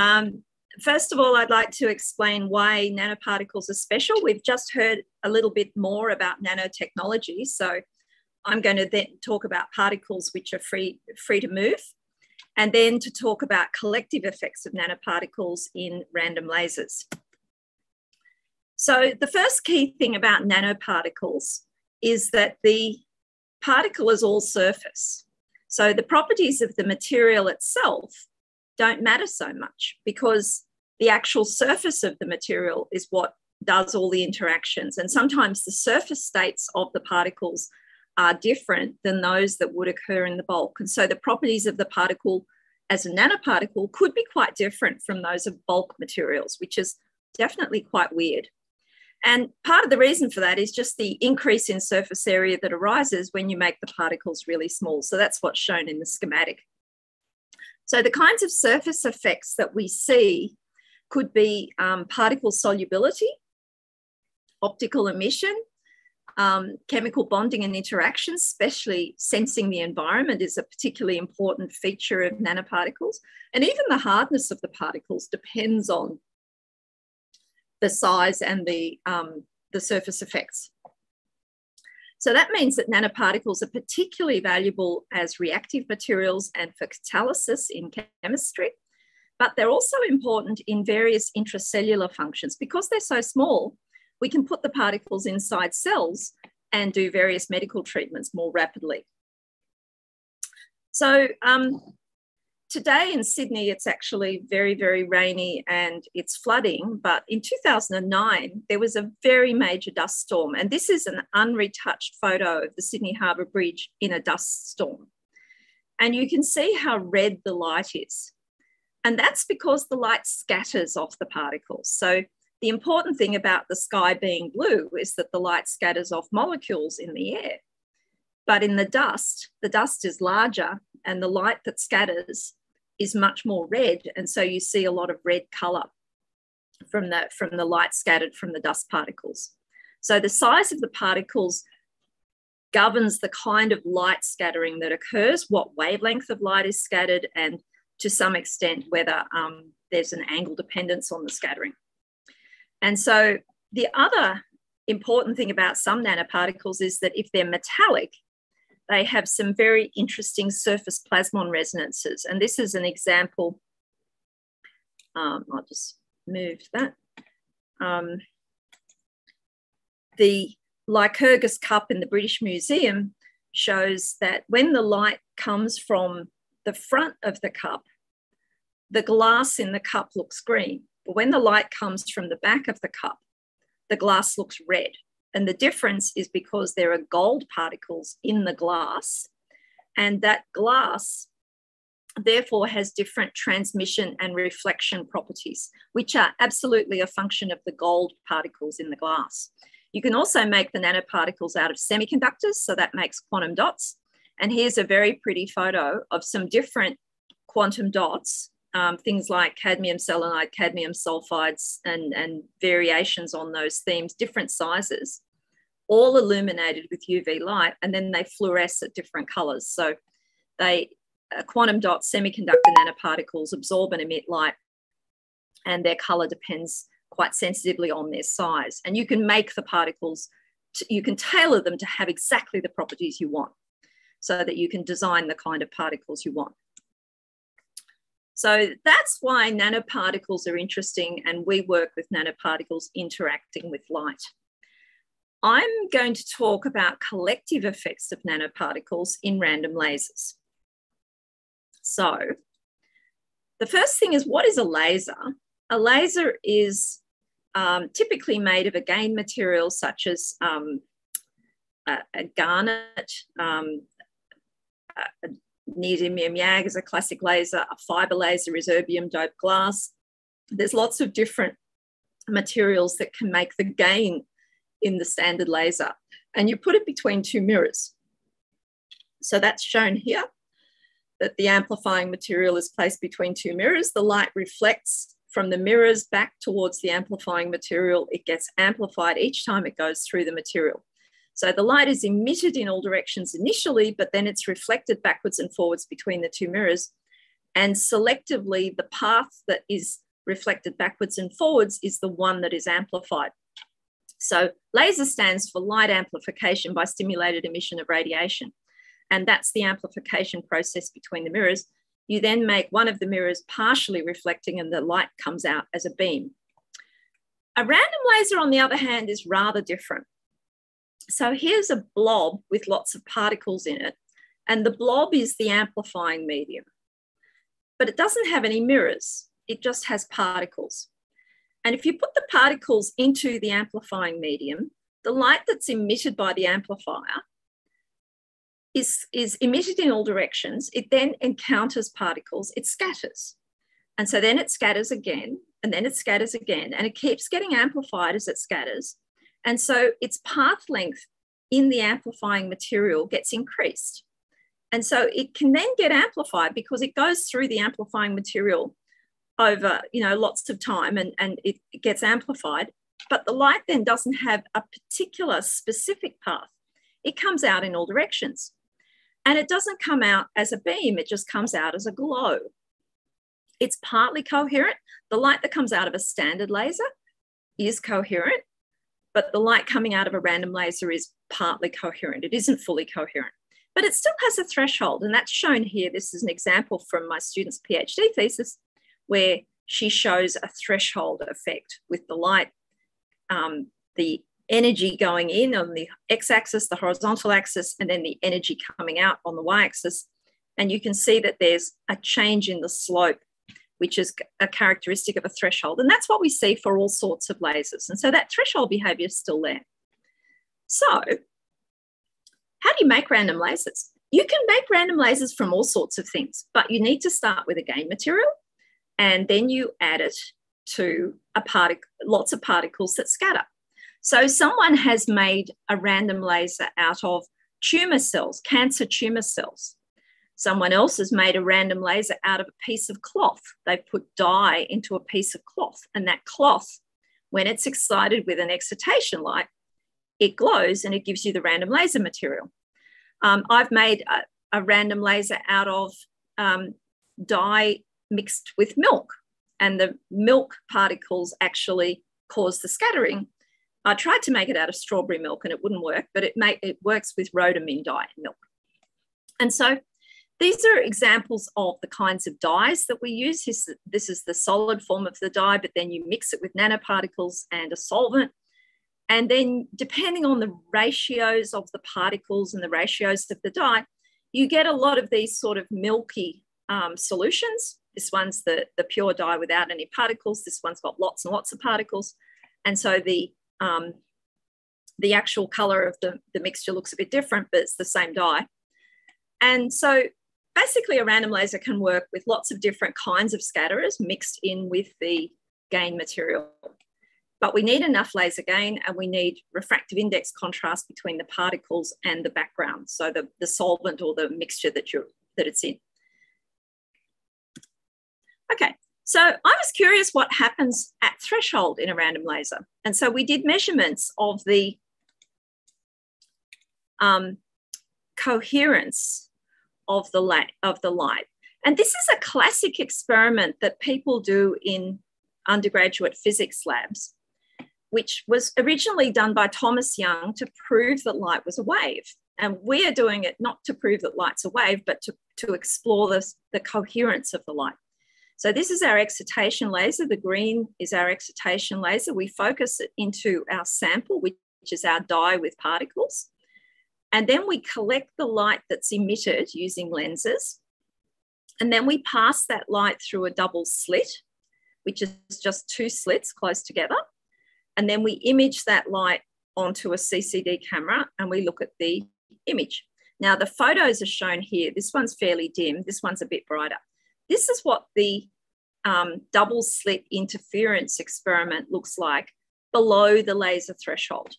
Speaker 19: Um, first of all, I'd like to explain why nanoparticles are special. We've just heard a little bit more about nanotechnology. So I'm going to then talk about particles which are free, free to move, and then to talk about collective effects of nanoparticles in random lasers. So the first key thing about nanoparticles is that the particle is all surface. So the properties of the material itself don't matter so much because the actual surface of the material is what does all the interactions. And sometimes the surface states of the particles are different than those that would occur in the bulk. And so the properties of the particle as a nanoparticle could be quite different from those of bulk materials, which is definitely quite weird. And part of the reason for that is just the increase in surface area that arises when you make the particles really small. So that's what's shown in the schematic. So the kinds of surface effects that we see could be um, particle solubility, optical emission, um, chemical bonding and interactions, especially sensing the environment is a particularly important feature of nanoparticles. And even the hardness of the particles depends on the size and the, um, the surface effects. So that means that nanoparticles are particularly valuable as reactive materials and for catalysis in chemistry, but they're also important in various intracellular functions. Because they're so small, we can put the particles inside cells and do various medical treatments more rapidly. So um, today in Sydney, it's actually very, very rainy and it's flooding. But in 2009, there was a very major dust storm. And this is an unretouched photo of the Sydney Harbour Bridge in a dust storm. And you can see how red the light is. And that's because the light scatters off the particles. So the important thing about the sky being blue is that the light scatters off molecules in the air. But in the dust, the dust is larger and the light that scatters is much more red. And so you see a lot of red color from the, from the light scattered from the dust particles. So the size of the particles governs the kind of light scattering that occurs, what wavelength of light is scattered, and to some extent, whether um, there's an angle dependence on the scattering. And so the other important thing about some nanoparticles is that if they're metallic, they have some very interesting surface plasmon resonances. And this is an example. Um, I'll just move that. Um, the Lycurgus cup in the British Museum shows that when the light comes from the front of the cup, the glass in the cup looks green. But when the light comes from the back of the cup, the glass looks red. And the difference is because there are gold particles in the glass, and that glass therefore has different transmission and reflection properties, which are absolutely a function of the gold particles in the glass. You can also make the nanoparticles out of semiconductors, so that makes quantum dots. And here's a very pretty photo of some different quantum dots, um, things like cadmium selenide, cadmium sulfides, and, and variations on those themes, different sizes, all illuminated with UV light, and then they fluoresce at different colors. So they uh, quantum dots, semiconductor nanoparticles absorb and emit light, and their color depends quite sensitively on their size. And you can make the particles, to, you can tailor them to have exactly the properties you want so that you can design the kind of particles you want. So that's why nanoparticles are interesting and we work with nanoparticles interacting with light. I'm going to talk about collective effects of nanoparticles in random lasers. So the first thing is what is a laser? A laser is um, typically made of a gain material such as um, a, a, garnet, um, a, neodymium YAG is a classic laser, a fiber laser is erbium doped glass. There's lots of different materials that can make the gain in the standard laser. And you put it between two mirrors. So that's shown here, that the amplifying material is placed between two mirrors. The light reflects from the mirrors back towards the amplifying material. It gets amplified each time it goes through the material. So the light is emitted in all directions initially, but then it's reflected backwards and forwards between the two mirrors. And selectively, the path that is reflected backwards and forwards is the one that is amplified. So laser stands for light amplification by stimulated emission of radiation. And that's the amplification process between the mirrors. You then make one of the mirrors partially reflecting and the light comes out as a beam. A random laser, on the other hand, is rather different. So here's a blob with lots of particles in it, and the blob is the amplifying medium. But it doesn't have any mirrors, it just has particles. And if you put the particles into the amplifying medium, the light that's emitted by the amplifier is, is emitted in all directions. It then encounters particles, it scatters. And so then it scatters again, and then it scatters again, and it keeps getting amplified as it scatters. And so its path length in the amplifying material gets increased. And so it can then get amplified because it goes through the amplifying material over you know lots of time and, and it, it gets amplified. But the light then doesn't have a particular specific path. It comes out in all directions. And it doesn't come out as a beam, it just comes out as a glow. It's partly coherent. The light that comes out of a standard laser is coherent, but the light coming out of a random laser is partly coherent. It isn't fully coherent, but it still has a threshold. And that's shown here. This is an example from my student's PhD thesis where she shows a threshold effect with the light, um, the energy going in on the x-axis, the horizontal axis, and then the energy coming out on the y-axis. And you can see that there's a change in the slope which is a characteristic of a threshold. And that's what we see for all sorts of lasers. And so that threshold behavior is still there. So how do you make random lasers? You can make random lasers from all sorts of things, but you need to start with a gain material and then you add it to a particle, lots of particles that scatter. So someone has made a random laser out of tumor cells, cancer tumor cells. Someone else has made a random laser out of a piece of cloth. They've put dye into a piece of cloth, and that cloth, when it's excited with an excitation light, it glows and it gives you the random laser material. Um, I've made a, a, random laser out of um, dye mixed with milk, and the milk particles actually cause the scattering. I tried to make it out of strawberry milk and it wouldn't work, but it, it works with rhodamine dye and milk. And so these are examples of the kinds of dyes that we use. This, this is the solid form of the dye, but then you mix it with nanoparticles and a solvent. And then depending on the ratios of the particles and the ratios of the dye, you get a lot of these sort of milky um, solutions. This one's the, the pure dye without any particles. This one's got lots and lots of particles. And so the, um, the actual color of the, the mixture looks a bit different, but it's the same dye. And so basically a random laser can work with lots of different kinds of scatterers mixed in with the gain material. But we need enough laser gain and we need refractive index contrast between the particles and the background. So the, the solvent or the mixture that, you're, that it's in. Okay, so I was curious what happens at threshold in a random laser. And so we did measurements of the um, coherence of the light of the light. And this is a classic experiment that people do in undergraduate physics labs, which was originally done by Thomas Young to prove that light was a wave. And we are doing it not to prove that light's a wave, but to, to explore this, the coherence of the light. So this is our excitation laser. The green is our excitation laser. We focus it into our sample, which is our dye with particles. And then we collect the light that's emitted using lenses. And then we pass that light through a double slit, which is just two slits close together. And then we image that light onto a CCD camera and we look at the image. Now, the photos are shown here. This one's fairly dim, this one's a bit brighter. This is what the um, double slit interference experiment looks like below the laser threshold.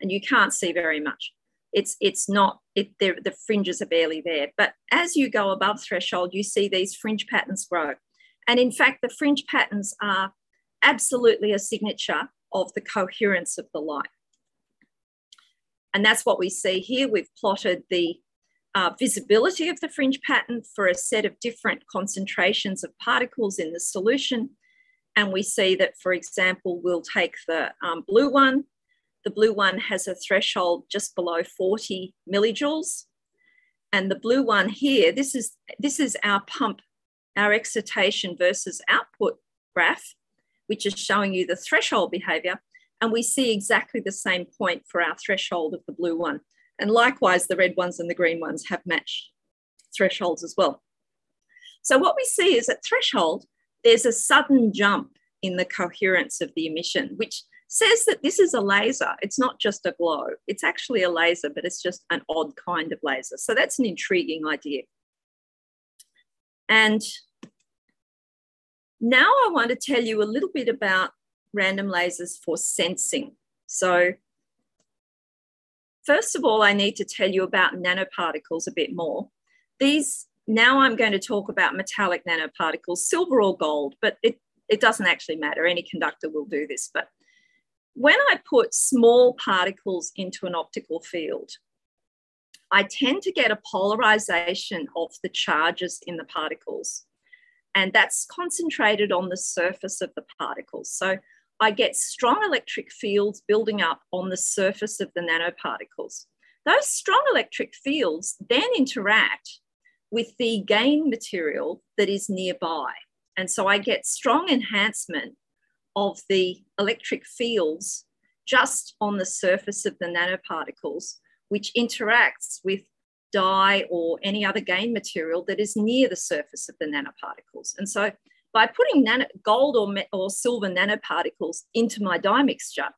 Speaker 19: And you can't see very much it's it's not it the fringes are barely there. But as you go above threshold you see these fringe patterns grow. And in fact the fringe patterns are absolutely a signature of the coherence of the light. And that's what we see here. We've plotted the uh, visibility of the fringe pattern for a set of different concentrations of particles in the solution. And we see that for example we'll take the um, blue one the blue one has a threshold just below 40 millijoules. And the blue one here, this is, this is our pump, our excitation versus output graph, which is showing you the threshold behavior. And we see exactly the same point for our threshold of the blue one. And likewise, the red ones and the green ones have matched thresholds as well. So what we see is at threshold, there's a sudden jump in the coherence of the emission, which says that this is a laser. It's not just a glow. It's actually a laser, but it's just an odd kind of laser. So that's an intriguing idea. And now I want to tell you a little bit about random lasers for sensing. So first of all, I need to tell you about nanoparticles a bit more. These, now I'm going to talk about metallic nanoparticles, silver or gold, but it, it doesn't actually matter. Any conductor will do this, but when I put small particles into an optical field, I tend to get a polarization of the charges in the particles. And that's concentrated on the surface of the particles. So I get strong electric fields building up on the surface of the nanoparticles. Those strong electric fields then interact with the gain material that is nearby. And so I get strong enhancement of the electric fields just on the surface of the nanoparticles, which interacts with dye or any other gain material that is near the surface of the nanoparticles. And so by putting nano, gold or, or silver nanoparticles into my dye mixture,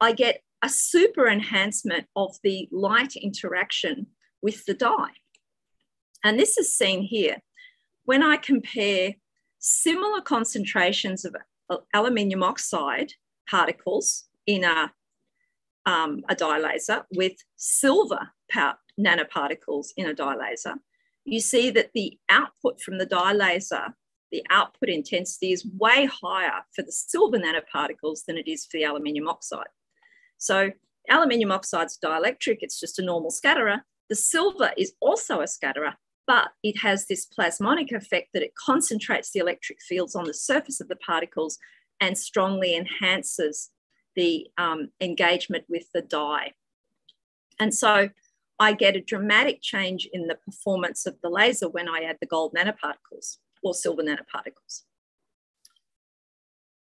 Speaker 19: I get a super enhancement of the light interaction with the dye. And this is seen here. When I compare similar concentrations of aluminium oxide particles in a, um, a dye laser with silver nanoparticles in a dye laser, you see that the output from the dye laser, the output intensity is way higher for the silver nanoparticles than it is for the aluminium oxide. So aluminium oxide is dielectric, it's just a normal scatterer. The silver is also a scatterer, but it has this plasmonic effect that it concentrates the electric fields on the surface of the particles and strongly enhances the um, engagement with the dye. And so I get a dramatic change in the performance of the laser when I add the gold nanoparticles or silver nanoparticles.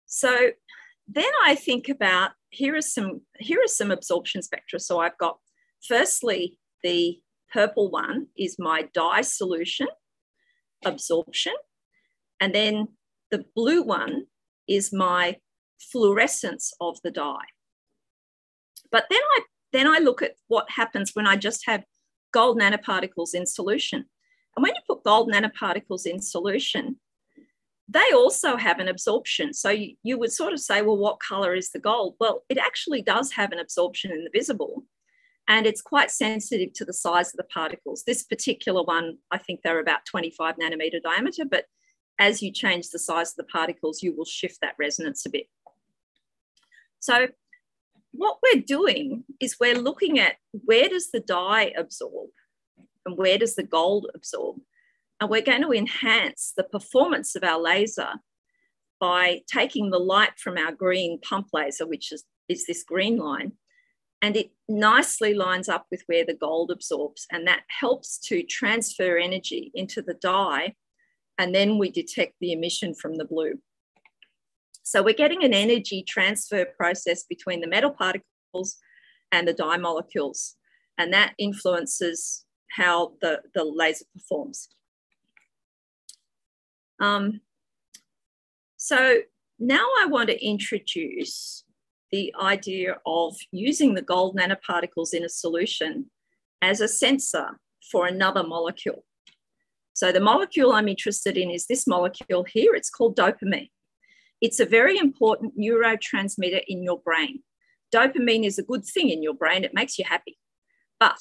Speaker 19: So then I think about here are some here are some absorption spectra. So I've got firstly the purple one is my dye solution absorption, and then the blue one is my fluorescence of the dye. But then I then I look at what happens when I just have gold nanoparticles in solution. And when you put gold nanoparticles in solution, they also have an absorption. So you, you would sort of say, well, what color is the gold? Well, it actually does have an absorption in the visible and it's quite sensitive to the size of the particles. This particular one, I think they're about 25 nanometer diameter, but as you change the size of the particles, you will shift that resonance a bit. So what we're doing is we're looking at where does the dye absorb and where does the gold absorb? And we're going to enhance the performance of our laser by taking the light from our green pump laser, which is, is this green line, and it nicely lines up with where the gold absorbs. And that helps to transfer energy into the dye. And then we detect the emission from the blue. So we're getting an energy transfer process between the metal particles and the dye molecules. And that influences how the, the laser performs. Um, so now I want to introduce the idea of using the gold nanoparticles in a solution as a sensor for another molecule. So the molecule I'm interested in is this molecule here. It's called dopamine. It's a very important neurotransmitter in your brain. Dopamine is a good thing in your brain. It makes you happy. But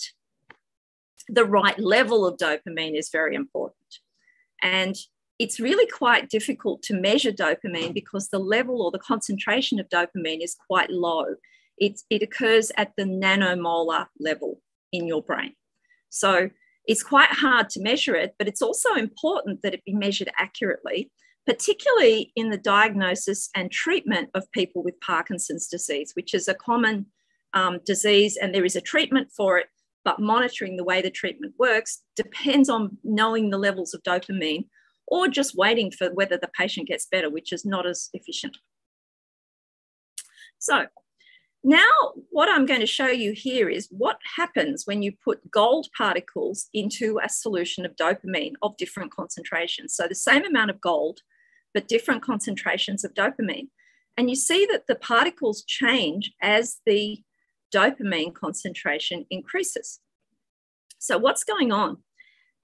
Speaker 19: the right level of dopamine is very important. And it's really quite difficult to measure dopamine because the level or the concentration of dopamine is quite low. It, it occurs at the nanomolar level in your brain. So it's quite hard to measure it, but it's also important that it be measured accurately, particularly in the diagnosis and treatment of people with Parkinson's disease, which is a common um, disease and there is a treatment for it, but monitoring the way the treatment works depends on knowing the levels of dopamine or just waiting for whether the patient gets better, which is not as efficient. So now what I'm going to show you here is what happens when you put gold particles into a solution of dopamine of different concentrations. So the same amount of gold, but different concentrations of dopamine. And you see that the particles change as the dopamine concentration increases. So what's going on?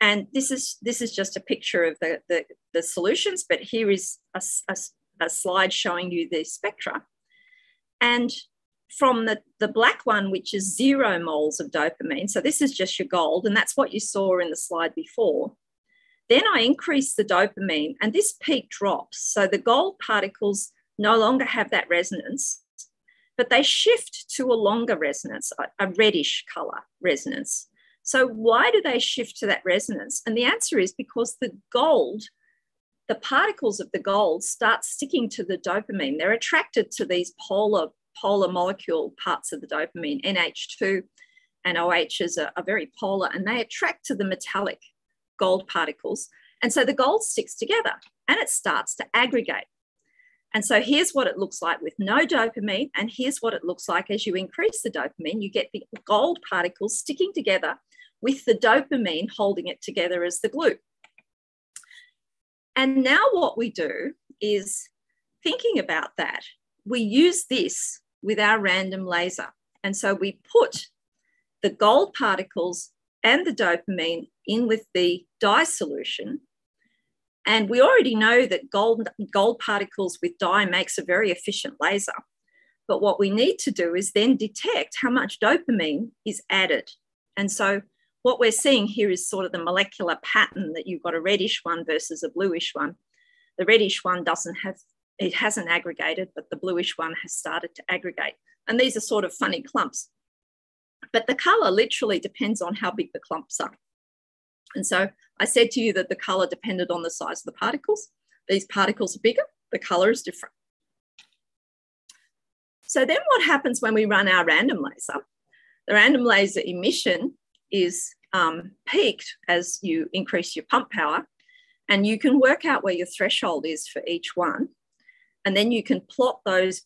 Speaker 19: And this is, this is just a picture of the, the, the solutions, but here is a, a, a slide showing you the spectra. And from the, the black one, which is zero moles of dopamine, so this is just your gold, and that's what you saw in the slide before. Then I increase the dopamine, and this peak drops. So the gold particles no longer have that resonance, but they shift to a longer resonance, a, a reddish color resonance. So, why do they shift to that resonance? And the answer is because the gold, the particles of the gold start sticking to the dopamine. They're attracted to these polar, polar molecule parts of the dopamine, NH2 and OHs are, are very polar, and they attract to the metallic gold particles. And so the gold sticks together and it starts to aggregate. And so here's what it looks like with no dopamine. And here's what it looks like as you increase the dopamine. You get the gold particles sticking together with the dopamine holding it together as the glue. And now what we do is thinking about that, we use this with our random laser. And so we put the gold particles and the dopamine in with the dye solution. And we already know that gold, gold particles with dye makes a very efficient laser. But what we need to do is then detect how much dopamine is added. And so what we're seeing here is sort of the molecular pattern that you've got a reddish one versus a bluish one. The reddish one doesn't have, it hasn't aggregated, but the bluish one has started to aggregate. And these are sort of funny clumps. But the color literally depends on how big the clumps are. And so I said to you that the color depended on the size of the particles. These particles are bigger, the color is different. So then what happens when we run our random laser? The random laser emission is um, peaked as you increase your pump power. And you can work out where your threshold is for each one. And then you can plot those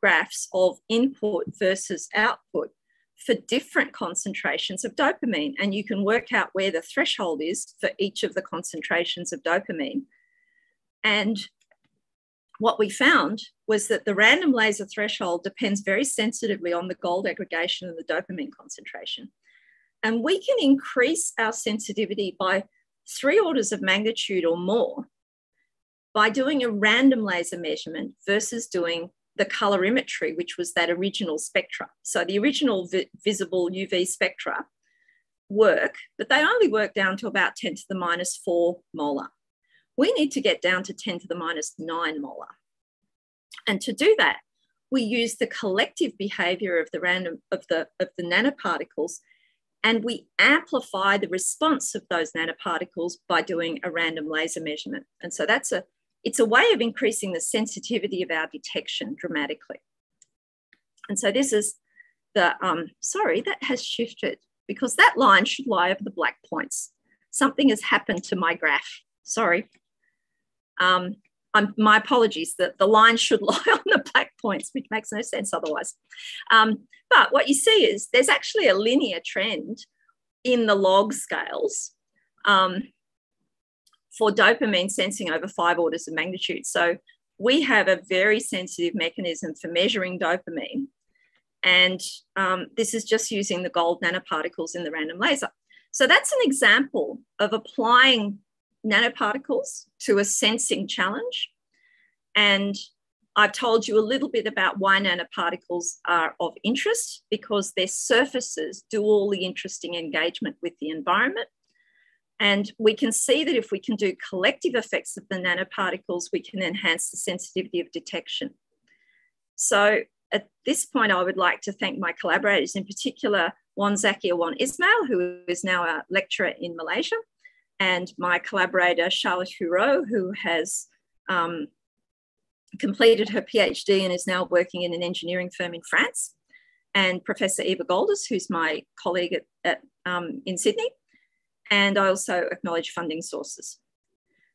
Speaker 19: graphs of input versus output for different concentrations of dopamine. And you can work out where the threshold is for each of the concentrations of dopamine. And what we found was that the random laser threshold depends very sensitively on the gold aggregation and the dopamine concentration. And we can increase our sensitivity by three orders of magnitude or more by doing a random laser measurement versus doing the colorimetry, which was that original spectra. So the original vi visible UV spectra work, but they only work down to about 10 to the minus 4 molar. We need to get down to 10 to the minus 9 molar. And to do that, we use the collective behavior of the random of the of the nanoparticles and we amplify the response of those nanoparticles by doing a random laser measurement. And so that's a, it's a way of increasing the sensitivity of our detection dramatically. And so this is the, um, sorry, that has shifted because that line should lie over the black points. Something has happened to my graph, sorry. Um, I'm, my apologies, that the line should [LAUGHS] lie on the black points, which makes no sense otherwise. Um, but what you see is there's actually a linear trend in the log scales um, for dopamine sensing over five orders of magnitude. So we have a very sensitive mechanism for measuring dopamine. And um, this is just using the gold nanoparticles in the random laser. So that's an example of applying nanoparticles to a sensing challenge. And I've told you a little bit about why nanoparticles are of interest because their surfaces do all the interesting engagement with the environment. And we can see that if we can do collective effects of the nanoparticles, we can enhance the sensitivity of detection. So at this point, I would like to thank my collaborators, in particular, Wan Zakiah Wan Ismail, who is now a lecturer in Malaysia, and my collaborator, Charlotte Hureau, who has um, completed her PhD and is now working in an engineering firm in France, and Professor Ewa Goldys, who's my colleague at, at um, in Sydney. And I also acknowledge funding sources.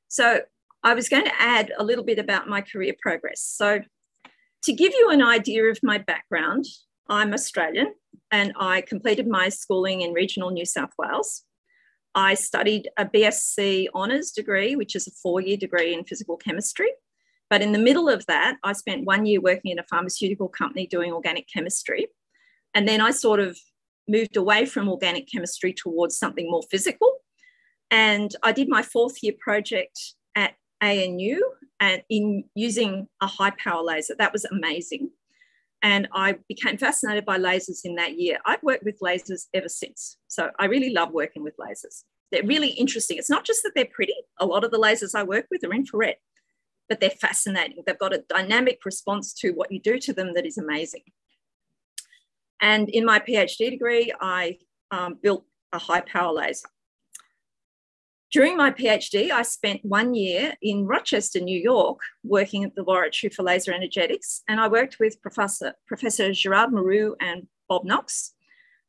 Speaker 19: So I was going to add a little bit about my career progress. So to give you an idea of my background, I'm Australian and I completed my schooling in regional New South Wales. I studied a BSc honours degree, which is a four year degree in physical chemistry. But in the middle of that, I spent one year working in a pharmaceutical company doing organic chemistry. And then I sort of moved away from organic chemistry towards something more physical. And I did my fourth year project at ANU and in using a high power laser. That was amazing. And I became fascinated by lasers in that year. I've worked with lasers ever since. So I really love working with lasers. They're really interesting. It's not just that they're pretty, a lot of the lasers I work with are infrared, but they're fascinating. They've got a dynamic response to what you do to them that is amazing. And in my PhD degree, I um, built a high power laser. During my PhD, I spent one year in Rochester, New York, working at the Laboratory for Laser Energetics, and I worked with Professor, Professor Gerard Mourou and Bob Knox.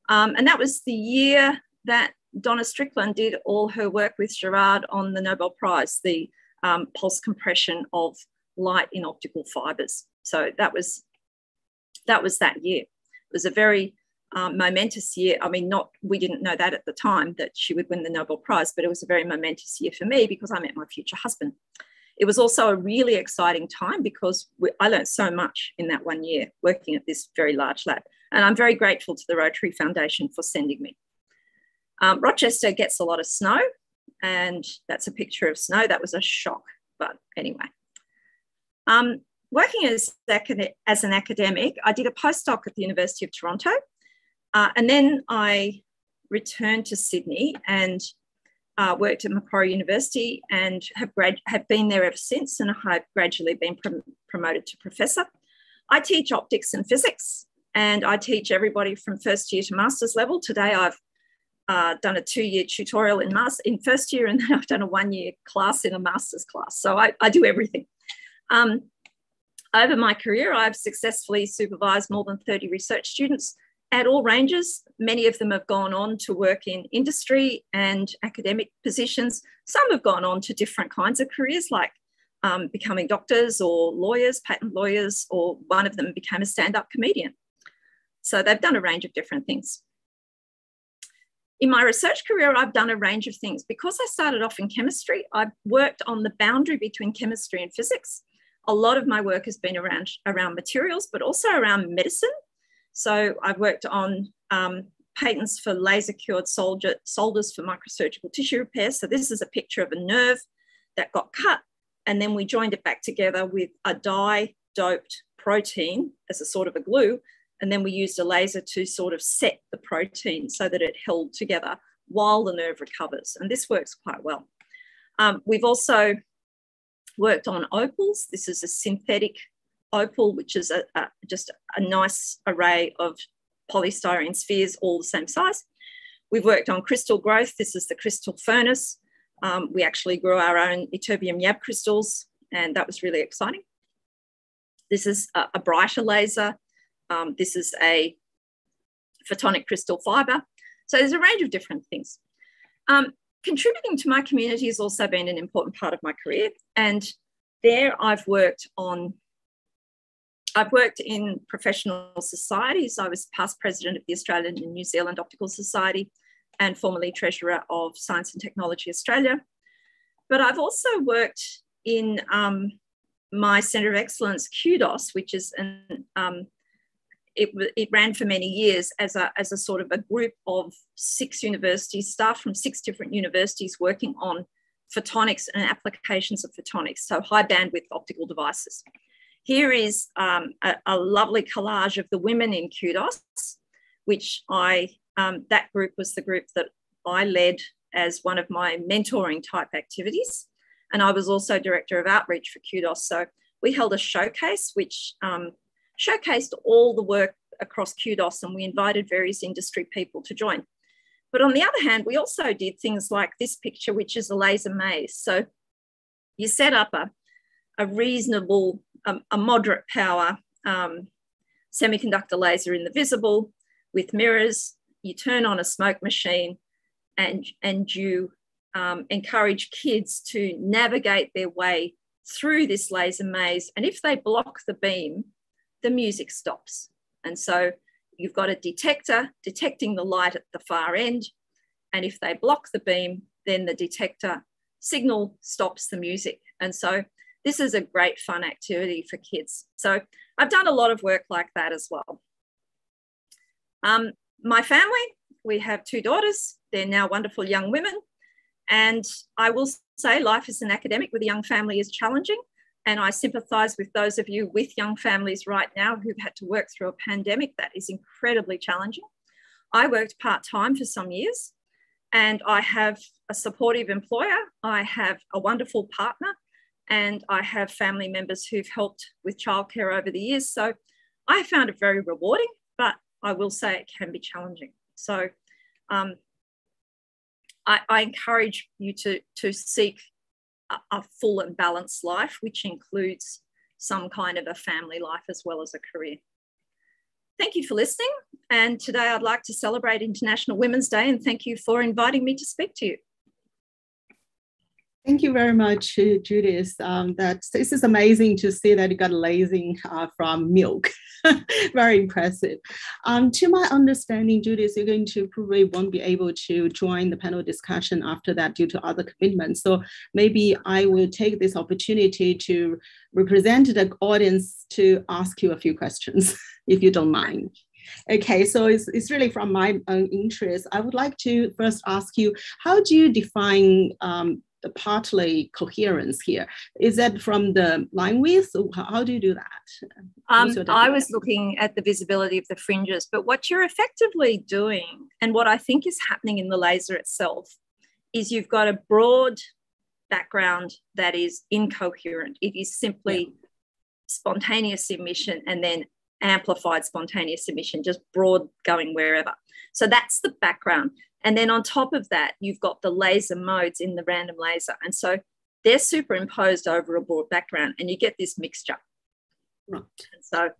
Speaker 19: Um, and that was the year that Donna Strickland did all her work with Gerard on the Nobel Prize, the um, pulse compression of light in optical fibers. So that was that was that year. It was a very um, momentous year. I mean, not we didn't know that at the time that she would win the Nobel Prize, but it was a very momentous year for me because I met my future husband. It was also a really exciting time because we, I learned so much in that one year working at this very large lab. And I'm very grateful to the Rotary Foundation for sending me. Um, Rochester gets a lot of snow, and that's a picture of snow. That was a shock, but anyway. Um, working as, as an academic, I did a postdoc at the University of Toronto uh, and then I returned to Sydney and uh, worked at Macquarie University and have, grad- have been there ever since and I've gradually been prom- promoted to professor. I teach optics and physics and I teach everybody from first year to master's level. Today I've uh, done a two-year tutorial in, in first year and then I've done a one-year class in a master's class. So I, I do everything. Um, over my career, I've successfully supervised more than 30 research students at all ranges. Many of them have gone on to work in industry and academic positions. Some have gone on to different kinds of careers, like um, becoming doctors or lawyers, patent lawyers, or one of them became a stand up comedian. So they've done a range of different things. In my research career, I've done a range of things. Because I started off in chemistry, I've worked on the boundary between chemistry and physics. A lot of my work has been around, around materials, but also around medicine so I've worked on um, patents for laser cured soldier, solders for microsurgical tissue repair. So this is a picture of a nerve that got cut and then we joined it back together with a dye doped protein as a sort of a glue. And then we used a laser to sort of set the protein so that it held together while the nerve recovers. And this works quite well. Um, we've also worked on opals. This is a synthetic opal, which is a, a, just a nice array of polystyrene spheres, all the same size. We've worked on crystal growth. This is the crystal furnace. Um, we actually grew our own ytterbium YAB crystals, and that was really exciting. This is a, a brighter laser. Um, this is a photonic crystal fiber. So there's a range of different things. Um, contributing to my community has also been an important part of my career. And there I've worked on I've worked in professional societies. I was past president of the Australian and New Zealand Optical Society and formerly treasurer of Science and Technology Australia. But I've also worked in um, my Centre of Excellence, CUDOS, which is an, um, it, it, ran for many years as a, as a sort of a group of six universities, staff from six different universities working on photonics and applications of photonics, so high bandwidth optical devices. Here is um, a, a, lovely collage of the women in CUDOS, which I, um, that group was the group that I led as one of my mentoring type activities. And I was also director of outreach for CUDOS. So we held a showcase, which um, showcased all the work across CUDOS and we invited various industry people to join. But on the other hand, we also did things like this picture, which is a laser maze. So you set up a, a reasonable a, a moderate power um, semiconductor laser in the visible with mirrors. You turn on a smoke machine and, and you um, encourage kids to navigate their way through this laser maze. And if they block the beam, the music stops. And so you've got a detector detecting the light at the far end. And if they block the beam, then the detector signal stops the music. And so this is a great fun activity for kids. So I've done a lot of work like that as well. Um, my family, we have two daughters. They're now wonderful young women. And I will say life as an academic with a young family is challenging. And I sympathize with those of you with young families right now who've had to work through a pandemic that is incredibly challenging. I worked part time for some years and I have a supportive employer. I have a wonderful partner and I have family members who've helped with childcare over the years. So I found it very rewarding, but I will say it can be challenging. So um, I, I encourage you to, to seek a, a full and balanced life, which includes some kind of a family life as well as a career. Thank you for listening. And today I'd like to celebrate International Women's Day and thank you for inviting me to speak to you.
Speaker 13: Thank you very much, Judith. Um, that this is amazing to see that you got lasing uh, from milk. [LAUGHS] very impressive. Um, to my understanding, Judith, you're going to probably won't be able to join the panel discussion after that due to other commitments. So maybe I will take this opportunity to represent the audience to ask you a few questions, [LAUGHS] if you don't mind. Okay, so it's, it's really from my own interest. I would like to first ask you, how do you define um, the partly coherence here. Is that from the line width? How do you do that?
Speaker 19: Um, I was looking at the visibility of the fringes, but what you're effectively doing, and what I think is happening in the laser itself, is you've got a broad background that is incoherent. It is simply yeah. spontaneous emission and then amplified spontaneous emission, just broad going wherever. So that's the background. And then on top of that, you've got the laser modes in the random laser. And so they're superimposed over a broad background and you get this mixture. Right. And so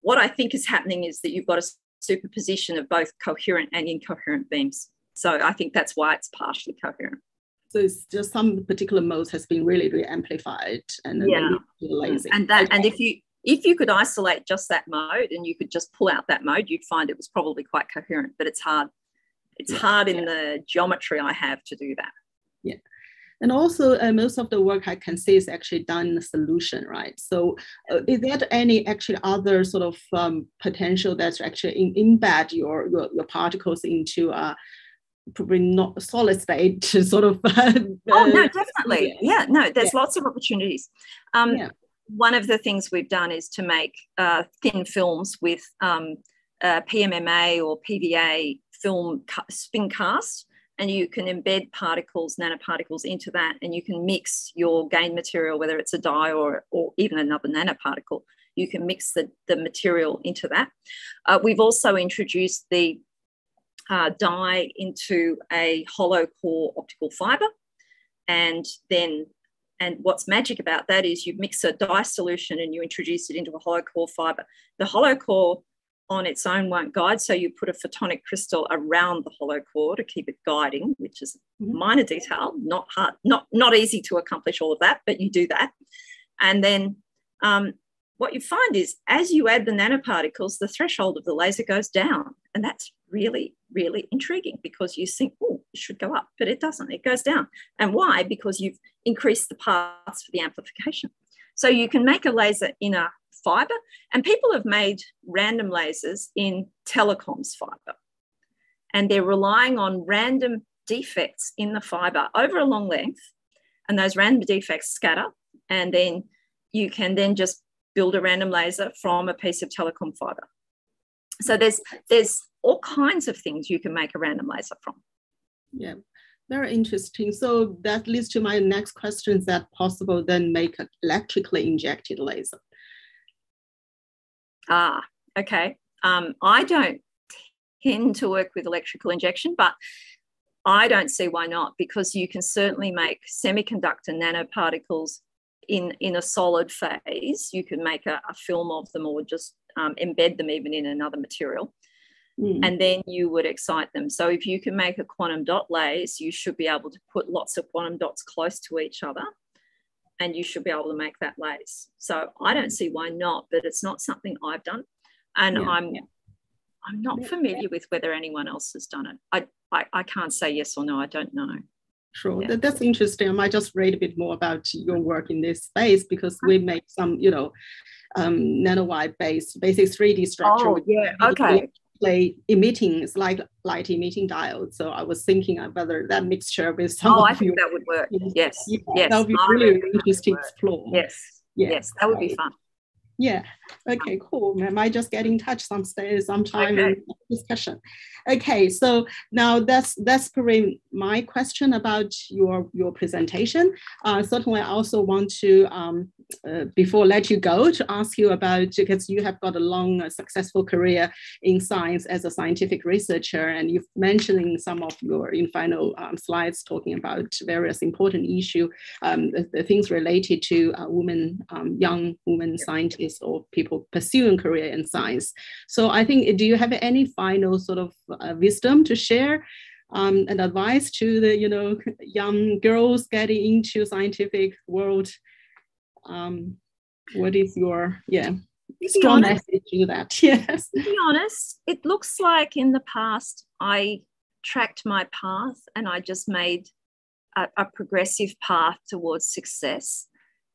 Speaker 19: what I think is happening is that you've got a superposition of both coherent and incoherent beams. So I think that's why it's partially coherent.
Speaker 13: So it's just some particular modes has been really, really amplified and
Speaker 19: yeah. And that okay. and if you if you could isolate just that mode and you could just pull out that mode, you'd find it was probably quite coherent, but it's hard it's yeah, hard in yeah. the geometry I have to do that.
Speaker 13: Yeah. And also, uh, most of the work I can see is actually done in the solution, right? So, uh, is there any actually other sort of um, potential that's actually in, embed your, your, your particles into a uh, probably not solid state sort of? [LAUGHS]
Speaker 19: Uh, oh no, definitely. Yeah, yeah no, there's yeah. lots of opportunities. Um, yeah. One of the things we've done is to make uh, thin films with um, uh, PMMA or PVA film spin cast and you can embed particles, nanoparticles into that, and you can mix your gain material, whether it's a dye or, or even another nanoparticle. You can mix the, the material into that. Uh, we've also introduced the uh, dye into a hollow core optical fiber. And then, and what's magic about that is you mix a dye solution and you introduce it into a hollow core fiber. The hollow core on its own won't guide. So you put a photonic crystal around the hollow core to keep it guiding, which is mm-hmm. minor detail, not hard, not, not easy to accomplish all of that, but you do that. And then um, what you find is as you add the nanoparticles, the threshold of the laser goes down. And that's really, really intriguing because you think, oh, it should go up, but it doesn't. It goes down. And why? Because you've increased the paths for the amplification. So you can make a laser in a fiber. And people have made random lasers in telecoms fiber. And they're relying on random defects in the fiber over a long length. And those random defects scatter. And then you can then just build a random laser from a piece of telecom fiber. So there's there's all kinds of things you can make a random laser from.
Speaker 13: Yeah, very interesting. So that leads to my next question: Is that possible then make an electrically injected laser?
Speaker 19: Ah, okay. Um, I don't tend to work with electrical injection, but I don't see why not, because you can certainly make semiconductor nanoparticles in, in a solid phase. You can make a, a film of them or just um, embed them even in another material. Mm. And then you would excite them. So if you can make a quantum dot lace, you should be able to put lots of quantum dots close to each other and you should be able to make that lace. So I don't see why not, but it's not something I've done. And yeah, I'm yeah. I'm not yeah, familiar with whether anyone else has done it. I, I, I can't say yes or no, I don't know.
Speaker 13: Sure, that, that's interesting. I might just read a bit more about your work in this space because we make some, you know, um, nanowire based basic 3D structure.
Speaker 19: Oh, yeah, okay
Speaker 13: play emitting, it's like light emitting diode. So I was thinking of whether that mixture with some.
Speaker 19: Oh, I think that would work. Yes, yeah, yes.
Speaker 13: That would be really interesting to explore.
Speaker 19: Yes, yeah. yes, that would be fun.
Speaker 13: Yeah. Okay, cool. I might just get in touch some sometime okay. in discussion. Okay, so now that's that's pretty my question about your your presentation. Uh, certainly, I also want to um, uh, before let you go to ask you about because you have got a long uh, successful career in science as a scientific researcher and you've mentioned in some of your in final um, slides talking about various important issue um, the, the, things related to uh, women um, young women scientists or people pursuing career in science. So i think do you have any final sort of uh, wisdom to share um, and advice to the you know young girls getting into scientific world? Um, what is your yeah strong honest, message to that? [LAUGHS] Yes.
Speaker 19: To be honest it looks like in the past i tracked my path and i just made a, a progressive path towards success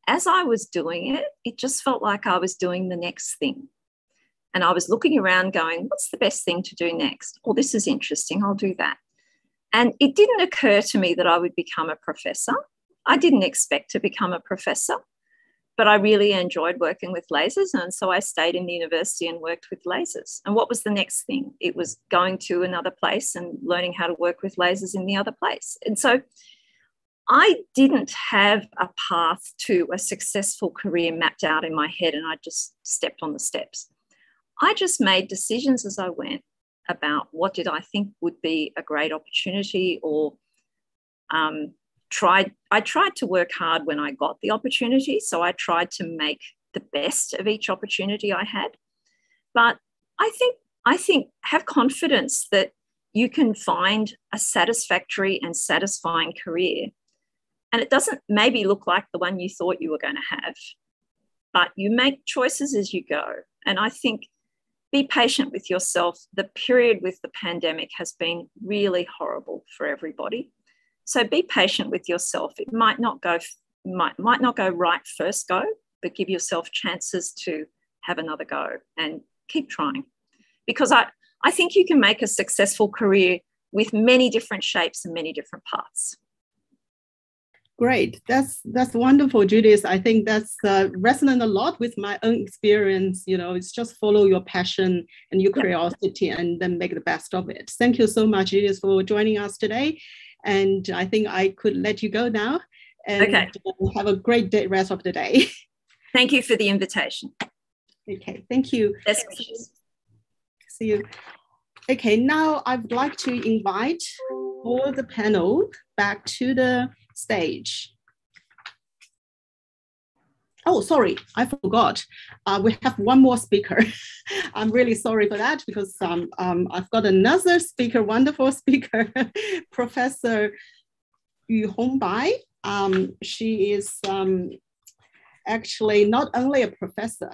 Speaker 19: as i was doing it it just felt like i was doing the next thing and i was looking around going what's the best thing to do next oh this is interesting i'll do that and it didn't occur to me that i would become a professor i didn't expect to become a professor but I really enjoyed working with lasers. And so I stayed in the university and worked with lasers. And what was the next thing? It was going to another place and learning how to work with lasers in the other place. And so I didn't have a path to a successful career mapped out in my head, and I just stepped on the steps. I just made decisions as I went about what did I think would be a great opportunity or um, tried I tried to work hard when I got the opportunity. So I tried to make the best of each opportunity I had. But I think I think have confidence that you can find a satisfactory and satisfying career. And it doesn't maybe look like the one you thought you were going to have, but you make choices as you go. And I think be patient with yourself. The period with the pandemic has been really horrible for everybody. So be patient with yourself. It might not go might might not go right first go, but give yourself chances to have another go and keep trying. Because I, I think you can make a successful career with many different shapes and many different paths.
Speaker 13: Great, that's that's wonderful, Judith. I think that's uh, resonant a lot with my own experience. You know, it's just follow your passion and your curiosity, and then make the best of it. Thank you so much, Judith, for joining us today. And I think I could let you go now and okay. have a great day, rest of the day. [LAUGHS]
Speaker 19: Thank you for the invitation.
Speaker 13: Okay, thank you.
Speaker 19: Best
Speaker 13: See you. Okay, now I'd like to invite all the panel back to the stage. Oh, sorry, I forgot. Uh, we have one more speaker. [LAUGHS] I'm really sorry for that because um, um, I've got another speaker, wonderful [LAUGHS] speaker, Professor Yuhong Bai. Um, she is um, actually not only a professor,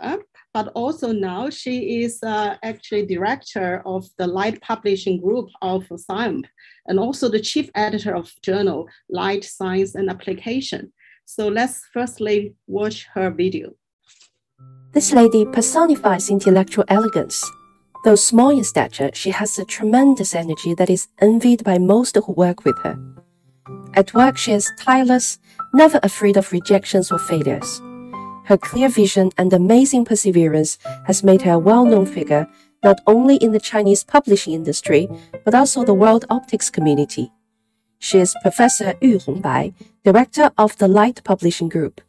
Speaker 13: but also now she is uh, actually director of the Light Publishing Group of CIOMP and also the chief editor of journal Light Science and Application. So let's firstly watch her video.
Speaker 14: This lady personifies intellectual elegance. Though small in stature, she has a tremendous energy that is envied by most who work with her. At work, she is tireless, never afraid of rejections or failures. Her clear vision and amazing perseverance has made her a well-known figure not only in the Chinese publishing industry, but also the world optics community. She is Professor Yuhong Bai, director of the Light Publishing Group.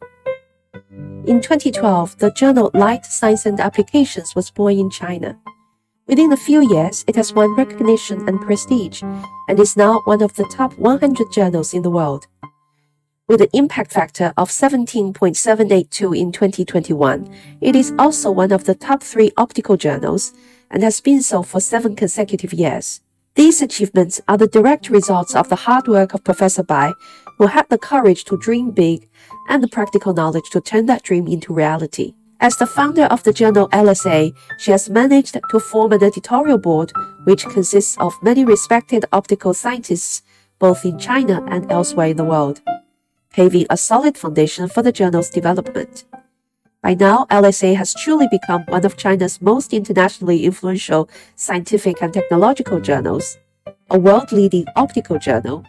Speaker 14: In 2012, the journal Light Science and Applications was born in China. Within a few years, it has won recognition and prestige and is now one of the top 100 journals in the world. With an impact factor of 17.782 in 2021, it is also one of the top three optical journals and has been so for seven consecutive years. These achievements are the direct results of the hard work of Professor Bai, who had the courage to dream big and the practical knowledge to turn that dream into reality. As the founder of the journal LSA, she has managed to form an editorial board which consists of many respected optical scientists both in China and elsewhere in the world, paving a solid foundation for the journal's development. By now, LSA has truly become one of China's most internationally influential scientific and technological journals, a world-leading optical journal,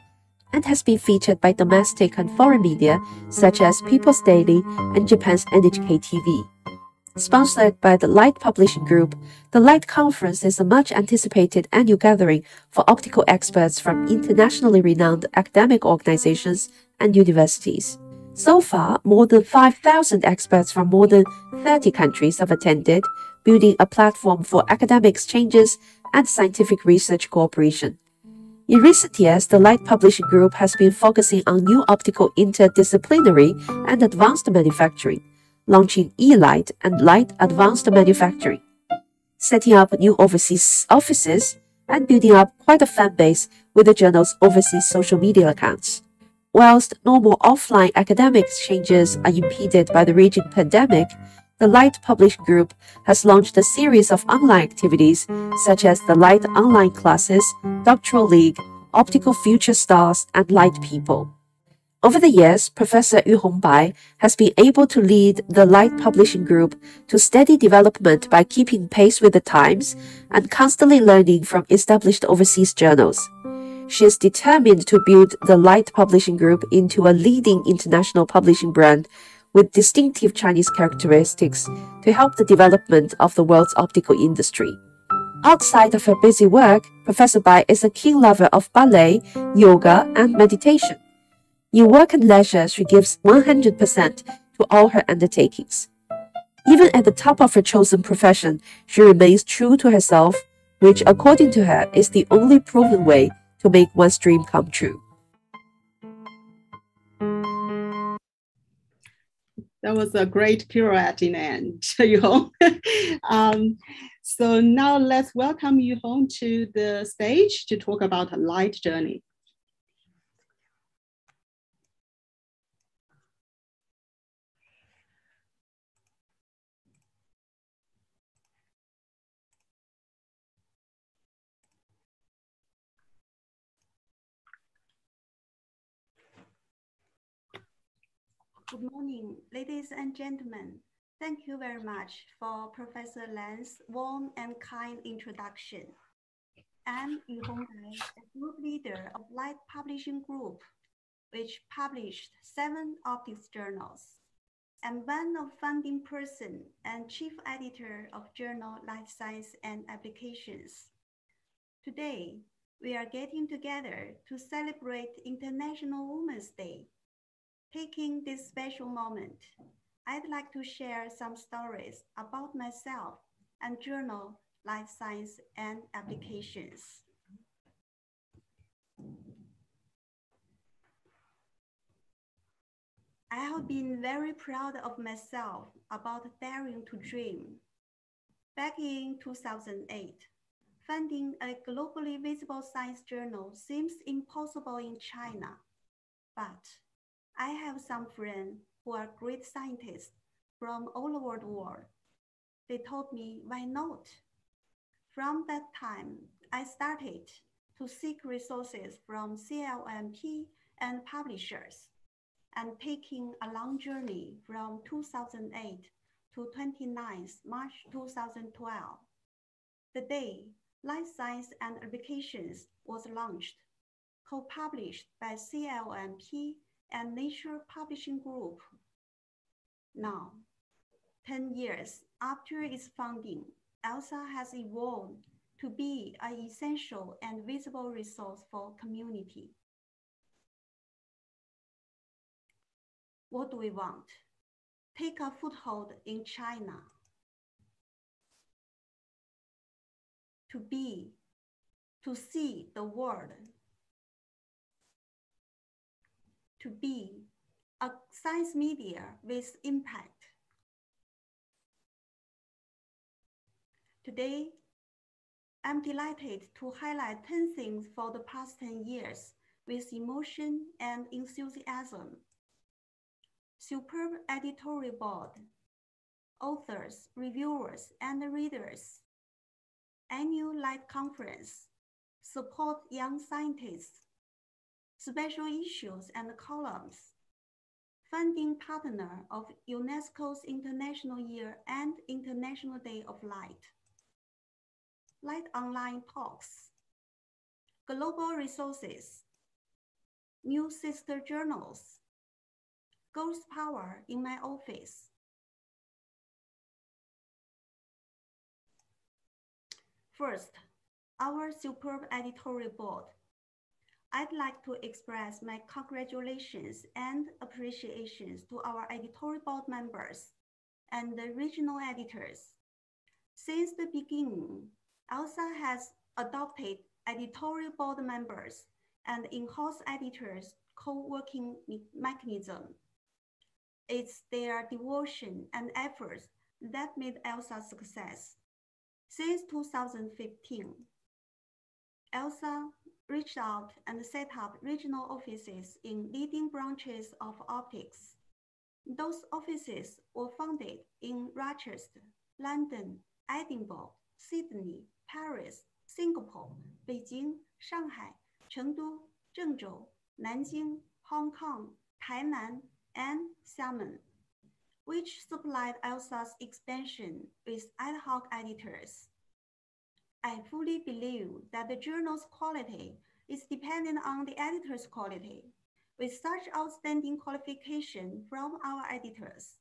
Speaker 14: and has been featured by domestic and foreign media such as People's Daily and Japan's NHK TV. Sponsored by the Light Publishing Group, the Light Conference is a much anticipated annual gathering for optical experts from internationally renowned academic organizations and universities. So far, more than 5,000 experts from more than 30 countries have attended, building a platform for academic exchanges and scientific research cooperation. In recent years, the Light Publishing Group has been focusing on new optical interdisciplinary and advanced manufacturing, launching eLight and Light Advanced Manufacturing, setting up new overseas offices, and building up quite a fan base with the journal's overseas social media accounts. Whilst normal offline academic exchanges are impeded by the raging pandemic, the Light Publishing Group has launched a series of online activities such as the Light Online Classes, Doctoral League, Optical Future Stars, and Light People. Over the years, Professor Yuhong Bai has been able to lead the Light Publishing Group to steady development by keeping pace with the times and constantly learning from established overseas journals. She is determined to build the Light Publishing Group into a leading international publishing brand with distinctive Chinese characteristics to help the development of the world's optical industry. Outside of her busy work, Professor Bai is a keen lover of ballet, yoga, and meditation. In work and leisure, she gives 100% to all her undertakings. Even at the top of her chosen profession, she remains true to herself, which, according to her, is the only proven way to make one's dream come true.
Speaker 13: That was a great pirouette in the end, [LAUGHS] Yuhong. um, so now let's welcome Yuhong to the stage to talk about a light journey.
Speaker 20: Good morning, ladies and gentlemen. Thank you very much for Professor Lan's warm and kind introduction. I'm Yuhong Bai, a group leader of Light Publishing Group, which published seven optics journals. I'm one of founding person and chief editor of journal Light Science and Applications. Today, we are getting together to celebrate International Women's Day Taking this special moment, I'd like to share some stories about myself and journal Light Science and Applications. I have been very proud of myself about daring to dream. Back in 2008, funding a globally visible science journal seems impossible in China, but I have some friends who are great scientists from all over the world. They told me, why not? From that time, I started to seek resources from CIOMP and publishers and taking a long journey from 2008 to 29th March 2012. The day Light Science and Applications was launched, co-published by CIOMP and Nature Publishing Group. Now, 10 years after its founding, ELSA has evolved to be an essential and visible resource for community. What do we want? Take a foothold in China. To be, to see the world to be a science media with impact. Today, I'm delighted to highlight 10 things for the past 10 years with emotion and enthusiasm. Superb editorial board, authors, reviewers, and readers. Annual Light Conference, support young scientists, special issues and columns, funding partner of UNESCO's International Year and International Day of Light, Light Online Talks, Global Resources, New Sister Journals, Ghost Power in my office. First, our superb editorial board I'd like to express my congratulations and appreciations to our editorial board members and the regional editors. Since the beginning, ELSA has adopted editorial board members and in-house editors co-working mechanism. It's their devotion and efforts that made ELSA success. Since 2015, ELSA reached out and set up regional offices in leading branches of optics. Those offices were founded in Rochester, London, Edinburgh, Sydney, Paris, Singapore, Beijing, Shanghai, Chengdu, Zhengzhou, Nanjing, Hong Kong, Tainan, and Xiamen, which supplied ELSA's expansion with ad hoc editors. I fully believe that the journal's quality is dependent on the editor's quality. With such outstanding qualification from our editors,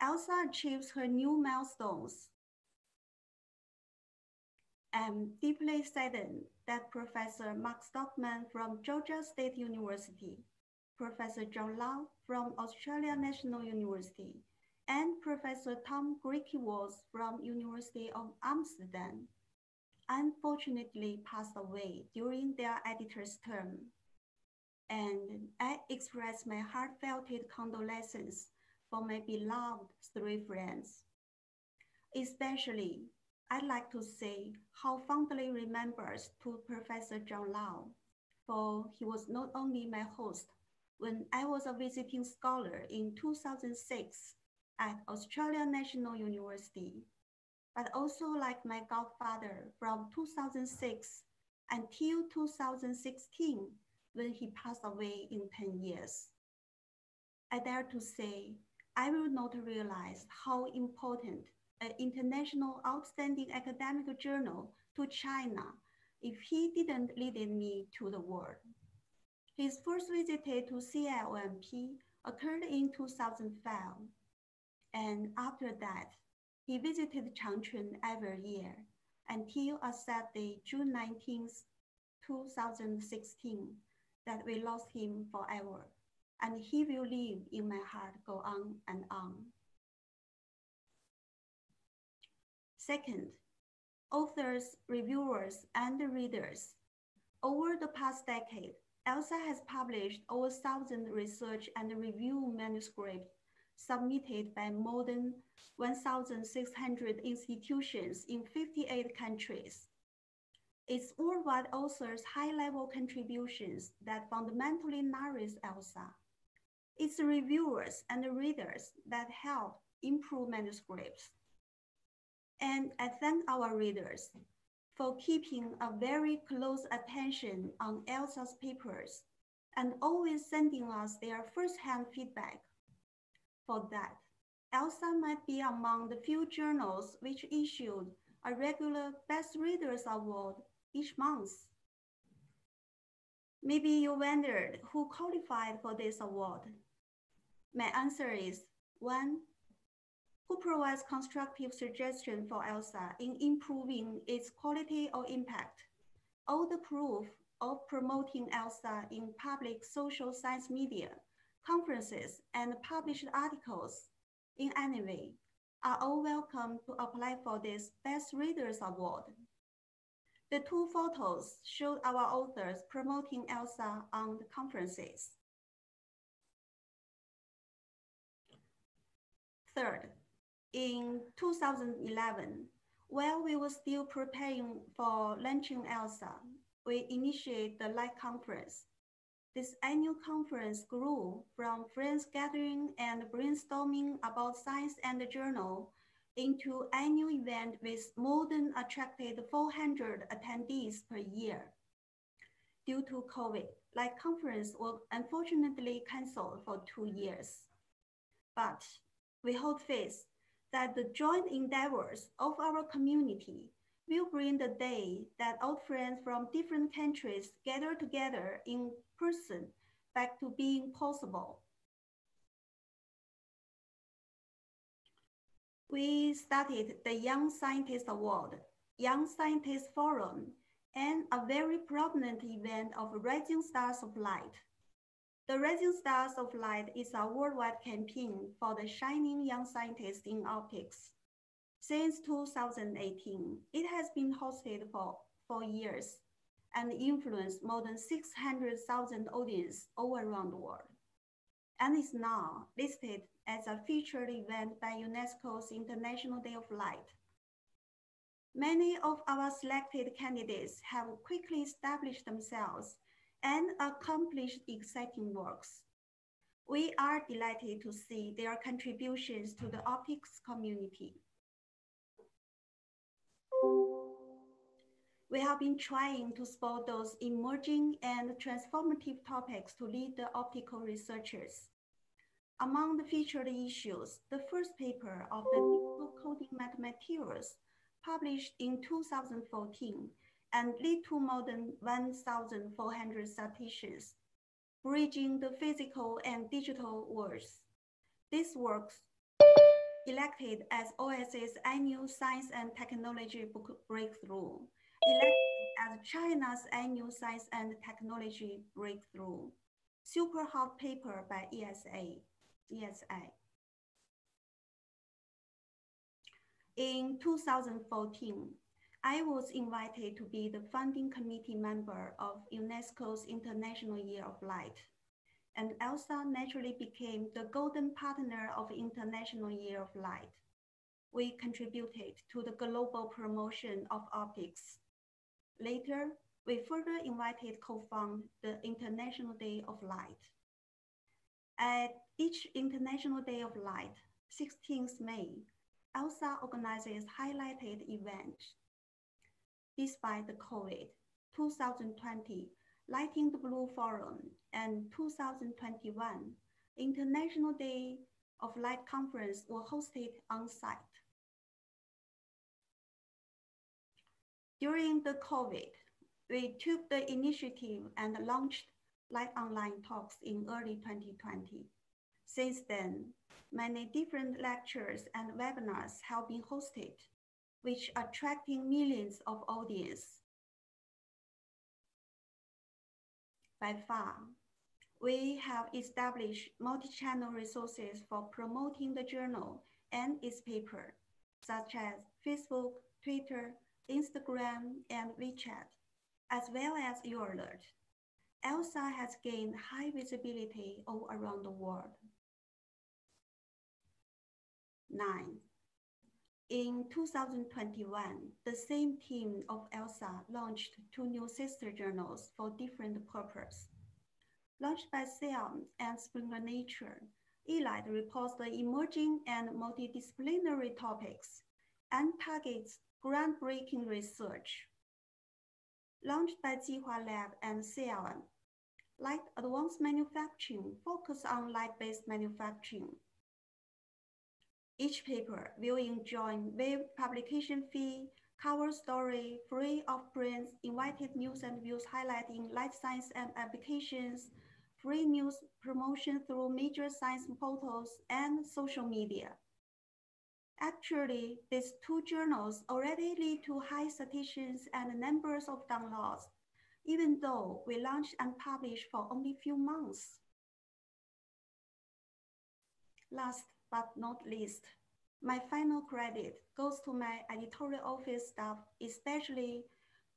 Speaker 20: ELSA achieves her new milestones. I'm deeply saddened that Professor Mark Stockman from Georgia State University, Professor John Love from Australia National University, and Professor Tom Gregorkiewicz from University of Amsterdam unfortunately passed away during their editor's term. And I express my heartfelt condolences for my beloved three friends. Especially, I'd like to say how fondly remembers to Professor John Love, for he was not only my host when I was a visiting scholar in 2006 at Australia National University, but also like my godfather from 2006 until 2016 when he passed away in 10 years. I dare to say, I will not realize how important an international outstanding academic journal to China if he didn't lead me to the world. His first visit to CIOMP occurred in 2005. And after that, he visited Changchun every year until a sad day, June 19th, 2016, that we lost him forever. And he will live in my heart, go on and on. Second, authors, reviewers, and readers. Over the past decade, ELSA has published over 1,000 research and review manuscripts submitted by more than 1,600 institutions in 58 countries. It's worldwide authors' high-level contributions that fundamentally nourish ELSA. It's reviewers and readers that help improve manuscripts. And I thank our readers for keeping a very close attention on ELSA's papers and always sending us their first-hand feedback. For that, ELSA might be among the few journals which issued a regular Best Readers Award each month. Maybe you wondered who qualified for this award. My answer is one, who provides constructive suggestion for ELSA in improving its quality or impact. All the proof of promoting ELSA in public social science media, conferences, and published articles in any way are all welcome to apply for this Best Readers Award. The two photos showed our authors promoting ELSA on the conferences. Third, in 2011, while we were still preparing for launching ELSA, we initiated the Light Conference. This annual conference grew from friends gathering and brainstorming about science and the journal into annual event with more than attracted 400 attendees per year. Due to COVID, Light Conference was unfortunately canceled for two years. But we hold faith that the joint endeavors of our community will bring the day that old friends from different countries gather together in person back to being possible. We started the Young Scientist Award, Young Scientist Forum, and a very prominent event of Rising Stars of Light. The Rising Stars of Light is a worldwide campaign for the shining young scientists in optics. Since 2018, it has been hosted for four years and influenced more than 600,000 audience all around the world, and is now listed as a featured event by UNESCO's International Day of Light. Many of our selected candidates have quickly established themselves and accomplished exciting works. We are delighted to see their contributions to the optics community. We have been trying to spot those emerging and transformative topics to lead the optical researchers. Among the featured issues, the first paper of the digital coding metamaterials published in 2014 and lead to more than 1,400 citations, bridging the physical and digital worlds. This works elected as OSA's annual Science and Technology Book Breakthrough, elected as China's annual Science and Technology Breakthrough, super hot paper by ESA. ESA. In 2014, I was invited to be the founding committee member of UNESCO's International Year of Light, and ELSA naturally became the golden partner of International Year of Light. We contributed to the global promotion of optics. Later, we further invited co-found the International Day of Light. At each International Day of Light, 16th May, ELSA organizes highlighted events. Despite the COVID, 2020 Lighting the Blue Forum and 2021 International Day of Light Conference were hosted on site. During the COVID, we took the initiative and launched live online talks in early 2020. Since then, many different lectures and webinars have been hosted, which attracting millions of audience. By far, we have established multi-channel resources for promoting the journal and its paper, such as Facebook, Twitter, Instagram, and WeChat, as well as EurekAlert. ELSA has gained high visibility all around the world. Nine. In 2021, the same team of ELSA launched two new sister journals for different purposes. Launched by CIOMP and Springer Nature, eLight reports the emerging and multidisciplinary topics and targets groundbreaking research launched by Jihua Lab and CLM. Light Advanced Manufacturing focus on light-based manufacturing. Each paper will enjoy waived publication fee, cover story, free of prints, invited news and views highlighting light science and applications, free news promotion through major science portals and social media. Actually, these two journals already lead to high citations and numbers of downloads, even though we launched and published for only a few months. Last but not least, my final credit goes to my editorial office staff, especially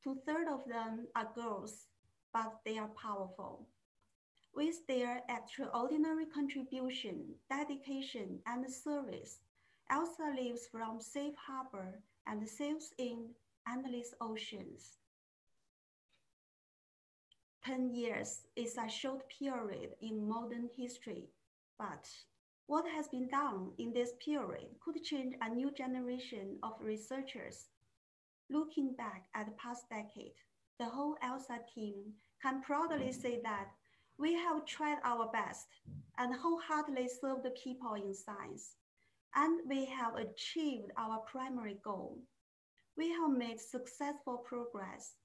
Speaker 20: two-thirds of them are girls, but they are powerful. With their extraordinary contribution, dedication, and service, ELSA lives from safe harbor and sails in endless oceans. 10 years is a short period in modern history, but what has been done in this period could change a new generation of researchers. Looking back at the past decade, the whole ELSA team can proudly say that we have tried our best and wholeheartedly served the people in science and we have achieved our primary goal. We have made successful progress.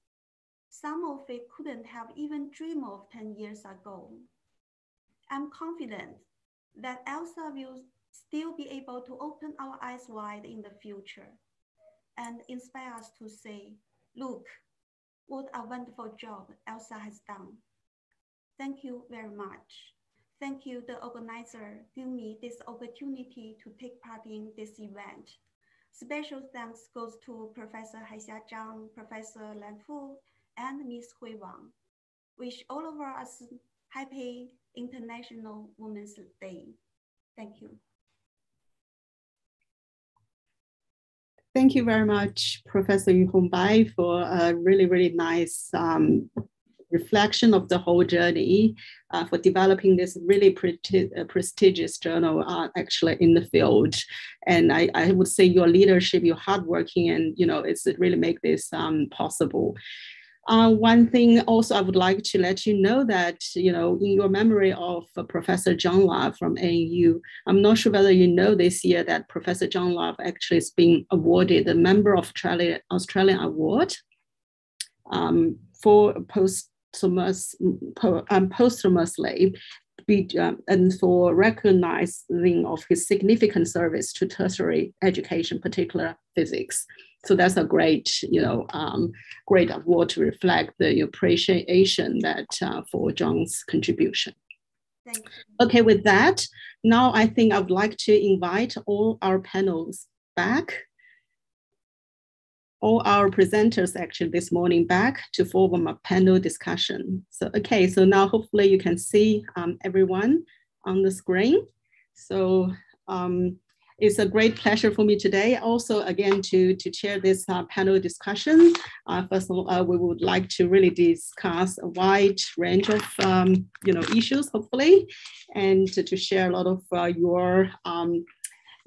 Speaker 20: Some of it couldn't have even dreamed of 10 years ago. I'm confident that ELSA will still be able to open our eyes wide in the future and inspire us to say, look, What a wonderful job Elsa has done. Thank you very much. Thank you, the organizer, give me this opportunity to take part in this event. Special thanks goes to Professor Haixia Zhang, Professor Lan Fu, and Ms. Hui Wang. Wish all of us happy International Women's Day. Thank you.
Speaker 13: Thank you very much, Professor Yuhong Bai, for a really, really nice um, reflection of the whole journey uh, for developing this really pretty, uh, prestigious journal uh, actually in the field. And I, I would say your leadership, your hardworking, and you know, it's it really make this um, possible. Uh, one thing also I would like to let you know that, you know, in your memory of uh, Professor John Love from ANU, I'm not sure whether you know this year that Professor John Love actually is being awarded the Member of Australia, Australian Award um, for posthumous, um, posthumously be, um, and for recognizing of his significant service to tertiary education, particular physics. So that's a great, you know, um, great award to reflect the appreciation that uh, for John's contribution. Okay, with that, now I think I would like to invite all our panels back, all our presenters actually this morning back to form a panel discussion. So, okay, so now hopefully you can see um, everyone on the screen. So um, it's a great pleasure for me today also again to, to chair this uh, panel discussion. Uh, first of all, uh, we would like to really discuss a wide range of um, you know, issues hopefully and to, to share a lot of uh, your um,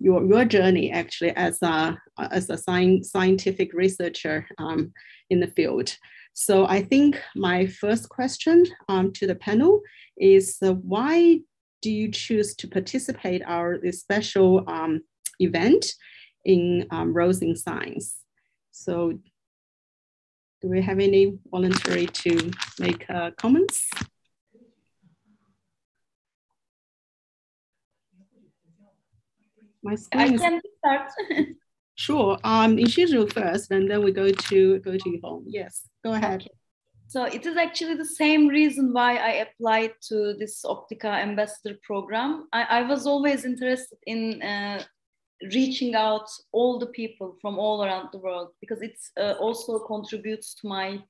Speaker 13: your, your journey actually as a, as a scientific researcher um, in the field. So I think my first question um, to the panel is uh, why do you choose to participate our this special um, event in um, Rose in Science? So do we have any voluntary to make uh, comments? My screen
Speaker 17: I can start. [LAUGHS]
Speaker 13: sure. Um, Isinsu first, and then we go to go to home. Yes, go ahead. Okay.
Speaker 17: So it is actually the same reason why I applied to this Optica Ambassador program. I, I was always interested in uh, reaching out all the people from all around the world because it uh, also contributes to my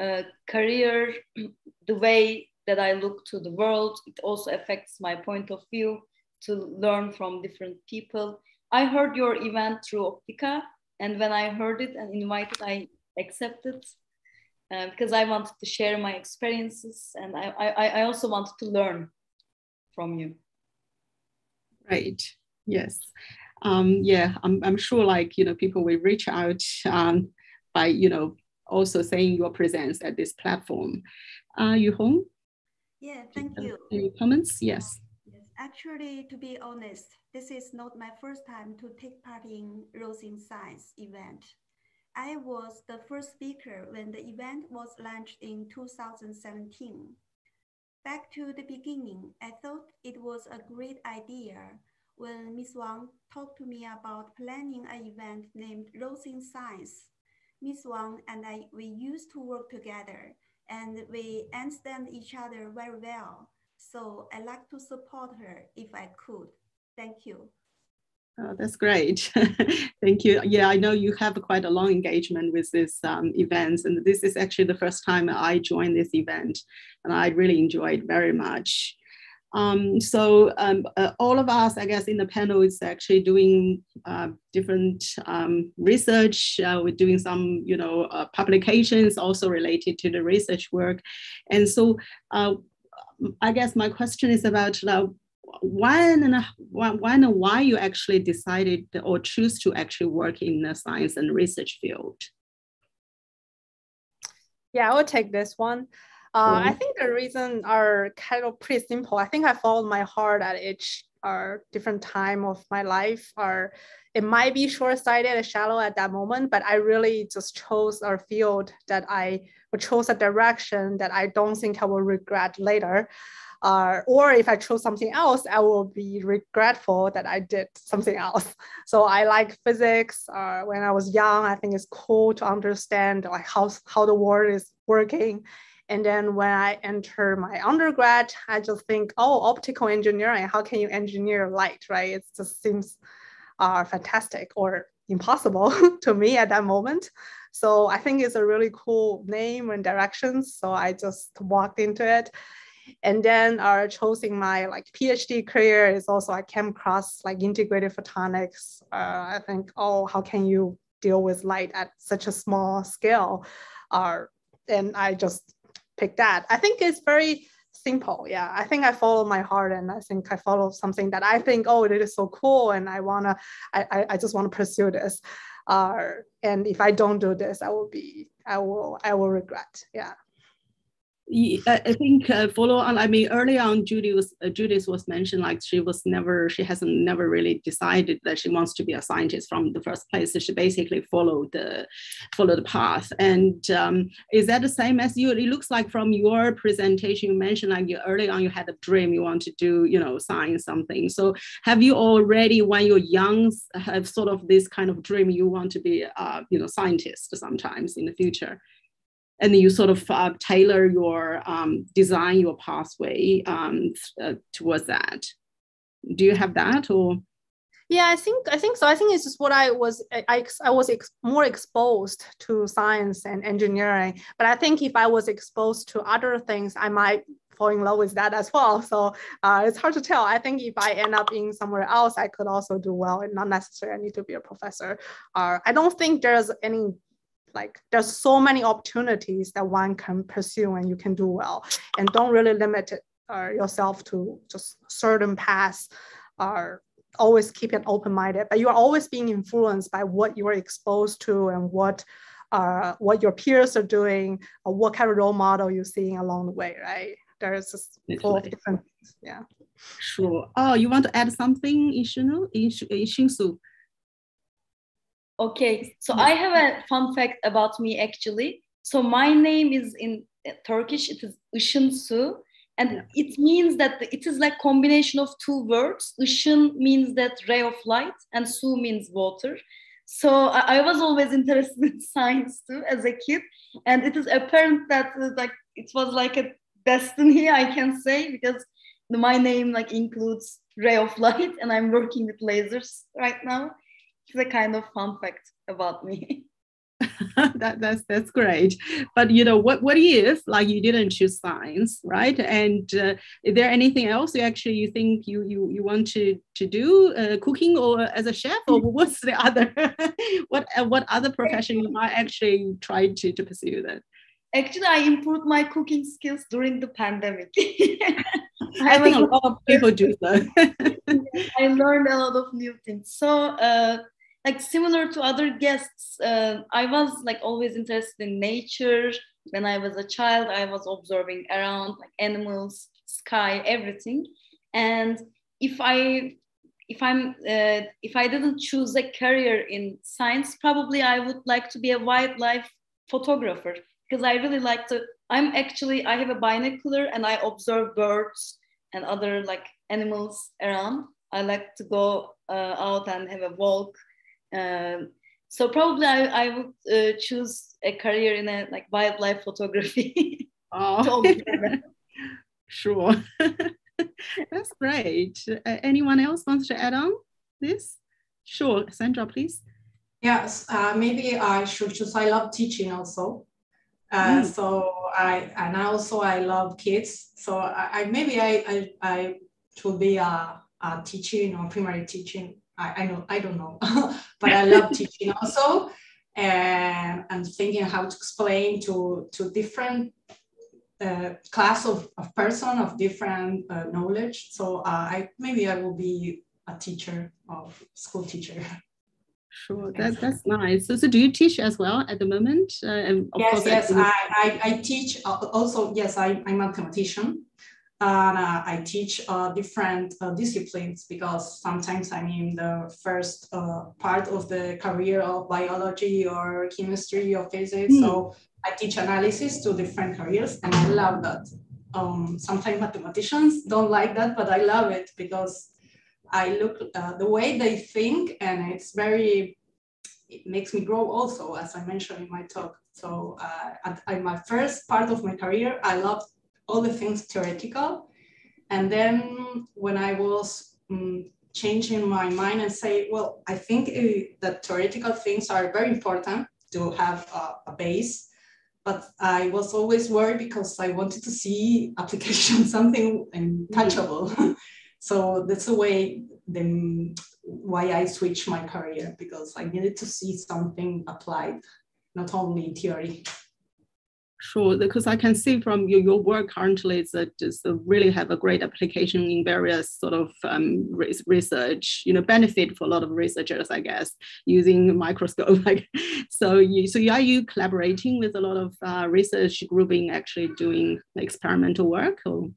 Speaker 17: uh, career, [CLEARS THROAT] the way that I look to the world. It also affects my point of view to learn from different people. I heard your event through Optica, and when I heard it and invited, I accepted uh, because I wanted to share my experiences and I, I, I also wanted to learn from you.
Speaker 13: Right. Yes. Um, yeah, I'm, I'm sure like, you know, people will reach out um, by, you know, also saying your presence at this platform. Uh, Yuhong?
Speaker 20: Yeah, thank you.
Speaker 13: Any comments? Yes.
Speaker 20: Actually, to be honest, this is not my first time to take part in Rose Science event. I was the first speaker when the event was launched in 2017. Back to the beginning, I thought it was a great idea when Ms. Wang talked to me about planning an event named Rose Science. Ms. Wang and I, we used to work together and we understand each other very well. So I'd like to support her if I could. Thank you.
Speaker 13: Oh, that's great. [LAUGHS] Thank you. Yeah, I know you have quite a long engagement with this um, events, and this is actually the first time I joined this event, and I really enjoyed very much. Um, so um, uh, all of us, I guess, in the panel is actually doing uh, different um, research. Uh, we're doing some, you know, uh, publications also related to the research work, and so uh, I guess my question is about when and when and why you actually decided or choose to actually work in the science and research field?
Speaker 16: Yeah, I will take this one. Uh. I think the reason are kind of pretty simple. I think I followed my heart at each uh, different time of my life. Or it might be short-sighted and shallow at that moment, but I really just chose a field that I chose a direction that I don't think I will regret later. Uh, or if I chose something else, I will be regretful that I did something else. [LAUGHS] So I like physics. Uh, when I was young, I think it's cool to understand like how, how the world is working. And then when I enter my undergrad, I just think, oh, optical engineering, how can you engineer light, right? It just seems uh, fantastic or impossible [LAUGHS] to me at that moment. So I think it's a really cool name and direction. So I just walked into it. And then uh, choosing my like PhD career is also I came across like integrated photonics. Uh, I think, oh, how can you deal with light at such a small scale? Uh, and I just picked that. I think it's very simple. Yeah, I think I follow my heart, and I think I follow something that I think, oh, it is so cool, and I wanna, I, I, I just want to pursue this. Uh, and if I don't do this, I will be, I will, I will regret. Yeah.
Speaker 13: I think uh, follow on. I mean, early on, Judy was uh, Judith was mentioned like she was never, she hasn't never really decided that she wants to be a scientist from the first place. So she basically followed the followed the path. And um, is that the same as you? It looks like from your presentation, you mentioned like you early on you had a dream you want to do, you know, science something. So have you already, when you're young, have sort of this kind of dream you want to be, uh, you know, scientist sometimes in the future? And then you sort of uh, tailor your um, design your pathway um, uh, towards that. Do you have that or?
Speaker 16: Yeah i think i think so. I think it's just what i was i, I was ex- more exposed to science and engineering. But i think if i was exposed to other things i might fall in love with that as well. So uh, it's hard to tell. I think if i end up in somewhere else i could also do well and not necessarily need to be a professor. Uh, i don't think there's any like there's so many opportunities that one can pursue and you can do well. And don't really limit it, uh, yourself to just certain paths or always keep it open-minded. But you are always being influenced by what you are exposed to and what uh, what your peers are doing or what kind of role model you're seeing along the way right? There's just full of different things yeah.
Speaker 13: Sure. Oh you want to add something Ishinu? Isinsu?
Speaker 17: Okay, so I have a fun fact about me actually. So my name is in Turkish, it is Işın Su, and yeah. it means that it is like combination of two words. Işın means that ray of light, and Su means water. So I, I was always interested in [LAUGHS] science too as a kid, and it is apparent that uh, like it was like a destiny, [LAUGHS] I can say, because my name like includes ray of [LAUGHS] light, and I'm working with lasers right now it's a kind of fun fact about me. [LAUGHS] [LAUGHS]
Speaker 13: that, that's that's great. But you know what what if like you didn't choose science right? And uh, is there anything else you actually you think you you, you want to to do uh, cooking or as a chef? Or [LAUGHS] what's the other what uh, what other profession you might actually try to to pursue that
Speaker 17: actually i improved my cooking skills during the pandemic.
Speaker 13: I think a lot of people do that.
Speaker 17: I learned a lot of new things. So uh, like similar to other guests uh, i was like always interested in nature. When i was a child i was observing around like animals sky everything. And if i if i'm uh, if i didn't choose a career in science probably i would like to be a wildlife photographer because i really like to i'm actually i have a binocular and i observe birds and other like animals around. I like to go uh, out and have a walk um, so probably I, I would uh, choose a career in a like wildlife photography. [LAUGHS]
Speaker 13: Oh, [LAUGHS] sure. [LAUGHS] That's great. Uh, anyone else wants to add on this? Sure, Sandra, please.
Speaker 15: Yes, uh, maybe I should choose. I love teaching also. Uh, mm. So I and also I love kids. So I, I maybe I I, I should be a, a teaching or primary teaching I, I know I don't know, [LAUGHS] but I love teaching [LAUGHS] also, and I'm thinking how to explain to to different uh, class of, of person of different uh, knowledge. So uh, I maybe I will be a teacher of school teacher.
Speaker 13: Sure, that, that's nice. So, so do you teach as well at the moment?
Speaker 15: Uh, yes, yes, I, I, I, teach uh, also. Yes, I, I'm a mathematician and uh, I teach uh, different uh, disciplines because sometimes I'm in the first uh, part of the career of biology or chemistry or physics. Mm. So I teach analysis to different careers and I love that. um, sometimes mathematicians don't like that, but I love it because I look uh, the way they think and it's very, it makes me grow also, as I mentioned in my talk. So uh, at, at my first part of my career, I loved all the things theoretical. And then when I was um, changing my mind and say, well, I think uh, that theoretical things are very important to have a, a base but I was always worried because I wanted to see [LAUGHS] application, something touchable. Mm-hmm. [LAUGHS] so that's the way then why I switched my career because I needed to see something applied, not only theory.
Speaker 13: Sure, because I can see from your, your work currently that just really have a great application in various sort of um, research, you know, benefit for a lot of researchers, I guess, using microscope. [LAUGHS] Like, so you, so are you collaborating with a lot of uh, research grouping actually doing experimental work? Or?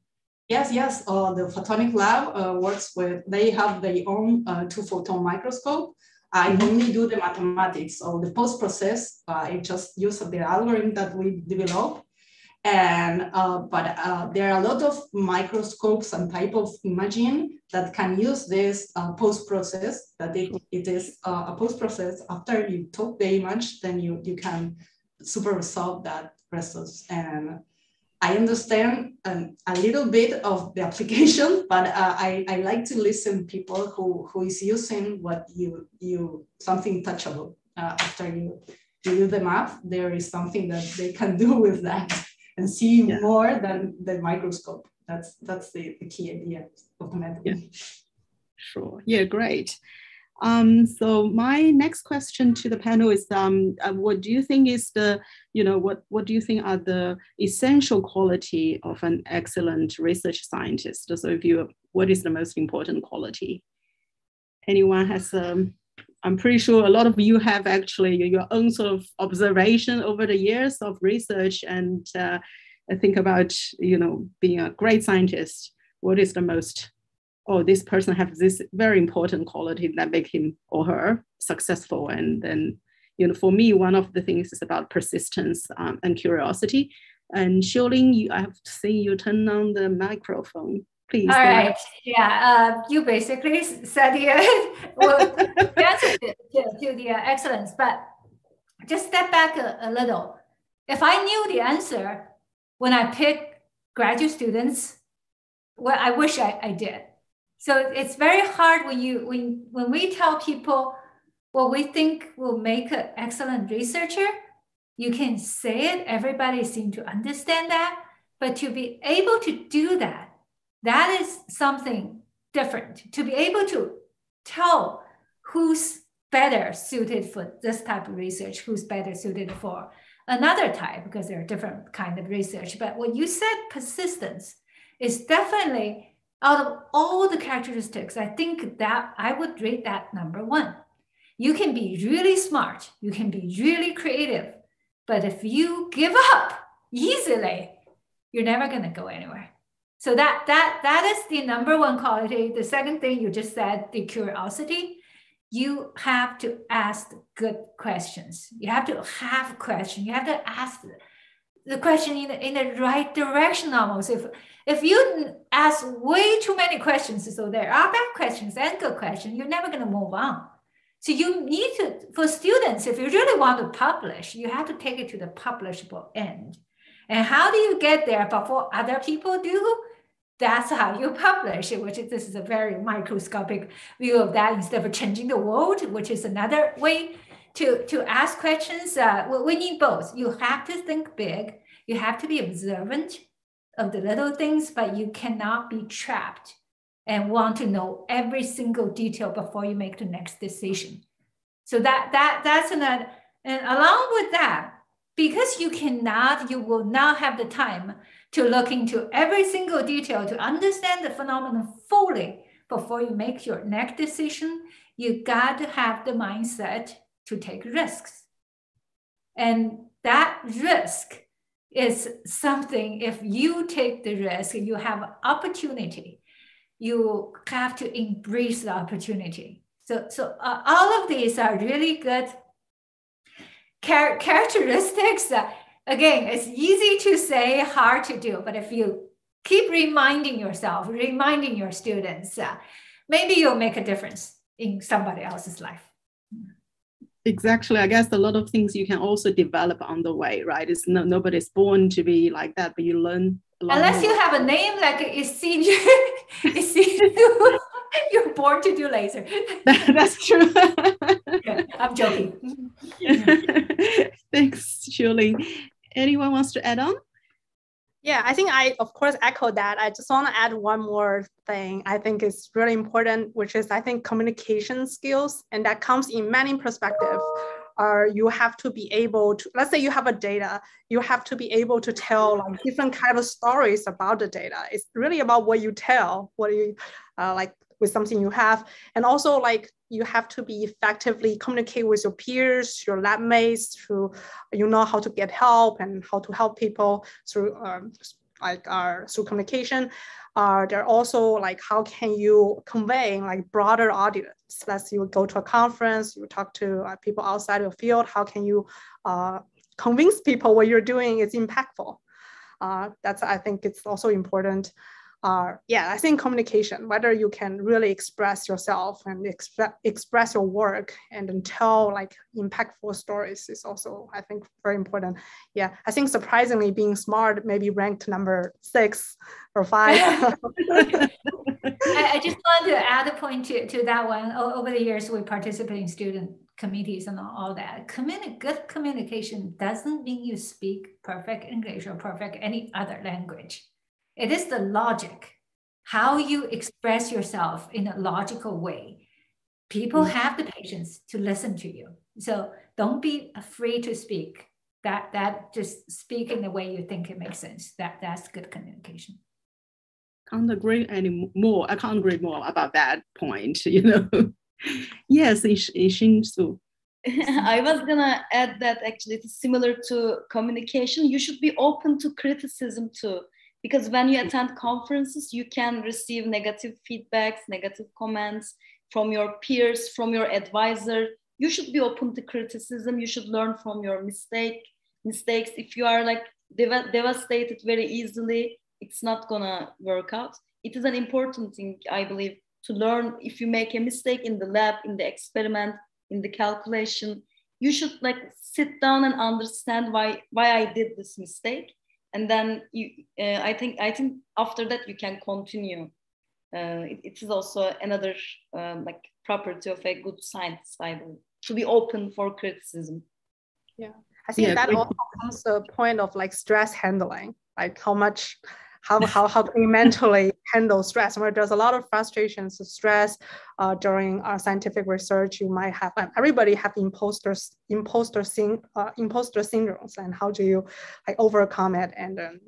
Speaker 15: Yes, yes. Uh, the photonic lab uh, works with, they have their own uh, two photon microscope I only do the mathematics or the post process. I just use the algorithm that we develop. And, uh, but uh, there are a lot of microscopes and type of imaging that can use this uh, post process, that it, it is uh, a post process after you took the image, then you, you can super resolve that results. And I understand um, a little bit of the application, [LAUGHS] but uh, I, I like to listen people who, who is using what you, you something touchable uh, after you, you do the math, there is something that they can do [LAUGHS] with that and see yeah. more than the microscope. That's, that's the, the key idea of the method.
Speaker 13: Yeah. Sure. Yeah, great. Um, so my next question to the panel is, um, uh, what do you think is the, you know, what, what do you think are the essential quality of an excellent research scientist? So if you, what is the most important quality? Anyone has, um, I'm pretty sure a lot of you have actually your own sort of observation over the years of research and uh, think about, you know, being a great scientist. What is the most oh, this person has this very important quality that make him or her successful. And then, you know, for me, one of the things is about persistence um, and curiosity. And Xiuling, you, I have seen you turn on the microphone. Please.
Speaker 18: All right. Ahead. Yeah. Uh, you basically [LAUGHS] said the well, answer to, to, to, the uh, excellence, but just step back a, a little. If I knew the answer when I pick graduate students, well, I wish I, I did. So it's very hard when you when when we tell people what we think will make an excellent researcher, you can say it, everybody seems to understand that, but to be able to do that, that is something different. To be able to tell who's better suited for this type of research, who's better suited for another type, because there are different kind of research. But what you said persistence, is definitely out of all the characteristics, I think that I would rate that number one. You can be really smart, you can be really creative, but if you give up easily, you're never going to go anywhere. So that that that is the number one quality. The second thing you just said, the curiosity. You have to ask good questions. You have to have questions. You have to ask the question in the, in the right direction almost. If if you ask way too many questions, so there are bad questions and good questions, you're never going to move on. So you need to, for students, if you really want to publish, you have to take it to the publishable end. And how do you get there before other people do? That's how you publish, which is, this is a very microscopic view of that instead of changing the world, which is another way to, to ask questions. Uh, we need both. You have to think big. You have to be observant of the little things, but you cannot be trapped and want to know every single detail before you make the next decision. So that that that's another, and along with that, because you cannot, you will not have the time to look into every single detail to understand the phenomenon fully before you make your next decision. You got to have the mindset to take risks. And that risk is something if you take the risk you have opportunity you have to embrace the opportunity so so uh, all of these are really good char- characteristics that again it's easy to say hard to do but if you keep reminding yourself, reminding your students. Uh, maybe you'll make a difference in somebody else's life.
Speaker 13: Exactly. I guess a lot of things you can also develop on the way, right? It's no, nobody's born to be like that, but you learn.
Speaker 18: Unless you have a name like Isinsu, [LAUGHS] Isinsu [LAUGHS] you're born to do laser. [LAUGHS]
Speaker 13: That's true.
Speaker 18: yeah, I'm joking.
Speaker 13: Thanks, Julie. Anyone wants to add on?
Speaker 16: Yeah, I think I, of course, echo that. I just want to add one more thing I think is really important, which is I think communication skills, and that comes in many perspectives. Or you have to be able to, let's say you have a data, you have to be able to tell like different kind of stories about the data. It's really about what you tell, what you uh, like with something you have, and also like you have to be effectively communicate with your peers, your lab mates, through you know how to get help and how to help people through um, like uh, through communication. Uh, they're also like how can you convey like broader audience? Let's you go to a conference, you talk to uh, people outside your field. How can you uh, convince people what you're doing is impactful? Uh, that's I think it's also important are, yeah, I think communication, whether you can really express yourself and express express your work and then tell like impactful stories is also, I think, very important. Yeah, I think surprisingly, being smart maybe ranked number six or five. [LAUGHS] [LAUGHS]
Speaker 18: I, I, just want to add a point to, to that one. over the years, we participate in student committees and all that. Communi- good communication doesn't mean you speak perfect English or perfect any other language it is the logic, how you express yourself in a logical way. People mm-hmm. have the patience to listen to you. So don't be afraid to speak. That that just speak in the way you think it makes sense. That that's good communication.
Speaker 13: Can't agree anymore. I can't agree more about that point. [LAUGHS] You know. yes, Isinsu. [LAUGHS]
Speaker 17: I was gonna add that actually it's similar to communication. You should be open to criticism too because when you attend conferences you can receive negative feedbacks negative comments from your peers from your advisor. You should be open to criticism. You should learn from your mistake mistakes. If you are like dev- devastated very easily it's not gonna work out. It is an important thing i believe to learn. If you make a mistake in the lab in the experiment in the calculation you should like sit down and understand why why i did this mistake and then you uh, i think i think after that you can continue. Uh, it, it is also another um, like property of a good science i believe to be open for criticism.
Speaker 16: Yeah. I think yeah, that also comes to a point of like stress handling. Like how much how, how, how you mentally handle stress? Where there's a lot of frustrations, stress uh, during our scientific research, you might have, everybody have imposter, imposter, uh, imposter syndromes and how do you like overcome it and, um,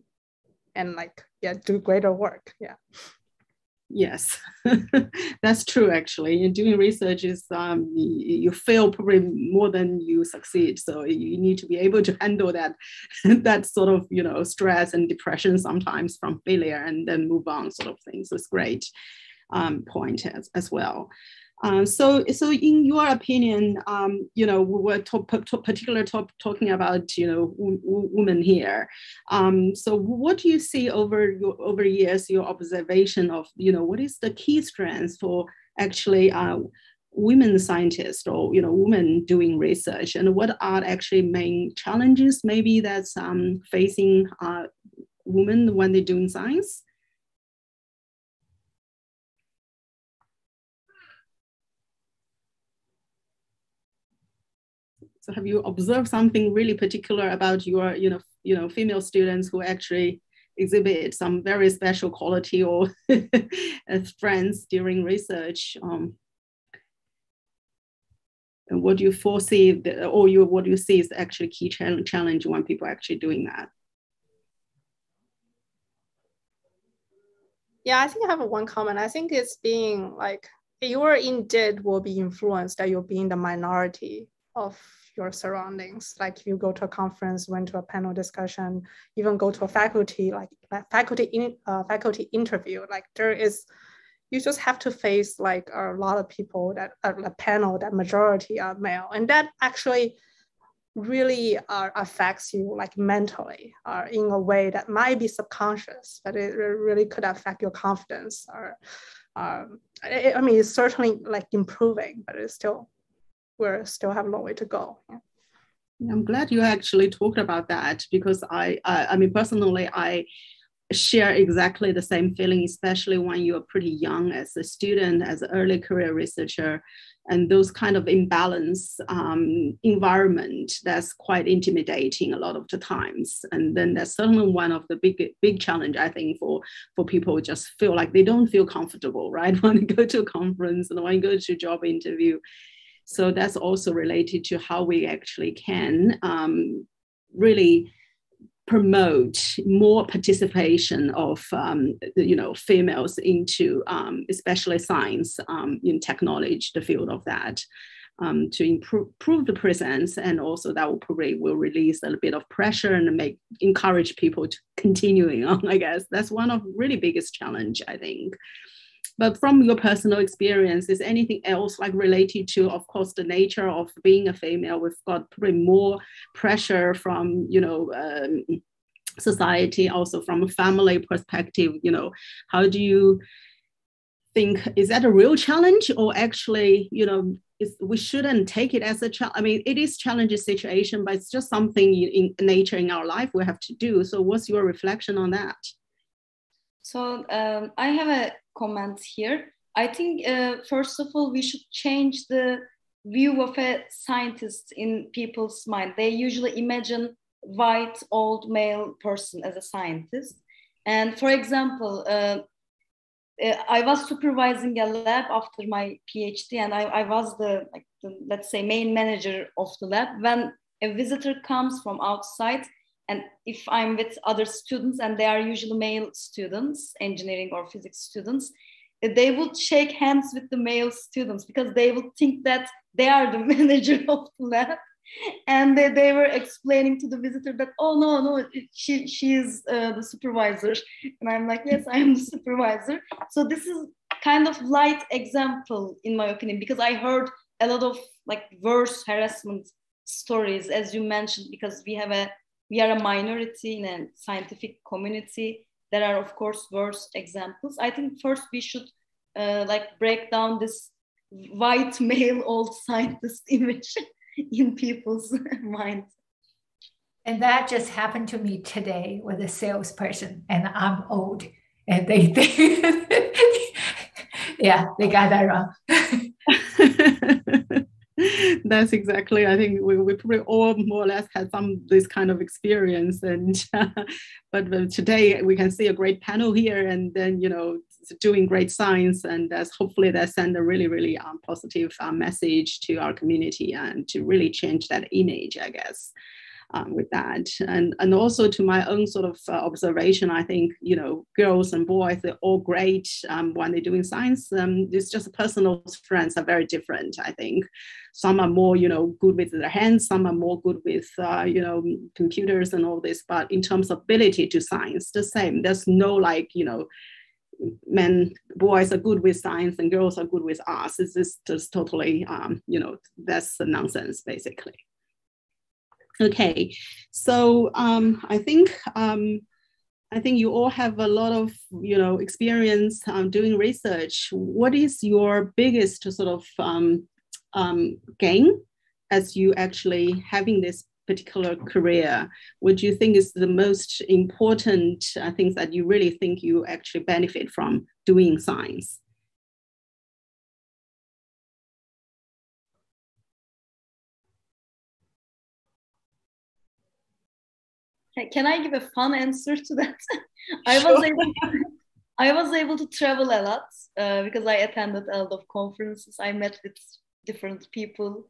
Speaker 16: and like, yeah, do greater work, yeah.
Speaker 13: Yes, [LAUGHS] that's true. Actually, in doing research is um, you, fail probably more than you succeed. So you need to be able to handle that [LAUGHS] that sort of you know stress and depression sometimes from failure, and then move on, sort of things. So it's great um, point as, as well. Uh, so, so in your opinion, um, you know, we were to, to particular top, talking about, you know, women here. Um, so, what do you see over your over years? Your observation of, you know, what is the key strengths for actually uh, women scientists or you know women doing research, and what are actually main challenges maybe that's um, facing uh, women when they're doing science? So have you observed something really particular about your, you know, you know, female students who actually exhibit some very special quality or [LAUGHS] strengths during research? Um, and what do you foresee, the, or you, what do you see is actually key challenge when people are actually doing that?
Speaker 16: Yeah, I think I have one comment. I think it's being like your indeed will be influenced that you'll be in the minority of your surroundings. Like if you go to a conference, went to a panel discussion, even go to a faculty like faculty in uh, faculty interview, like there is, you just have to face like a lot of people that are a panel that majority are male, and that actually really uh, affects you like mentally or uh, in a way that might be subconscious, but it really could affect your confidence or um, I mean, it's certainly like improving, but it's still, we're still have a long way to go. Yeah.
Speaker 13: I'm glad you actually talked about that because I, I, I mean, personally, I share exactly the same feeling, especially when you're pretty young as a student, as an early career researcher, and those kind of imbalance um, environment that's quite intimidating a lot of the times. And then that's certainly one of the big, big challenge I think for for people just feel like they don't feel comfortable, [LAUGHS] right? When you go to a conference and when you go to a job interview. So that's also related to how we actually can um, really promote more participation of um, you know females into um, especially science um, in technology the field of that um, to improve, improve, the presence and also that will probably will release a little bit of pressure and make encourage people to continuing on i guess. That's one of really biggest challenge i think but from your personal experience is anything else like related to of course the nature of being a female? We've got probably more pressure from you know um, society also from a family perspective you know. How do you think is that a real challenge? Or actually you know we shouldn't take it as a challenge i mean it is challenging situation but it's just something in nature in our life we have to do. So what's your reflection on that
Speaker 17: so um, i have a comment here i think uh, first of all we should change the view of a scientist in people's mind they usually imagine white old male person as a scientist. And for example, uh, uh, I was supervising a lab after my PhD, and I, I was the, like the, let's say, main manager of the lab. When a visitor comes from outside, and if I'm with other students, and they are usually male students, engineering or physics students, they would shake hands with the male students because they would think that they are the [LAUGHS] manager of the lab. And they, they were explaining to the visitor that oh no no she she is uh, the supervisor. And i'm like yes i am the supervisor. So this is kind of light example in my opinion because i heard a lot of like worse harassment stories as you mentioned because we have a we are a minority in a scientific community there are of course worse examples i think first we should uh, like break down this white [LAUGHS] male old scientist [LAUGHS] image in people's [LAUGHS] minds.
Speaker 18: And that just happened to me today with a salesperson, and I'm old, and they think, yeah, they got that wrong.
Speaker 13: That's exactly. I think we, we probably all more or less had some this kind of experience, and [LAUGHS] but, but today we can see a great panel here, and then you know doing great science, and that's hopefully that send a really really um, positive uh, message to our community and to really change that image, I guess um, with that. And, and also to my own sort of uh, observation, I think, you know, girls and boys, they're all great um, when they're doing science. Um, it's just personal strengths are very different, I think. Some are more, you know, good with their hands. Some are more good with, uh, you know, computers and all this. But in terms of ability to science, the same. There's no like, you know, men boys are good with science and girls are good with arts it's just, just totally um, you know that's nonsense basically Okay, so um, I think um, I think you all have a lot of you know experience um, doing research. What is your biggest sort of um, um, gain as you actually having this particular career? What do you think is the most important uh, things that you really think you actually benefit from doing science?
Speaker 17: Can I give a fun answer to that? [LAUGHS] I was able to, [LAUGHS] I was able to travel a lot uh, because I attended a lot of conferences. I met with different people.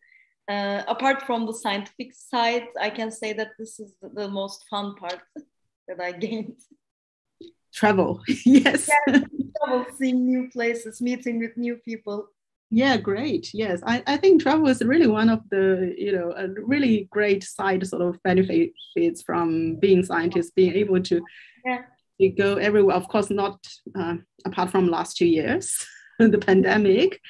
Speaker 17: Uh, apart from the scientific side, I can say that this is the, most fun part [LAUGHS] that I gained.
Speaker 13: Travel, yes.
Speaker 17: Yeah, travel, seeing new places, meeting with new people.
Speaker 13: Yeah, great. Yes, I, I think travel is really one of the, you know, a really great side sort of benefits from being scientists, being able to,
Speaker 17: yeah.
Speaker 13: go everywhere. Of course, not uh, apart from last two years, [LAUGHS] the pandemic.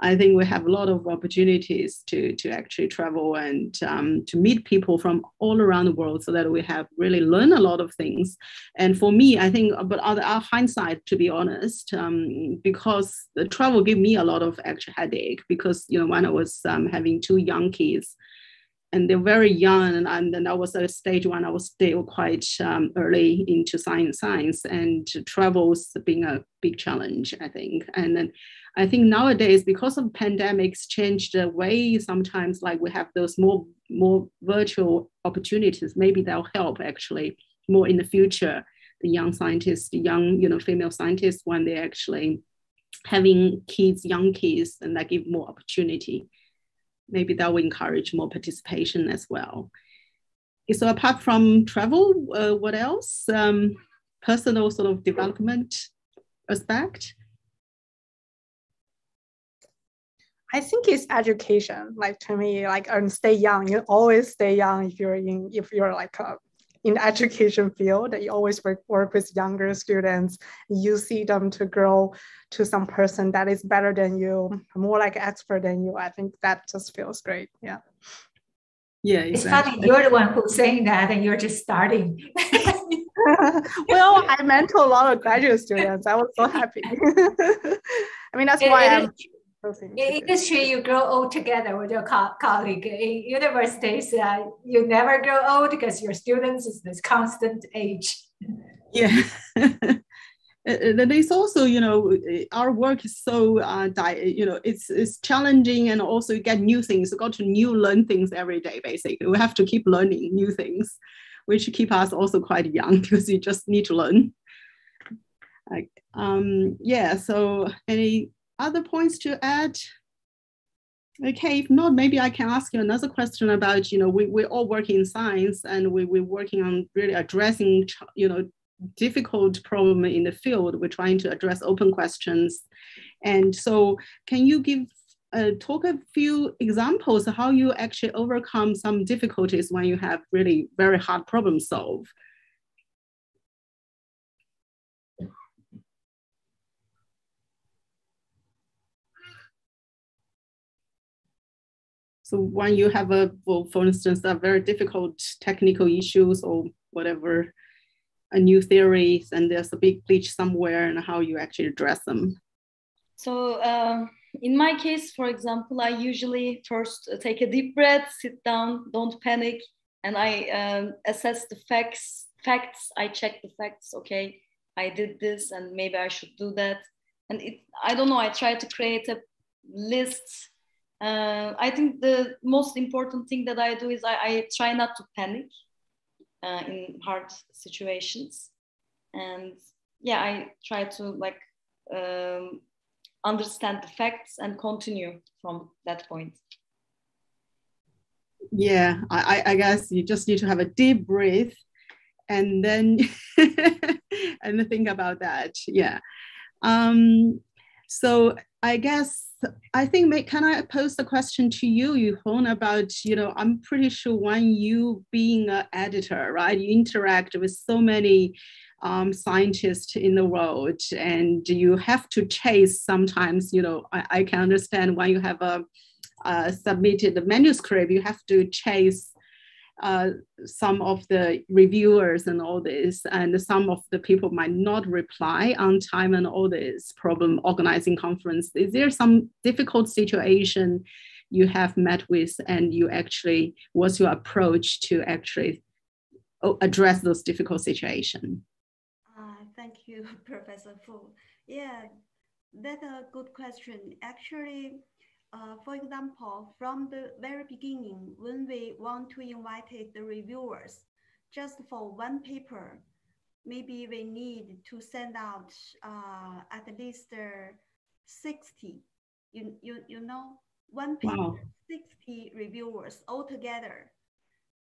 Speaker 13: I think we have a lot of opportunities to, to actually travel and um, to meet people from all around the world so that we have really learned a lot of things. And for me, I think, but on our hindsight, to be honest, um, because the travel gave me a lot of actual headache because, you know, when I was um, having two young kids, and they're very young and, and then I was at a stage when I was still quite um, early into science science and travel was being a big challenge I think and then I think nowadays, because of pandemics, changed the way sometimes like we have those more more virtual opportunities. Maybe that'll help actually more in the future. The young scientists, the young you know female scientists, when they actually having kids, young kids, and that give more opportunity. Maybe that will encourage more participation as well. So apart from travel, uh, what else? Um, personal sort of development aspect.
Speaker 16: I think it's education. Like to me, like and stay young. You always stay young if you're in if you're like a, in education field. You always work, work with younger students. You see them to grow to some person that is better than you, more like expert than you. I think that just feels great. Yeah.
Speaker 13: Yeah,
Speaker 18: exactly. It's funny you're the one who's saying that, and you're just starting. [LAUGHS]
Speaker 16: well, I mentor a lot of graduate students. I was so happy. [LAUGHS] I mean, that's
Speaker 18: it,
Speaker 16: why
Speaker 18: it
Speaker 16: I'm.
Speaker 18: Is- in industry, you grow old together with your co- colleague. In universities, uh, you never grow old because your students is this constant age.
Speaker 13: Yeah. [LAUGHS] and it's also, you know, our work is so, uh, di- you know, it's it's challenging, and also you get new things. You got to new learn things every day. Basically, we have to keep learning new things, which keep us also quite young [LAUGHS] because you just need to learn. Like, um, yeah. So, any other points to add? Okay, if not, maybe I can ask you another question about, you know, we, we all work in science and we, we're working on really addressing, you know, difficult problem in the field. We're trying to address open questions. And so can you give, uh, talk a few examples of how you actually overcome some difficulties when you have really very hard problem solve? So when you have a, well, for instance, a very difficult technical issues or whatever, a new theories, and there's a big glitch somewhere, and how you actually address them.
Speaker 17: So uh, in my case, for example, I usually first take a deep breath, sit down, don't panic, and I um, assess the facts. Facts. I check the facts. Okay, I did this, and maybe I should do that. And it, I don't know. I try to create a list uh, I think the most important thing that I do is I, I try not to panic uh, in hard situations, and yeah, I try to like um, understand the facts and continue from that point.
Speaker 13: Yeah, I, I guess you just need to have a deep breath and then [LAUGHS] and think about that. Yeah. Um, so I guess I think, can I pose the question to you, Yuhong, about, you know, I'm pretty sure when you being an editor, right, you interact with so many um, scientists in the world and you have to chase sometimes, you know, I, I can understand when you have a, a submitted the manuscript, you have to chase uh, some of the reviewers and all this, and some of the people might not reply on time and all this problem organizing conference. Is there some difficult situation you have met with and you actually, what's your approach to actually oh, address those difficult situations?
Speaker 20: Uh, thank you, [LAUGHS] Professor Fu. Yeah, that's a good question. Actually, uh, for example, from the very beginning, when we want to invite the reviewers just for one paper, maybe we need to send out uh, at least uh, 60, you, you, you know, one paper, wow. 60 reviewers altogether,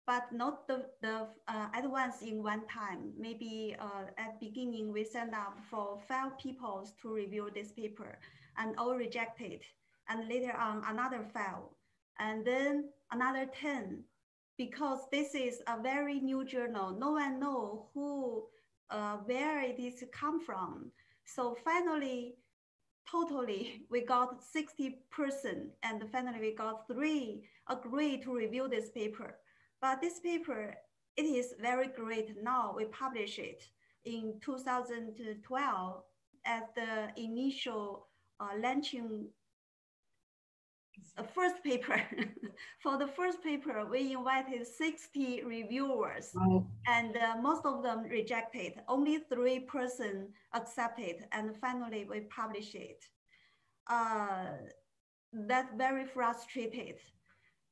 Speaker 20: but not the, the uh, at once in one time. Maybe uh, at beginning, we send out for five people to review this paper and all rejected and later on another five, and then another 10, because this is a very new journal. No one know who, uh, where it is come from. So finally, totally [LAUGHS] we got 60 person and finally we got three agree to review this paper. But this paper, it is very great. Now we publish it in 2012 at the initial uh, launching first paper. [LAUGHS] For the first paper, we invited 60 reviewers wow. and uh, most of them rejected. Only three person accepted and finally we published it. Uh, that very frustrated.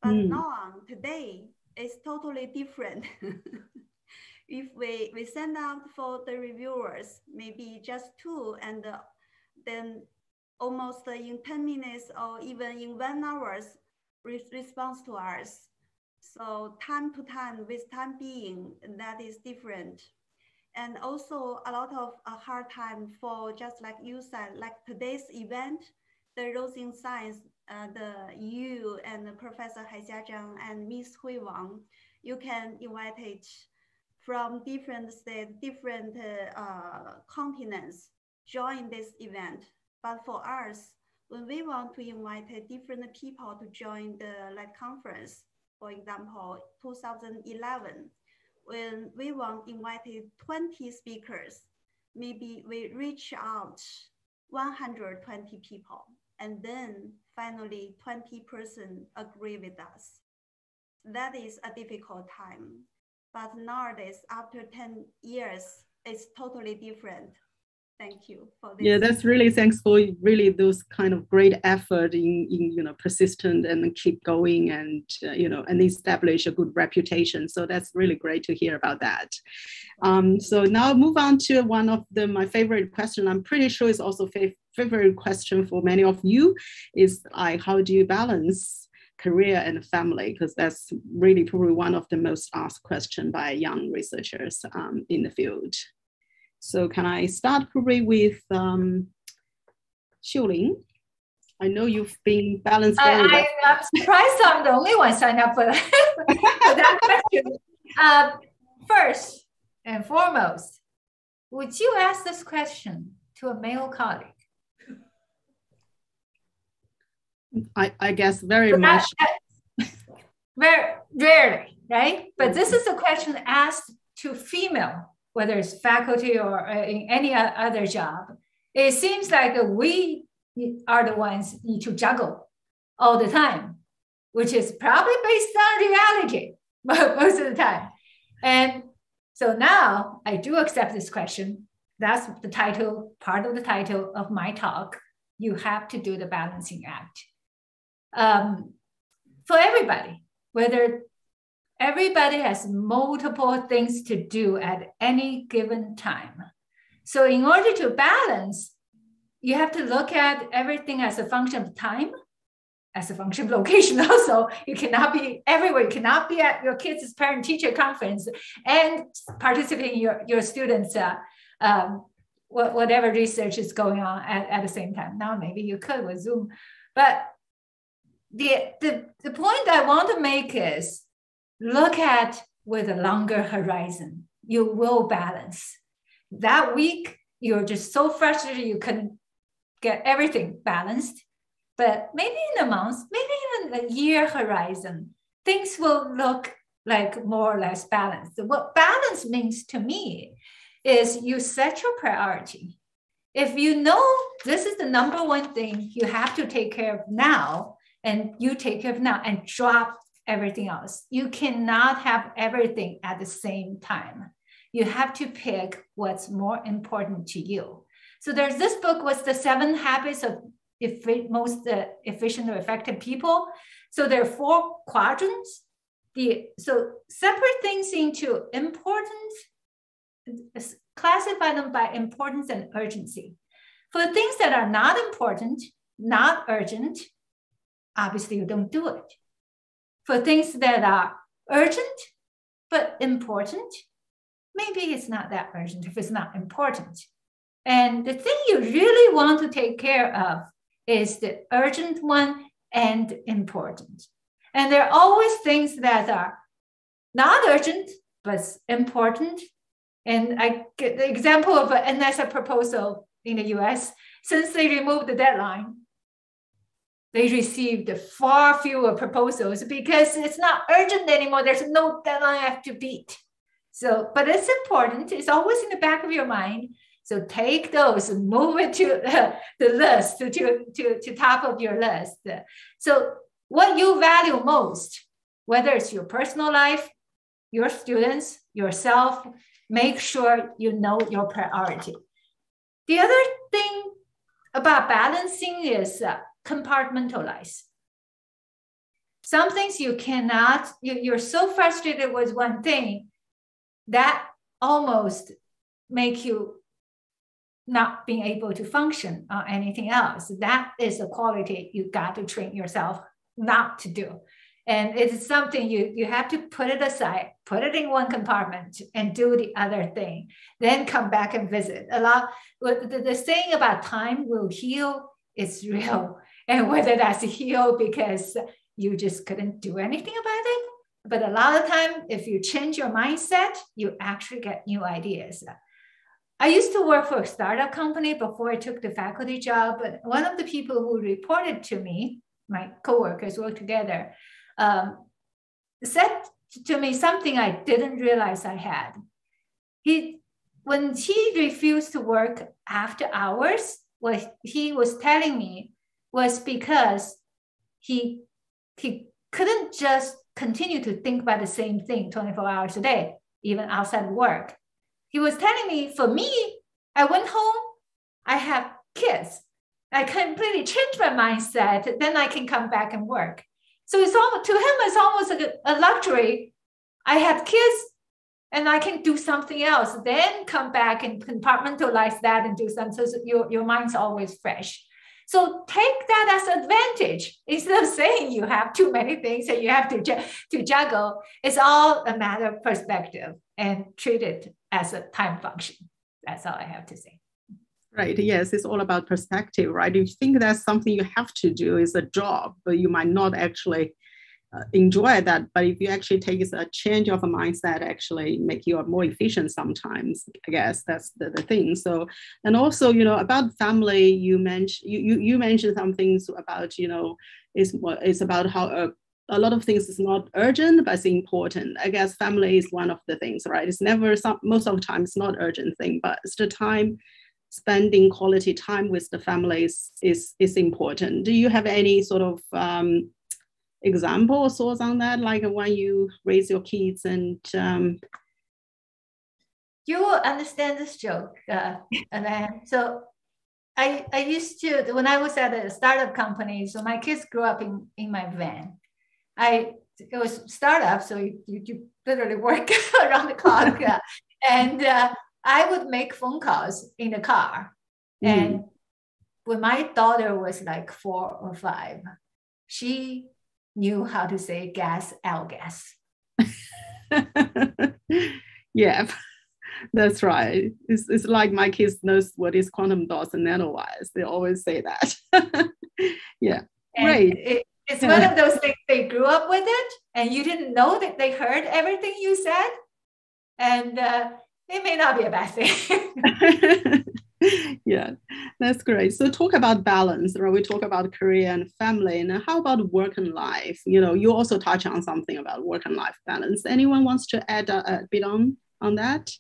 Speaker 20: But mm. now on today, it's totally different. [LAUGHS] if we, we send out for the reviewers, maybe just two, and uh, then almost in 10 minutes or even in one hours re response to us. So time to time with time being, that is different. And also a lot of a hard time for just like you said, like today's event, the Rose in Science, uh, the you and Professor Haixia Zhang and Miss Hui Wang, you can invite it from different states, different uh, continents, join this event. But for us, when we want to invite different people to join the like conference, for example, 2011, when we want invited 20 speakers, maybe we reach out 120 people. And then finally 20 person agree with us. That is a difficult time. But nowadays, after 10 years, it's totally different. Thank you for this.
Speaker 13: Yeah, that's really thanks for really those kind of great effort in, in you know persistent and keep going and uh, you know and establish a good reputation. So that's really great to hear about that. Um, so now move on to one of the my favorite question. I'm pretty sure is also fav favorite question for many of you is like how do you balance career and family because that's really probably one of the most asked question by young researchers um, in the field. So can I start probably with um, Xiuling? I know you've been balanced
Speaker 18: I, I'm surprised I'm the only one signed up for that, [LAUGHS] for that question. Uh, first and foremost, would you ask this question to a male colleague?
Speaker 13: I, I guess very much.
Speaker 18: very rarely, right? But this is a question asked to female whether it's faculty or uh, in any other job, it seems like we are the ones need to juggle all the time, which is probably based on reality [LAUGHS] most of the time. And so now I do accept this question. That's the title, part of the title of my talk. You have to do the balancing act. Um, for everybody, whether everybody has multiple things to do at any given time. So, in order to balance, you have to look at everything as a function of time, as a function of [LAUGHS] location. Also, you cannot be everywhere. You cannot be at your kids' parent-teacher conference and participate in your, your students' uh, um, whatever research is going on at, at the same time. Now, maybe you could with Zoom, but the, the, the point I want to make is look at with a longer horizon. You will balance. That week, you're just so frustrated you couldn't get everything balanced. But maybe in a month, maybe even a year horizon, things will look like more or less balanced. What balance means to me is you set your priority. If you know this is the number one thing you have to take care of now, and you take care of now and drop everything else. You cannot have everything at the same time. You have to pick what's more important to you. So there's this book, what's the seven habits of If most uh, efficient or effective people. So there are four quadrants. The, so separate things into important, classify them by importance and urgency. For things that are not important, not urgent, obviously you don't do it for things that are urgent but important, maybe it's not that urgent if it's not important. And the thing you really want to take care of is the urgent one and important. And there are always things that are not urgent, but important. And I get the example of an NASA proposal in the US since they removed the deadline, they received far fewer proposals because it's not urgent anymore. There's no deadline I have to beat. So, but it's important. It's always in the back of your mind. So take those and move it to uh, [LAUGHS] the list, to, to, to, to top of your list. So what you value most, whether it's your personal life, your students, yourself, make sure you know your priority. The other thing about balancing is uh, compartmentalize. Some things you cannot, you, you're so frustrated with one thing that almost make you not being able to function on anything else. That is a quality you got to train yourself not to do. And it's something you, you have to put it aside, put it in one compartment and do the other thing, then come back and visit. A lot, the, the saying about time will heal is real. And whether that's heal because you just couldn't do anything about it, but a lot of time, if you change your mindset, you actually get new ideas. I used to work for a startup company before I took the faculty job. But one of the people who reported to me, my coworkers work together, um, said to me something I didn't realize I had. He, when he refused to work after hours, what he was telling me was because he he couldn't just continue to think about the same thing 24 hours a day, even outside work. He was telling me, for me, I went home, I have kids. I completely change my mindset, then I can come back and work. So it's almost to him, it's almost a, a luxury. I have kids and I can do something else, then come back and compartmentalize that and do something. So your, your mind's always fresh. So take that as advantage instead of saying you have too many things and you have to, to juggle. It's all a matter of perspective and treat it as a time function. That's all I have to say.
Speaker 13: Right. Yes, it's all about perspective, right? If you think that's something you have to do is a job, but you might not actually enjoy that. But if you actually take a change of a mindset, actually make you more efficient sometimes. I guess that's the, the thing. So, and also, you know, about family, you mentioned you, you you mentioned some things about you know, is what it's about how a, a lot of things is not urgent, but it's important. I guess family is one of the things, right? It's never some most of the time it's not urgent thing, but it's the time spending quality time with the families is, is important. Do you have any sort of um, example or thoughts on that, like when you raise your kids and um...
Speaker 18: you will understand this joke, uh, and then so I I used to when I was at a startup company, so my kids grew up in in my van. I it was startup, so you, you, you literally work [LAUGHS] around the clock, [LAUGHS] uh, and uh, I would make phone calls in the car. Mm. And when my daughter was like four or five, she knew how to say gas, L gas. [LAUGHS]
Speaker 13: yeah, that's right. It's, it's like my kids knows what is quantum dots and nanowires. They always say that. [LAUGHS] yeah,
Speaker 18: and
Speaker 13: great.
Speaker 18: It, it's one of those things they grew up with it and you didn't know that they heard everything you said. And uh, it may not be a bad thing. [LAUGHS]
Speaker 13: yeah, that's great. So talk about balance, right? We talk about career and family, and how about work and life? You know, you also touch on something about work and life balance. Anyone wants to add a, a bit on on that?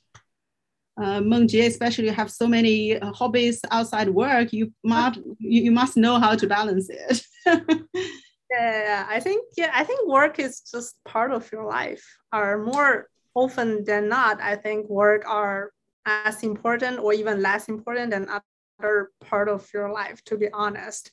Speaker 13: Uh, Mengjie, especially you have so many uh, hobbies outside work, you must you, you must know how to balance it. [LAUGHS]
Speaker 16: yeah, I think yeah, I think work is just part of your life. Or more often than not, I think work are as important or even less important than other part of your life, to be honest.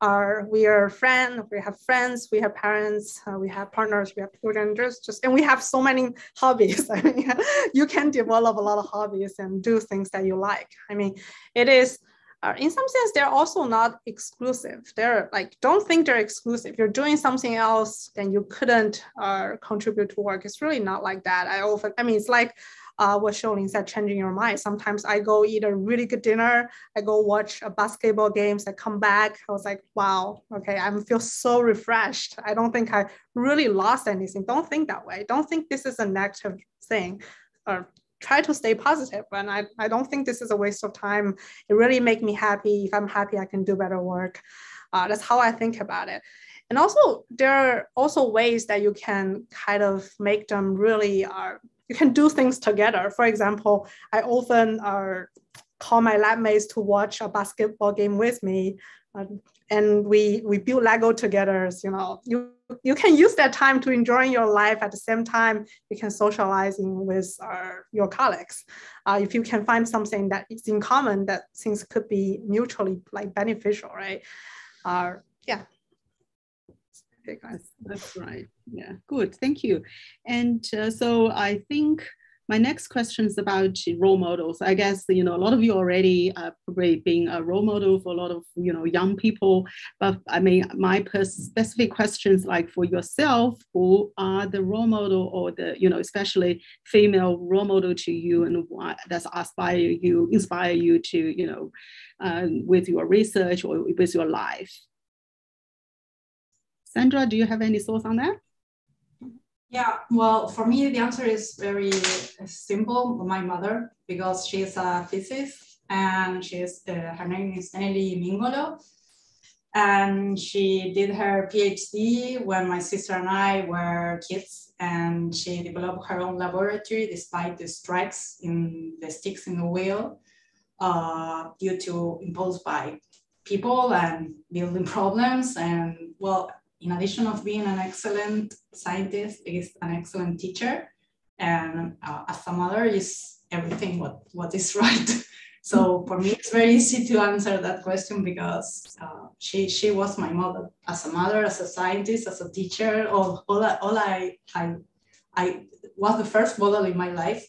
Speaker 16: Are we are friends, we have friends, we have parents, uh, we have partners, we have children, just, just and we have so many hobbies. [LAUGHS] I mean, you can develop a lot of hobbies and do things that you like. I mean, it is uh, in some sense they're also not exclusive they're like don't think they're exclusive you're doing something else then you couldn't uh, contribute to work it's really not like that i often i mean it's like uh, what Xiuling said, changing your mind. Sometimes I go eat a really good dinner. I go watch a basketball games. I come back. I was like, wow, okay, I feel so refreshed. I don't think I really lost anything. Don't think that way. Don't think this is a negative thing. Or try to stay positive and I, I don't think this is a waste of time it really make me happy if i'm happy i can do better work uh, that's how i think about it and also there are also ways that you can kind of make them really uh, you can do things together. For example i often uh, call my lab mates to watch a basketball game with me uh, and we we build lego together you know. You you can use that time to enjoy your life. At the same time you can socializing with uh, your colleagues. Uh, if you can find something that is in common that things could be mutually like beneficial right? Uh, yeah
Speaker 13: that's, that's right yeah good thank you and uh, so i think my next question is about role models. I guess you know a lot of you already are probably being a role model for a lot of you know young people. But I mean, my specific questions like for yourself, who are the role model or the you know especially female role model to you, and what does inspire you, inspire you to you know uh, with your research or with your life. Sandra, do you have any thoughts on that?
Speaker 15: Yeah, well, for me, the answer is very simple. My mother, because she's a physicist and she's, uh, her name is Nelly Mingolo. And she did her PhD when my sister and I were kids, and she developed her own laboratory despite the strikes in the sticks in the wheel uh, due to imposed by people and building [LAUGHS] problems. And well, in addition of being an excellent scientist, is an excellent teacher. And uh, as a mother is everything what, what is [LAUGHS] right. so for me, it's very easy to answer that question because uh, she, she was my mother as a mother, as a scientist, as a teacher, all, all, I, all I, I, I was the first model in my life.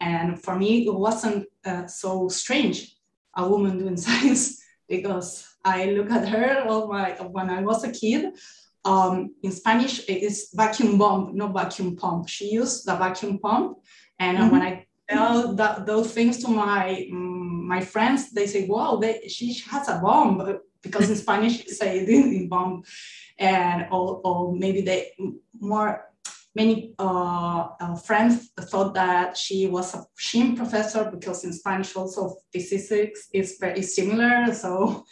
Speaker 15: And for me, it wasn't uh, so strange, a woman doing [LAUGHS] science, because I look at her all my, when I was a kid. Um, in Spanish, it is vacuum bomb, not vacuum pump. She used the vacuum pump. And mm-hmm. when I tell that, those things to my um, my friends, they say, wow, they, she has a bomb. Because in Spanish, you say bomb. And or, or maybe they more many uh, uh, friends thought that she was a shim professor because in Spanish also physics is very similar. So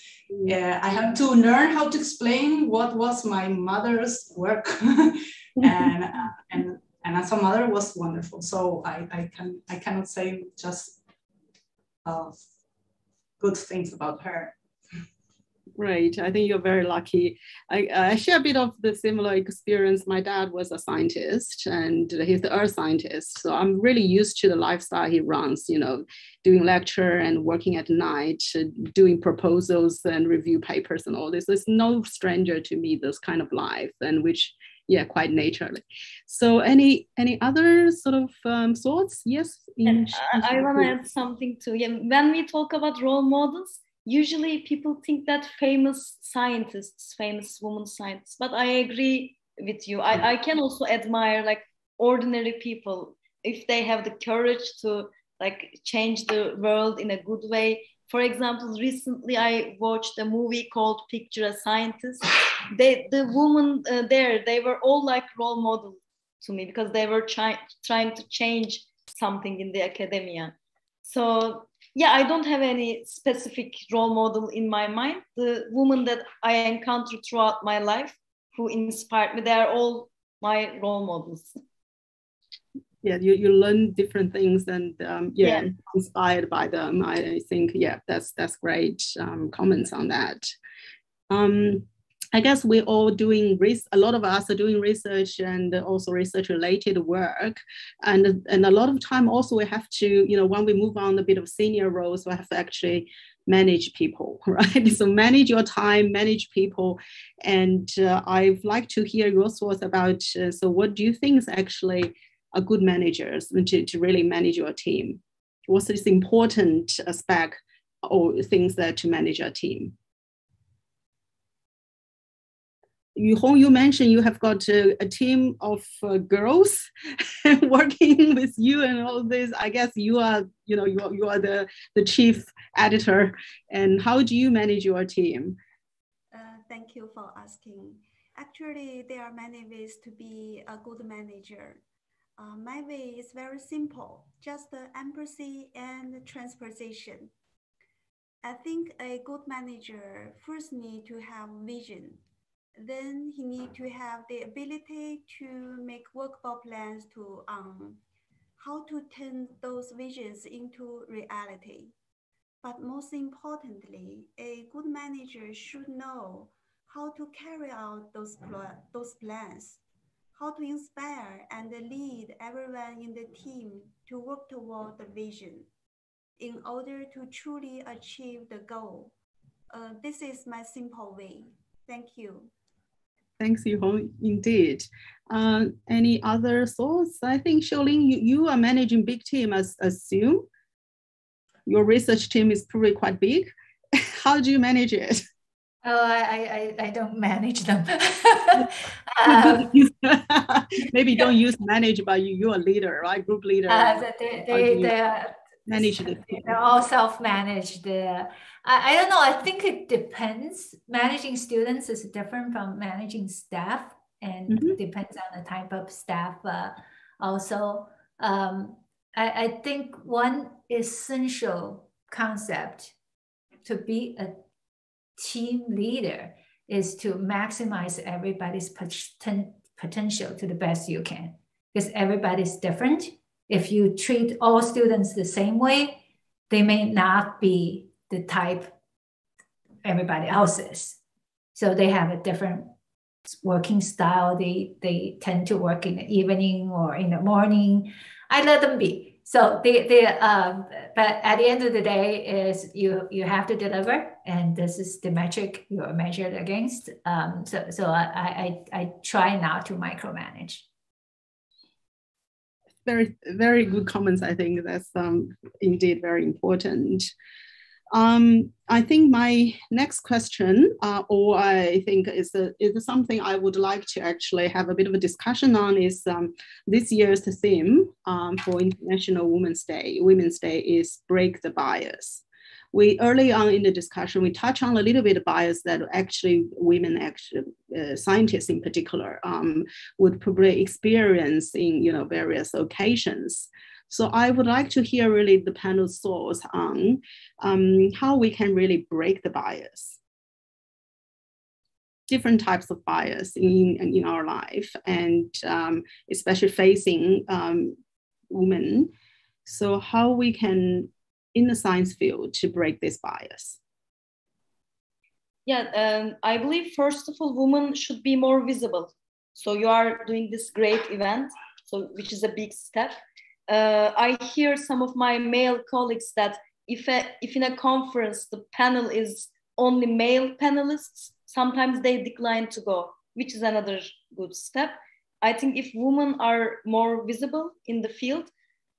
Speaker 15: uh, I had to learn how to explain what was my mother's work, [LAUGHS] and uh, and and as a mother was wonderful. So I, I can I cannot say just uh, good things about her.
Speaker 13: Right. I think you're very lucky. I, I, share a bit of the similar experience. My dad was a scientist and he's the earth scientist. So I'm really used to the lifestyle he runs, you know, doing lecture and working at night, doing proposals and review papers and all this. It's no stranger to me, this kind of life, and which, yeah, quite naturally. So any any other sort of um, thoughts? Yes.
Speaker 17: In, I, I want to add something too. Yeah, when we talk about role models, usually people think that famous scientists, famous women scientists, but I agree with you. I, I can also admire like ordinary people if they have the courage to like change the world in a good way. For example, recently I watched a movie called Picture a Scientist. They, the woman uh, there, they were all like role models to me because they were trying trying to change something in the academia. So yeah, I don't have any specific role model in my mind. The women that I encountered throughout my life who inspired me, they are all my role models.
Speaker 13: Yeah, you, you learn different things and um, yeah, yeah, inspired by them. I, I think yeah, that's that's great um, comments on that. Um, I guess we're all doing a lot of us are doing research and also research related work. And, and a lot of time also we have to, you know, when we move on a bit of senior roles, we have to actually manage people, [LAUGHS] right? So manage your time, manage people. And uh, I'd like to hear your thoughts about, uh, so what do you think is actually a good manager to, to really manage your team? What's this important aspect or things that to manage your team? Yuhong, you mentioned you have got a, a team of uh, girls [LAUGHS] working with you and all this. I guess you are, you know, you are, you are the, the chief editor. And how do you manage your team?
Speaker 20: Uh, thank you for asking. Actually, there are many ways to be a good manager. Uh, my way is very simple, just empathy and transposition. I think a good manager first need to have vision. Then he need to have the ability to make workable plans to um, how to turn those visions into reality. But most importantly, a good manager should know how to carry out those, pl- those plans, how to inspire and lead everyone in the team to work toward the vision in order to truly achieve the goal. Uh, this is my simple way. Thank you.
Speaker 13: Thanks, Yuhong. Indeed. Uh, any other thoughts? I think, Xiuling, you, you are managing big team, as assume. Your research team is probably quite big. [LAUGHS] How do you manage it?
Speaker 18: Oh, I, I, I don't manage them. [LAUGHS] [LAUGHS]
Speaker 13: um, Maybe don't use manage, but you, you're a leader, right? Group leader.
Speaker 18: Uh, they, they, they, are,
Speaker 13: manage the
Speaker 18: They're all self-managed. I, I don't know. I think it depends. Managing students is different from managing staff and mm -hmm. depends on the type of staff uh, also. Um, I, I think one essential concept to be a team leader is to maximize everybody's poten potential to the best you can because everybody's different. If you treat all students the same way, they may not be the type everybody else is. So they have a different working style. They they tend to work in the evening or in the morning. I let them be so the the um, but at the end of the day is you you have to deliver and this is the metric you are measured against um, so so I, I i try not to micromanage
Speaker 13: very very good comments i think that's um, indeed very important um, I think my next question, uh, or I think is, a, is something I would like to actually have a bit of a discussion on, is um, this year's theme um, for International Women's Day. Women's Day is break the bias. We early on in the discussion we touch on a little bit of bias that actually women, actually uh, scientists in particular, um, would probably experience in you know various occasions. So I would like to hear really the panel's thoughts on um, how we can really break the bias. Different types of bias in, in our life, and um, especially facing um, women. So how we can, in the science field, to break this bias.
Speaker 17: Yeah, um, I believe first of all, women should be more visible. So you are doing this great event, so which is a big step uh, I hear some of my male colleagues that if, a, if in a conference the panel is only male panelists, sometimes they decline to go, which is another good step. I think if women are more visible in the field,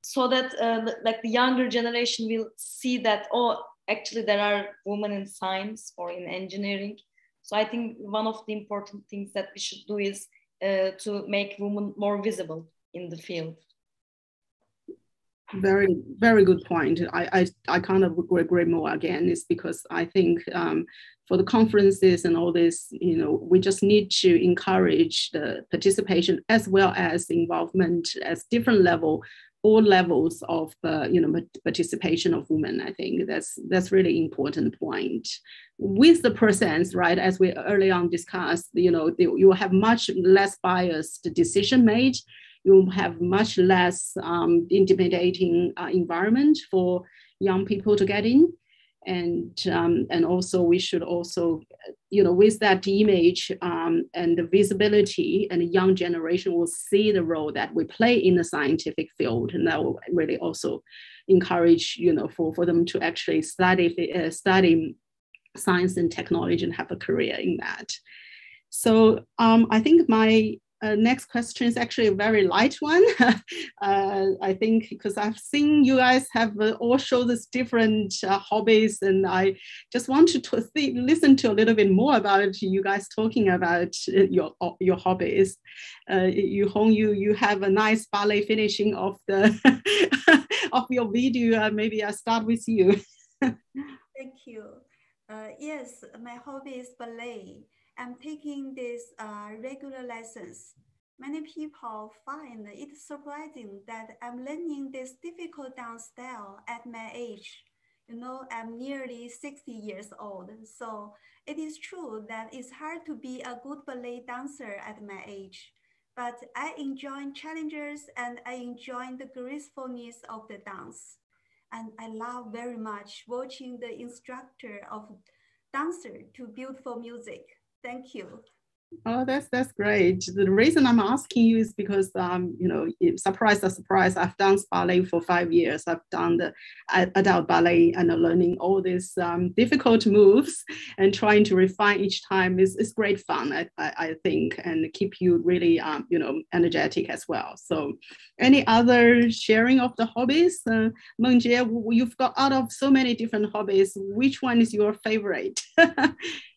Speaker 17: so that uh, like the younger generation will see that oh, actually there are women in science or in engineering. So I think one of the important things that we should do is uh, to make women more visible in the field
Speaker 13: very very good point i i, I kind of agree more again is because i think um, for the conferences and all this you know we just need to encourage the participation as well as involvement as different level all levels of uh, you know participation of women i think that's that's really important point with the percents right as we early on discussed you know you have much less biased decision made you have much less um, intimidating uh, environment for young people to get in. And, um, and also we should also, you know, with that image um, and the visibility and the young generation will see the role that we play in the scientific field. And that will really also encourage, you know, for, for them to actually study, uh, study science and technology and have a career in that. So um, I think my uh, next question is actually a very light one. [LAUGHS] uh, I think because I've seen you guys have uh, all show this different uh, hobbies, and I just wanted to listen to a little bit more about you guys talking about uh, your your hobbies. Uh, Yuhong, you you have a nice ballet finishing of the [LAUGHS] of your video. maybe I start with you. [LAUGHS]
Speaker 20: Thank you. yes, my hobby is ballet. I'm taking this uh, regular lessons. Many people find it surprising that I'm learning this difficult dance style at my age. You know, I'm nearly 60 years old, so it is true that it's hard to be a good ballet dancer at my age. But I enjoy challenges and I enjoy the gracefulness of the dance. And I love very much watching the instructor of dancer to beautiful music. Thank you.
Speaker 13: Oh, that's that's great. The reason I'm asking you is because um, you know, surprise surprise, I've done ballet for five years. I've done the adult ballet and learning all these um, difficult moves and trying to refine each time is, is great fun, I, I, I think, and keep you really um, you know energetic as well. So, any other sharing of the hobbies, uh? You've got out of so many different hobbies. Which one is your favorite? [LAUGHS]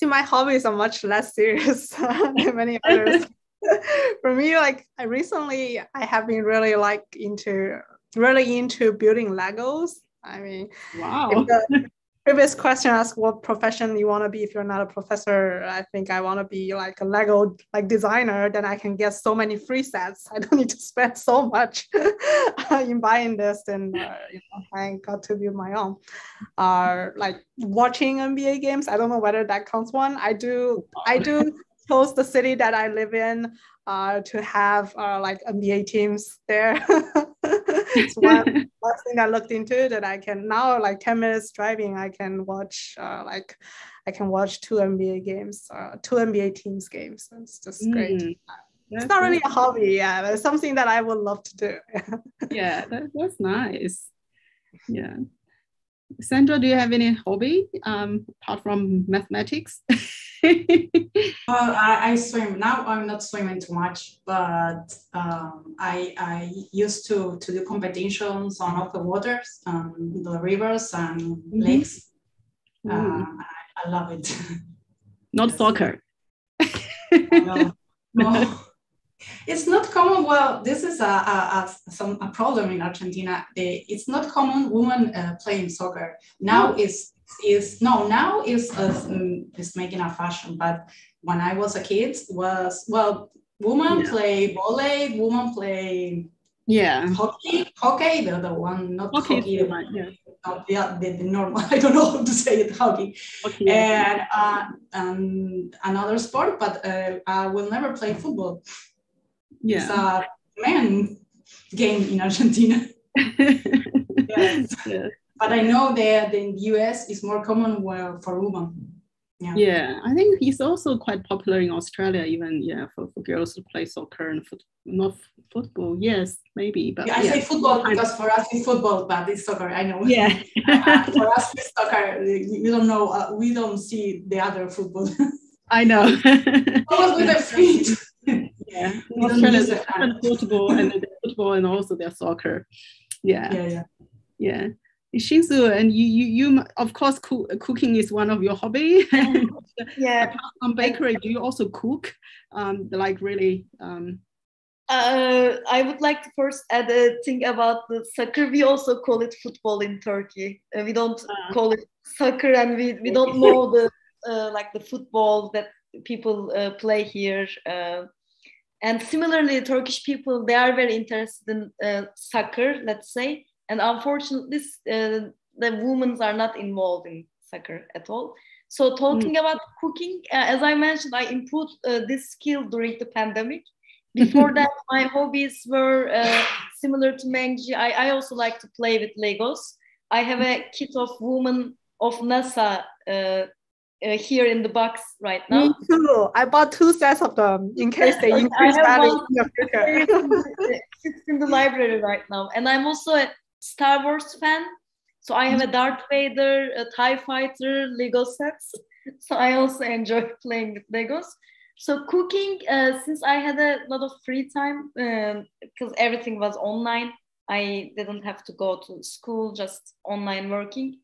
Speaker 16: see my hobbies are much less serious [LAUGHS] than many others. [LAUGHS] For me like i recently i have been really like into really into building legos. I mean
Speaker 13: wow.
Speaker 16: the, previous question asked what profession you want to be. If you're not a professor i think i want to be like a lego like designer then i can get so many free sets. I don't [LAUGHS] need to spend so much in buying this and uh, you know, i got to build my own. Uh, like watching nba games i don't know whether that counts one. I do i do chose the city that i live in uh, to have uh, like nba teams there [LAUGHS] it's [LAUGHS] one last thing I looked into that I can now like 10 minutes driving, I can watch uh, like I can watch two NBA games, uh, two NBA teams games. It's just mm. great. It's not really a hobby, yeah, but it's something that I would love to do. [LAUGHS]
Speaker 13: yeah, that, that's nice. Yeah. Sandra, do you have any hobby um, apart from mathematics? [LAUGHS] [LAUGHS]
Speaker 15: well, I, I, swim now. I'm not swimming too much, but um, I I used to to do competitions on open waters, um, the rivers and mm-hmm. lakes. Uh, I, I, love it. [LAUGHS]
Speaker 13: Not soccer.
Speaker 15: no, [LAUGHS] no. It's not common. Well, this is a, a, a some a problem in Argentina. It's not common women uh, playing soccer. Now oh. is is no now is uh, is making a fashion. But when I was a kid, was well, women yeah. play volley, women play
Speaker 13: yeah
Speaker 15: hockey, hockey the, other one not
Speaker 13: hockey,
Speaker 15: hockey,
Speaker 13: yeah.
Speaker 15: Not the, the, the, normal. [LAUGHS] I don't know how to say it, hockey,
Speaker 13: okay.
Speaker 15: and uh, um, another sport. But uh, I will never play football
Speaker 13: yeah.
Speaker 15: it's a man game in Argentina. [LAUGHS] yes. yes. But I know that in the US it's more common for women. Yeah.
Speaker 13: yeah, I think it's also quite popular in Australia, even yeah, for, for girls to play soccer and foot, not football. Yes, maybe, but
Speaker 15: yeah, I say football because for us it's football, but it's soccer. I know.
Speaker 13: Yeah,
Speaker 15: uh, [LAUGHS] for us it's soccer. We don't know. Uh, we don't see the other football. [LAUGHS]
Speaker 13: I know. [LAUGHS]
Speaker 15: Always with the feet
Speaker 13: yeah, Australia different football and their football and also their soccer. Yeah,
Speaker 15: yeah, yeah.
Speaker 13: yeah. Shinsu, and you, you, you, of course, co- cooking is one of your hobby. [LAUGHS] [LAUGHS]
Speaker 17: yeah.
Speaker 13: Apart from bakery, do you also cook? Um, like really. Um...
Speaker 17: Uh, I would like to first add a thing about the soccer. We also call it football in Turkey. Uh, we don't uh. call it soccer, and we, we don't [LAUGHS] know the uh, like the football that people uh, play here. Uh, and similarly, Turkish people they are very interested in uh, soccer, let's say. And unfortunately, uh, the women are not involved in soccer at all. So talking mm. about cooking, uh, as I mentioned, I improved uh, this skill during the pandemic. Before [LAUGHS] that, my hobbies were uh, similar to Mengjie. I, I also like to play with Legos. I have a kit of women of NASA uh, uh, here in the box right now.
Speaker 16: Me too. I bought two sets of them in [LAUGHS] case they increase value in the [LAUGHS]
Speaker 17: future. it's in the library right now. And I'm also a Star Wars fan. So I have a Darth Vader, a TIE Fighter Lego sets. [LAUGHS] So I also enjoy [LAUGHS] playing with Legos. So cooking, uh, since I had a lot of free time because um, everything was online, I didn't have to go to school, just online working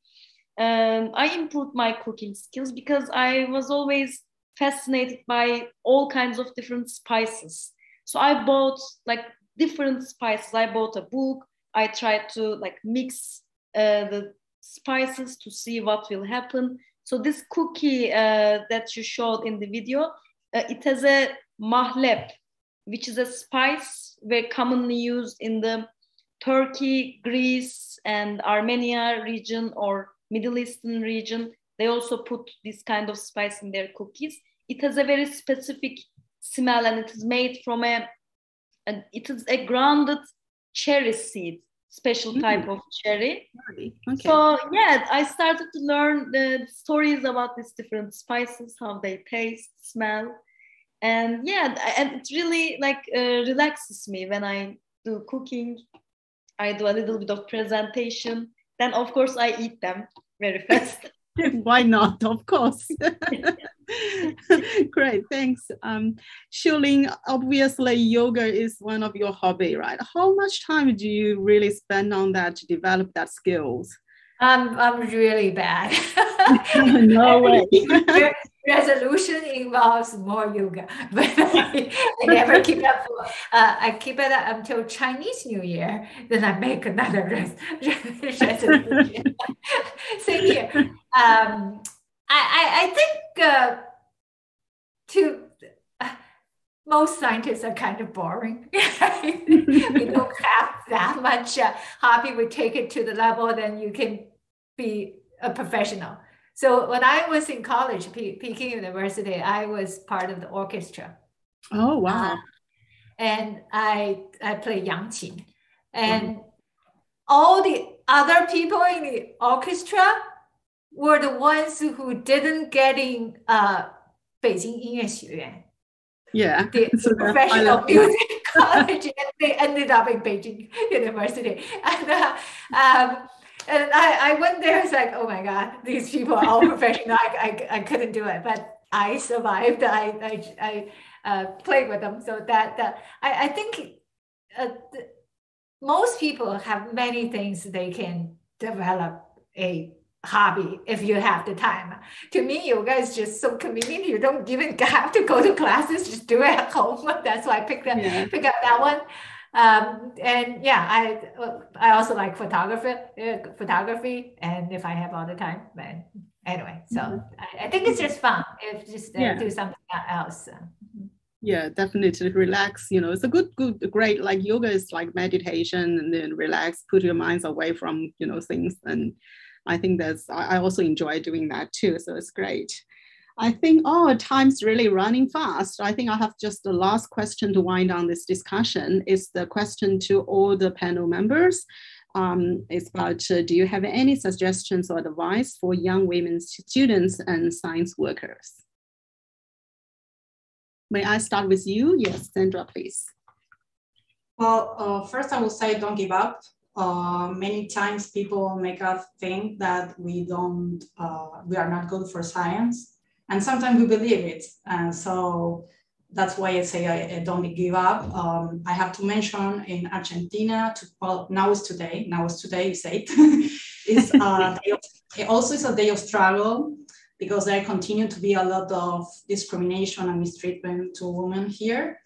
Speaker 17: um, I improved my cooking skills because I was always fascinated by all kinds of different spices. So I bought like different spices. I bought a book. I tried to like mix uh, the spices to see what will happen. So this cookie uh, that you showed in the video, uh, it has a mahleb. which is a spice very commonly used in the Turkey, Greece, and Armenia region or Middle Eastern region. They also put this kind of spice in their cookies. It has a very specific smell and it is made from a, and it is a grounded cherry seed, special mm. type of cherry. Okay. So yeah, I started to learn the stories about these different spices, how they taste, smell, and yeah, and it really like uh, relaxes me when I do cooking. I do a little bit of presentation. Then of course I eat them very [LAUGHS] fast.
Speaker 13: Why not? Of course. [LAUGHS] [LAUGHS] Great, thanks. Um, obviously yoga is one of your hobby, right? How much time do you really spend on that to develop that skills?
Speaker 18: I'm I'm really bad. [LAUGHS]
Speaker 13: no way. [LAUGHS]
Speaker 18: Resolution involves more yoga, but I, I never keep up. Uh, I keep it up until Chinese New Year. Then I make another res- resolution. Same here. Um, I, I, I think uh, to uh, most scientists are kind of boring. [LAUGHS] we don't have that much uh, hobby. We take it to the level, then you can be a professional. So when I was in college, P- Peking University, I was part of the orchestra.
Speaker 13: Oh wow! Uh,
Speaker 18: and I I play yangqin, and mm-hmm. all the other people in the orchestra were the ones who didn't get in uh, Beijing 音乐学院.
Speaker 13: Yeah,
Speaker 18: the [LAUGHS] so professional music [LAUGHS] college, and they ended up in Beijing University. [LAUGHS] And uh, um, and I, I went there. It's like, oh my god, these people are all professional. I, I, I couldn't do it, but I survived. I I, I uh, played with them. So that that I, I think uh, the, most people have many things they can develop a hobby if you have the time. To me, yoga is just so convenient. You don't even [LAUGHS] have to go to classes; just do it at home. [LAUGHS] That's why I picked up yeah. pick up that one. Um, and yeah, I I also like photography, uh, photography, and if I have all the time, but anyway, so mm-hmm. I, I, think it's just fun if just uh, yeah. do something else.
Speaker 13: Yeah, definitely relax. You know, it's a good, good, great. Like yoga is like meditation, and then relax, put your minds away from you know things, and I think that's I also enjoy doing that too. So it's great. I think, oh, time's really running fast. I think I have just the last question to wind on this discussion. Is the question to all the panel members. Um, it's about uh, do you have any suggestions or advice for young women students and science workers? May I start with you? Yes, Sandra, please.
Speaker 15: Well, uh, first I will say don't give up. Uh, many times people make us think that we don't, uh, we are not good for science and sometimes we believe it. And so that's why I say I, I don't give up. Um, I have to mention in Argentina, to, well, now is today, now is today, is [LAUGHS] it's, uh, of, also it's a day of struggle because there continue to be a lot of discrimination and mistreatment to women here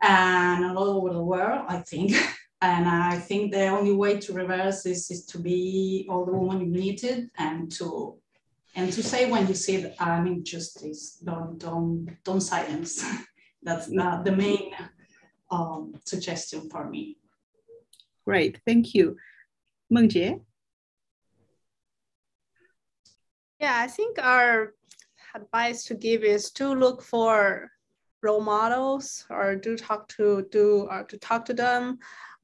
Speaker 15: and all over the world, I think. [LAUGHS] And I think the only way to reverse this is to be all the women united and to and to say when you see an injustice, don't don't don't silence. [LAUGHS] That's not the main um, suggestion for me.
Speaker 13: Great, thank you, Mengjie.
Speaker 16: Yeah, I think our advice to give is to look for role models or do talk to do or to talk to them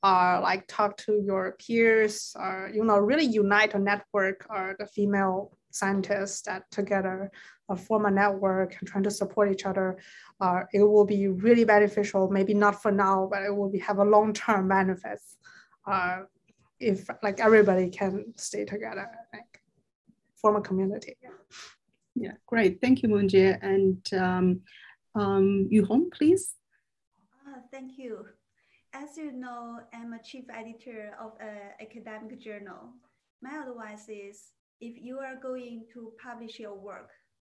Speaker 16: or like talk to your peers or you know really unite a network or the female scientists that together uh, form a network and trying to support each other, uh, it will be really beneficial. Maybe not for now, but it will be, have a long-term benefits uh, if like everybody can stay together, like form a community.
Speaker 13: Yeah, great. Thank you, Mengjie. And um, um, Yuhong, please.
Speaker 20: Uh, thank you. As you know, I'm a chief editor of an academic journal. My advice is if you are going to publish your work,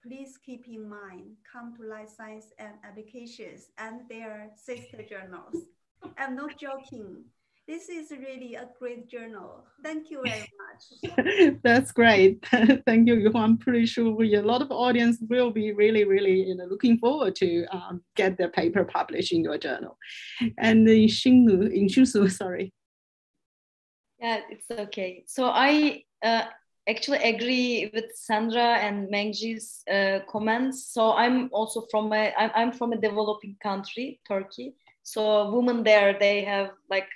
Speaker 20: please keep in mind Come to Light Science and Applications and their sister journals. I'm not joking. This is really a great journal. Thank you very much. [LAUGHS]
Speaker 13: That's great. [LAUGHS] Thank you, Yuhua. I'm pretty sure we, a lot of audience will be really, really you know, looking forward to um, get their paper published in your journal. And in Xingnu, in Shusu, [LAUGHS] sorry.
Speaker 17: Yeah, it's okay. So I uh, actually agree with Sandra and Mengjie's uh, comments. So I'm also from a I'm, I'm from a developing country, Turkey. So women there they have like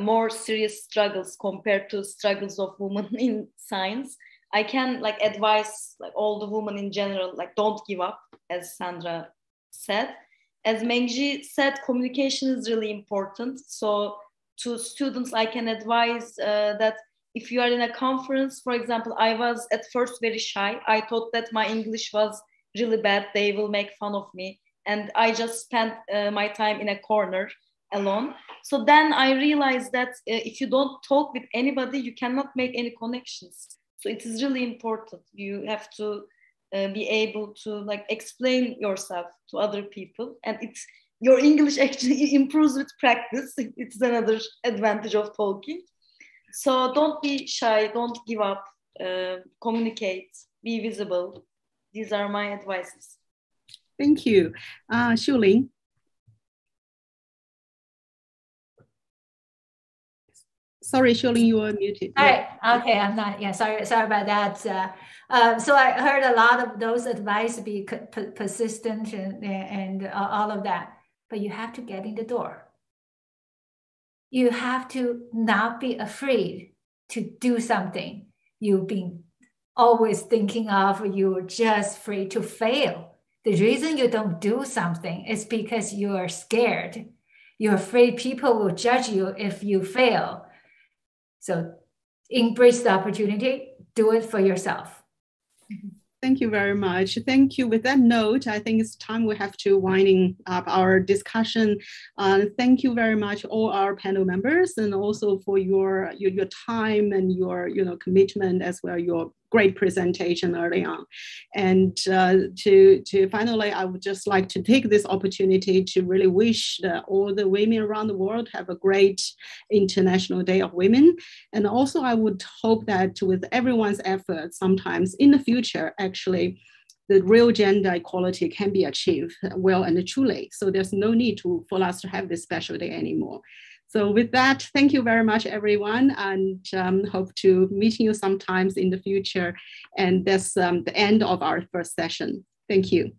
Speaker 17: more serious struggles compared to struggles of women [LAUGHS] in science. I can like advise like all the women in general, like don't give up, as Sandra said. As Mengjie said, communication is really important. So to students, I can advise uh, that if you are in a conference, for example, I was at first very shy. I thought that my English was really bad. They will make fun of me. And I just spent uh, my time in a corner alone. So then I realized that uh, if you don't talk with anybody, you cannot make any connections. So it is really important. You have to uh, be able to like explain yourself to other people, and it's your English [LAUGHS] actually improves with practice. It's another advantage of talking. So don't be shy. Don't give up. Uh, communicate. Be visible. These are my advices.
Speaker 13: Thank you, uh. Sorry, Shirley, you were muted.
Speaker 18: All right. Okay, I'm not. Yeah, sorry. Sorry about that. Uh, uh, so I heard a lot of those advice: be persistent and, and uh, all of that. But you have to get in the door. You have to not be afraid to do something. You've been always thinking of you're just afraid to fail. The reason you don't do something is because you are scared. You're afraid people will judge you if you fail so embrace the opportunity, do it for yourself.
Speaker 13: Thank you very much. Thank you. With that note, I think it's time we have to winding up our discussion. Uh, thank you very much, all our panel members, and also for your, your, your time and your you know commitment as well, your great presentation early on. And uh, to, to finally, I would just like to take this opportunity to really wish all the women around the world have a great International Day of Women. And also, I would hope that with everyone's effort, sometimes in the future, actually, the real gender equality can be achieved well and truly. So there's no need to, for us to have this special day anymore. So with that, thank you very much, everyone, and um, hope to meet you sometimes in the future. And that's um, the end of our first session. Thank you.